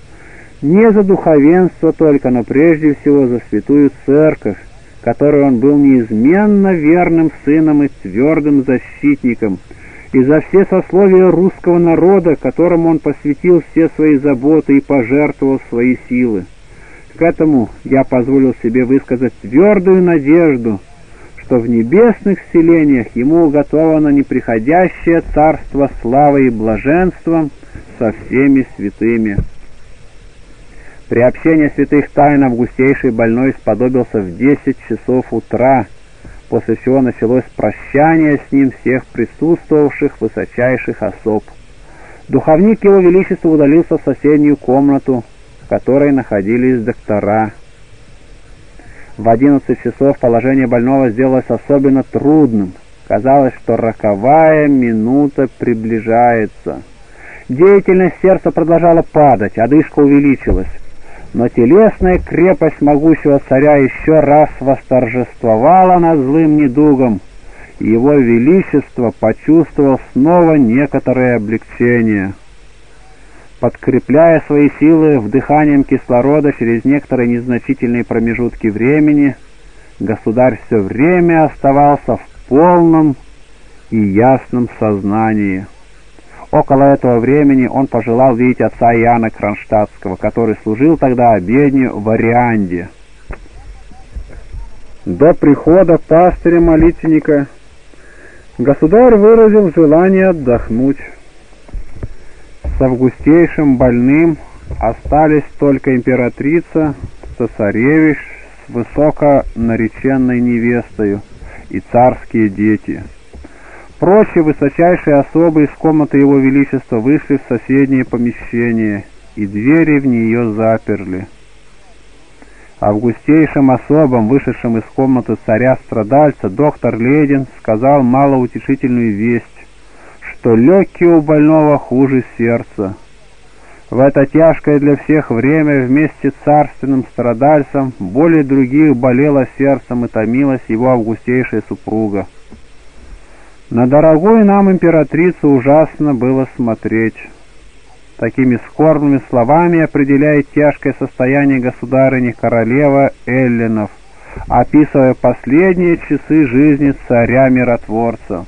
не за духовенство только, но прежде всего за святую церковь, которой он был неизменно верным сыном и твердым защитником, и за все сословия русского народа, которому он посвятил все свои заботы и пожертвовал свои силы. К этому я позволил себе высказать твердую надежду, что в небесных селениях ему уготовано неприходящее царство славы и блаженства со всеми святыми. Приобщение святых тайн августейший больной сподобился в десять часов утра, после чего началось прощание с ним всех присутствовавших высочайших особ. Духовник его величества удалился в соседнюю комнату, в которой находились доктора. В одиннадцать часов положение больного сделалось особенно трудным. Казалось, что роковая минута приближается. Деятельность сердца продолжала падать, одышка увеличилась но телесная крепость могучего царя еще раз восторжествовала над злым недугом, и его величество почувствовал снова некоторое облегчение. Подкрепляя свои силы вдыханием кислорода через некоторые незначительные промежутки времени, государь все время оставался в полном и ясном сознании. Около этого времени он пожелал видеть отца Иоанна Кронштадтского, который служил тогда обедню в Арианде. До прихода пастыря-молитвенника государь выразил желание отдохнуть. С августейшим больным остались только императрица, цесаревич с высоконареченной невестою и царские дети. Прочие высочайшие особы из комнаты Его Величества вышли в соседнее помещение, и двери в нее заперли. Августейшим особам, вышедшим из комнаты царя-страдальца, доктор Ледин сказал малоутешительную весть, что легкие у больного хуже сердца. В это тяжкое для всех время вместе с царственным страдальцем более других болело сердцем и томилась его августейшая супруга. На дорогую нам императрицу ужасно было смотреть. Такими скорбными словами определяет тяжкое состояние государыни королева Эллинов, описывая последние часы жизни царя-миротворца.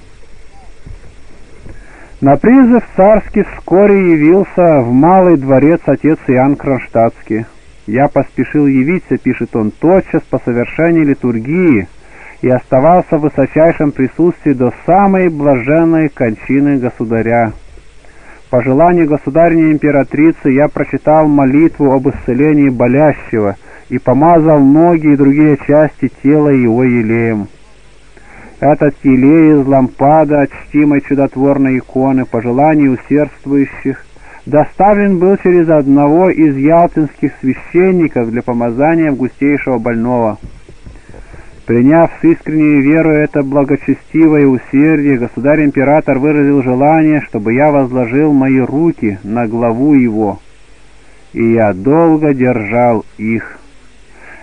На призыв царский вскоре явился в Малый дворец отец Иоанн Кронштадтский. «Я поспешил явиться», — пишет он, — «тотчас по совершении литургии, и оставался в высочайшем присутствии до самой блаженной кончины государя. По желанию государни императрицы я прочитал молитву об исцелении болящего и помазал ноги и другие части тела его елеем. Этот елей из лампада, чтимой чудотворной иконы, по желанию усердствующих, доставлен был через одного из ялтинских священников для помазания густейшего больного. Приняв с искренней верой это благочестивое усердие, государь-император выразил желание, чтобы я возложил мои руки на главу его, и я долго держал их.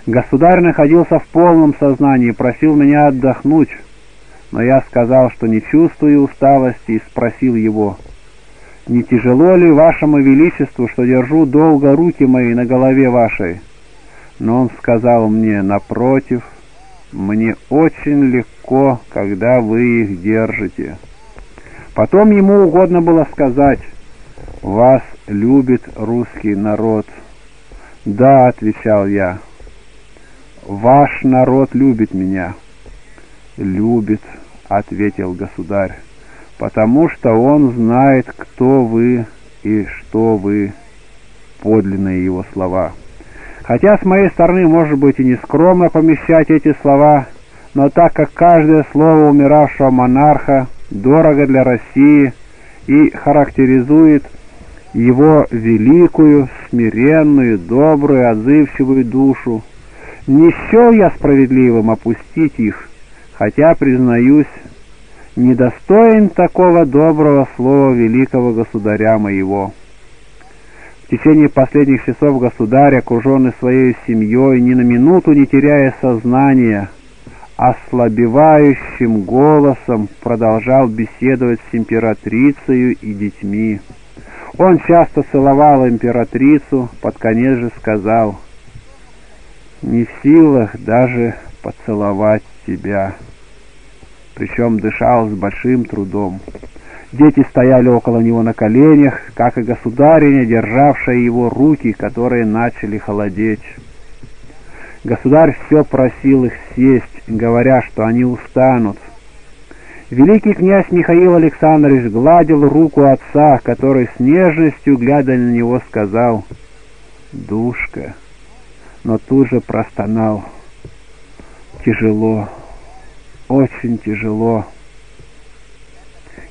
Государь находился в полном сознании и просил меня отдохнуть, но я сказал, что не чувствую усталости, и спросил его, «Не тяжело ли вашему величеству, что держу долго руки мои на голове вашей?» Но он сказал мне, «Напротив, мне очень легко, когда вы их держите. Потом ему угодно было сказать, «Вас любит русский народ». «Да», — отвечал я, — «ваш народ любит меня». «Любит», — ответил государь, — «потому что он знает, кто вы и что вы». Подлинные его слова. Хотя с моей стороны, может быть, и не скромно помещать эти слова, но так как каждое слово умиравшего монарха дорого для России и характеризует его великую, смиренную, добрую, отзывчивую душу, не счел я справедливым опустить их, хотя, признаюсь, недостоин такого доброго слова великого государя моего». В течение последних часов государь, окруженный своей семьей, ни на минуту не теряя сознания, ослабевающим голосом продолжал беседовать с императрицей и детьми. Он часто целовал императрицу, под конец же сказал, «Не в силах даже поцеловать тебя», причем дышал с большим трудом. Дети стояли около него на коленях, как и государиня, державшая его руки, которые начали холодеть. Государь все просил их сесть, говоря, что они устанут. Великий князь Михаил Александрович гладил руку отца, который с нежностью, глядя на него, сказал «Душка», но тут же простонал «Тяжело, очень тяжело».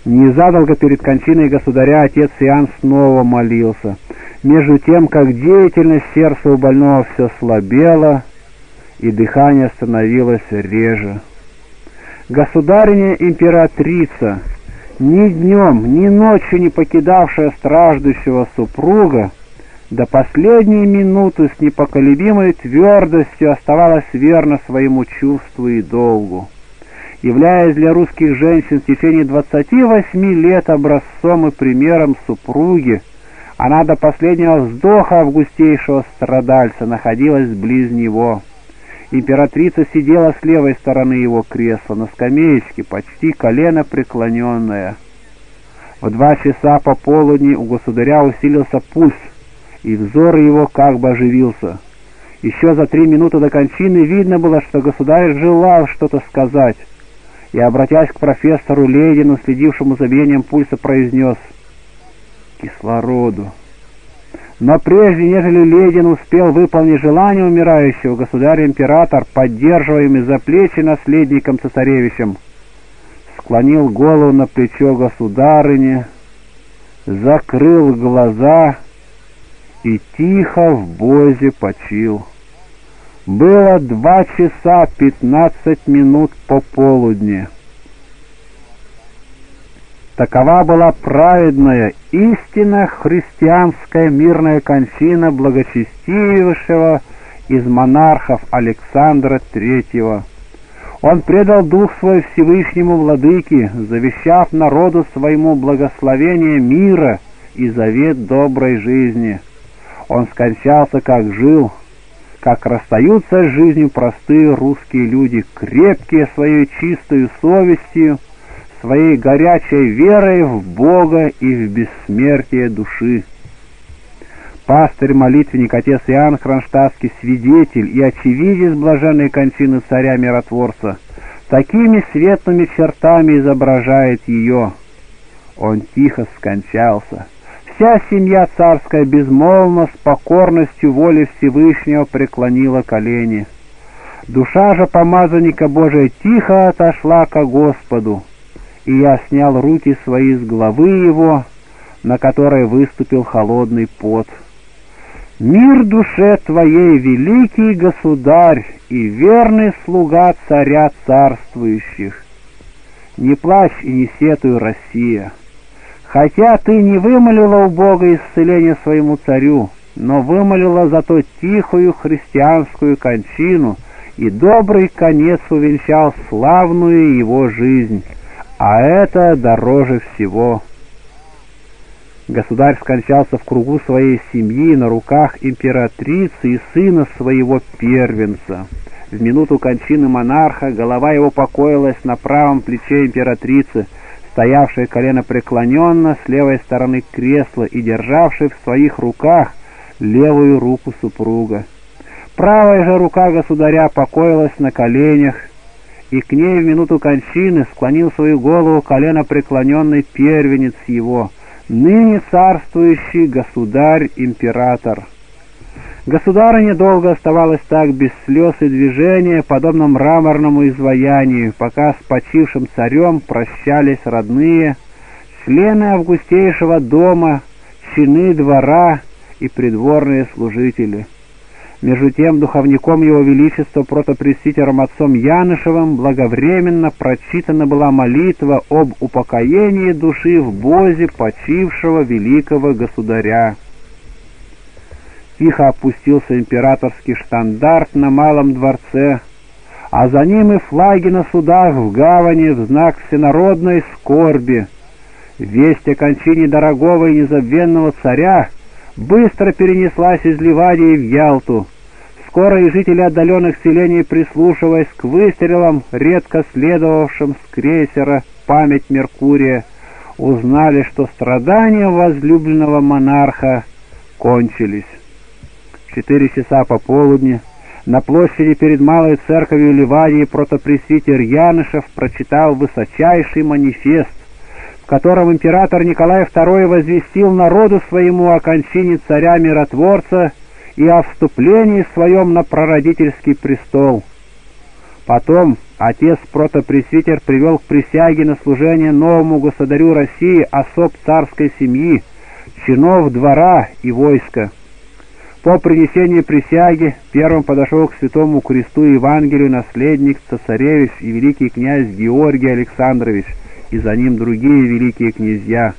Незадолго перед кончиной государя отец Иоанн снова молился. Между тем, как деятельность сердца у больного все слабела, и дыхание становилось реже. Государиня-императрица, ни днем, ни ночью не покидавшая страждущего супруга, до последней минуты с непоколебимой твердостью оставалась верна своему чувству и долгу являясь для русских женщин в течение 28 лет образцом и примером супруги, она до последнего вздоха августейшего страдальца находилась близ него. Императрица сидела с левой стороны его кресла, на скамеечке, почти колено преклоненная. В два часа пополудни у государя усилился пульс, и взор его как бы оживился. Еще за три минуты до кончины видно было, что государь желал что-то сказать, и, обратясь к профессору Ледину, следившему за биением пульса, произнес «Кислороду». Но прежде, нежели Ледин успел выполнить желание умирающего, государь-император, поддерживаемый за плечи наследником цесаревичем, склонил голову на плечо государыни, закрыл глаза и тихо в бозе почил. Было два часа пятнадцать минут пополудни. Такова была праведная, истинно христианская мирная кончина благочестивейшего из монархов Александра Третьего. Он предал дух свой Всевышнему Владыке, завещав народу своему благословение мира и завет доброй жизни. Он скончался, как жил, как расстаются с жизнью простые русские люди, крепкие своей чистой совестью, своей горячей верой в Бога и в бессмертие души. Пастырь-молитвенник отец Иоанн Кронштадтский, свидетель и очевидец блаженной кончины царя-миротворца, такими светлыми чертами изображает ее. Он тихо скончался. Вся семья царская безмолвно, с покорностью воли Всевышнего преклонила колени. Душа же помазанника Божия тихо отошла ко Господу и я снял руки свои с головы его, на которой выступил холодный пот. «Мир душе твоей, великий государь и верный слуга царя царствующих! Не плачь и не сетуй, Россия! Хотя ты не вымолила у Бога исцеление своему царю, но вымолила зато тихую христианскую кончину, и добрый конец увенчал славную его жизнь» а это дороже всего. Государь скончался в кругу своей семьи на руках императрицы и сына своего первенца. В минуту кончины монарха голова его покоилась на правом плече императрицы, стоявшей колено преклоненно с левой стороны кресла и державшей в своих руках левую руку супруга. Правая же рука государя покоилась на коленях, и к ней в минуту кончины склонил свою голову колено преклоненный первенец его, ныне царствующий государь-император. Государыня долго оставалась так без слез и движения, подобно мраморному изваянию, пока с почившим царем прощались родные, члены августейшего дома, чины двора и придворные служители. Между тем духовником его величества протопресвитером отцом Янышевым благовременно прочитана была молитва об упокоении души в бозе почившего великого государя. Тихо опустился императорский штандарт на малом дворце, а за ним и флаги на судах в гавани в знак всенародной скорби. Весть о кончине дорогого и незабвенного царя быстро перенеслась из Ливадии в Ялту. Скоро и жители отдаленных селений, прислушиваясь к выстрелам, редко следовавшим с крейсера «Память Меркурия», узнали, что страдания возлюбленного монарха кончились. Четыре часа пополудни на площади перед Малой Церковью Ливадии протопресвитер Янышев прочитал высочайший манифест, в котором император Николай II возвестил народу своему о кончине царя-миротворца и о вступлении своем на прародительский престол. Потом отец протопресвитер привел к присяге на служение новому государю России особ царской семьи, чинов двора и войска. По принесении присяги первым подошел к святому кресту Евангелию наследник цесаревич и великий князь Георгий Александрович, и за ним другие великие князья.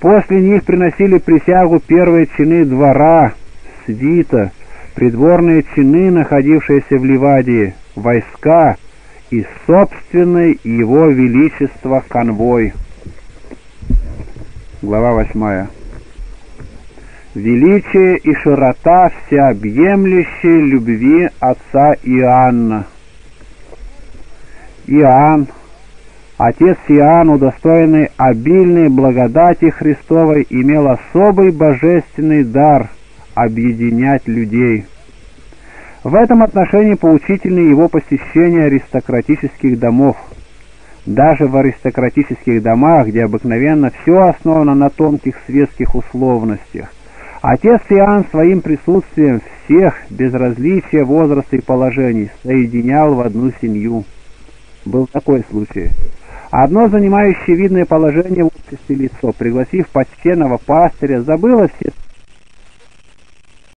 После них приносили присягу первые чины двора, свита, придворные чины, находившиеся в Ливадии, войска и собственный его величество конвой. Глава восьмая. Величие и широта всеобъемлющей любви отца Иоанна. Иоанн, отец Иоанн, удостоенный обильной благодати Христовой, имел особый божественный дар – объединять людей. В этом отношении поучительны его посещение аристократических домов. Даже в аристократических домах, где обыкновенно все основано на тонких светских условностях, Отец Иоанн своим присутствием всех, без различия возраста и положений, соединял в одну семью. Был такой случай. Одно занимающее видное положение в обществе лицо, пригласив почтенного пастыря, забыло все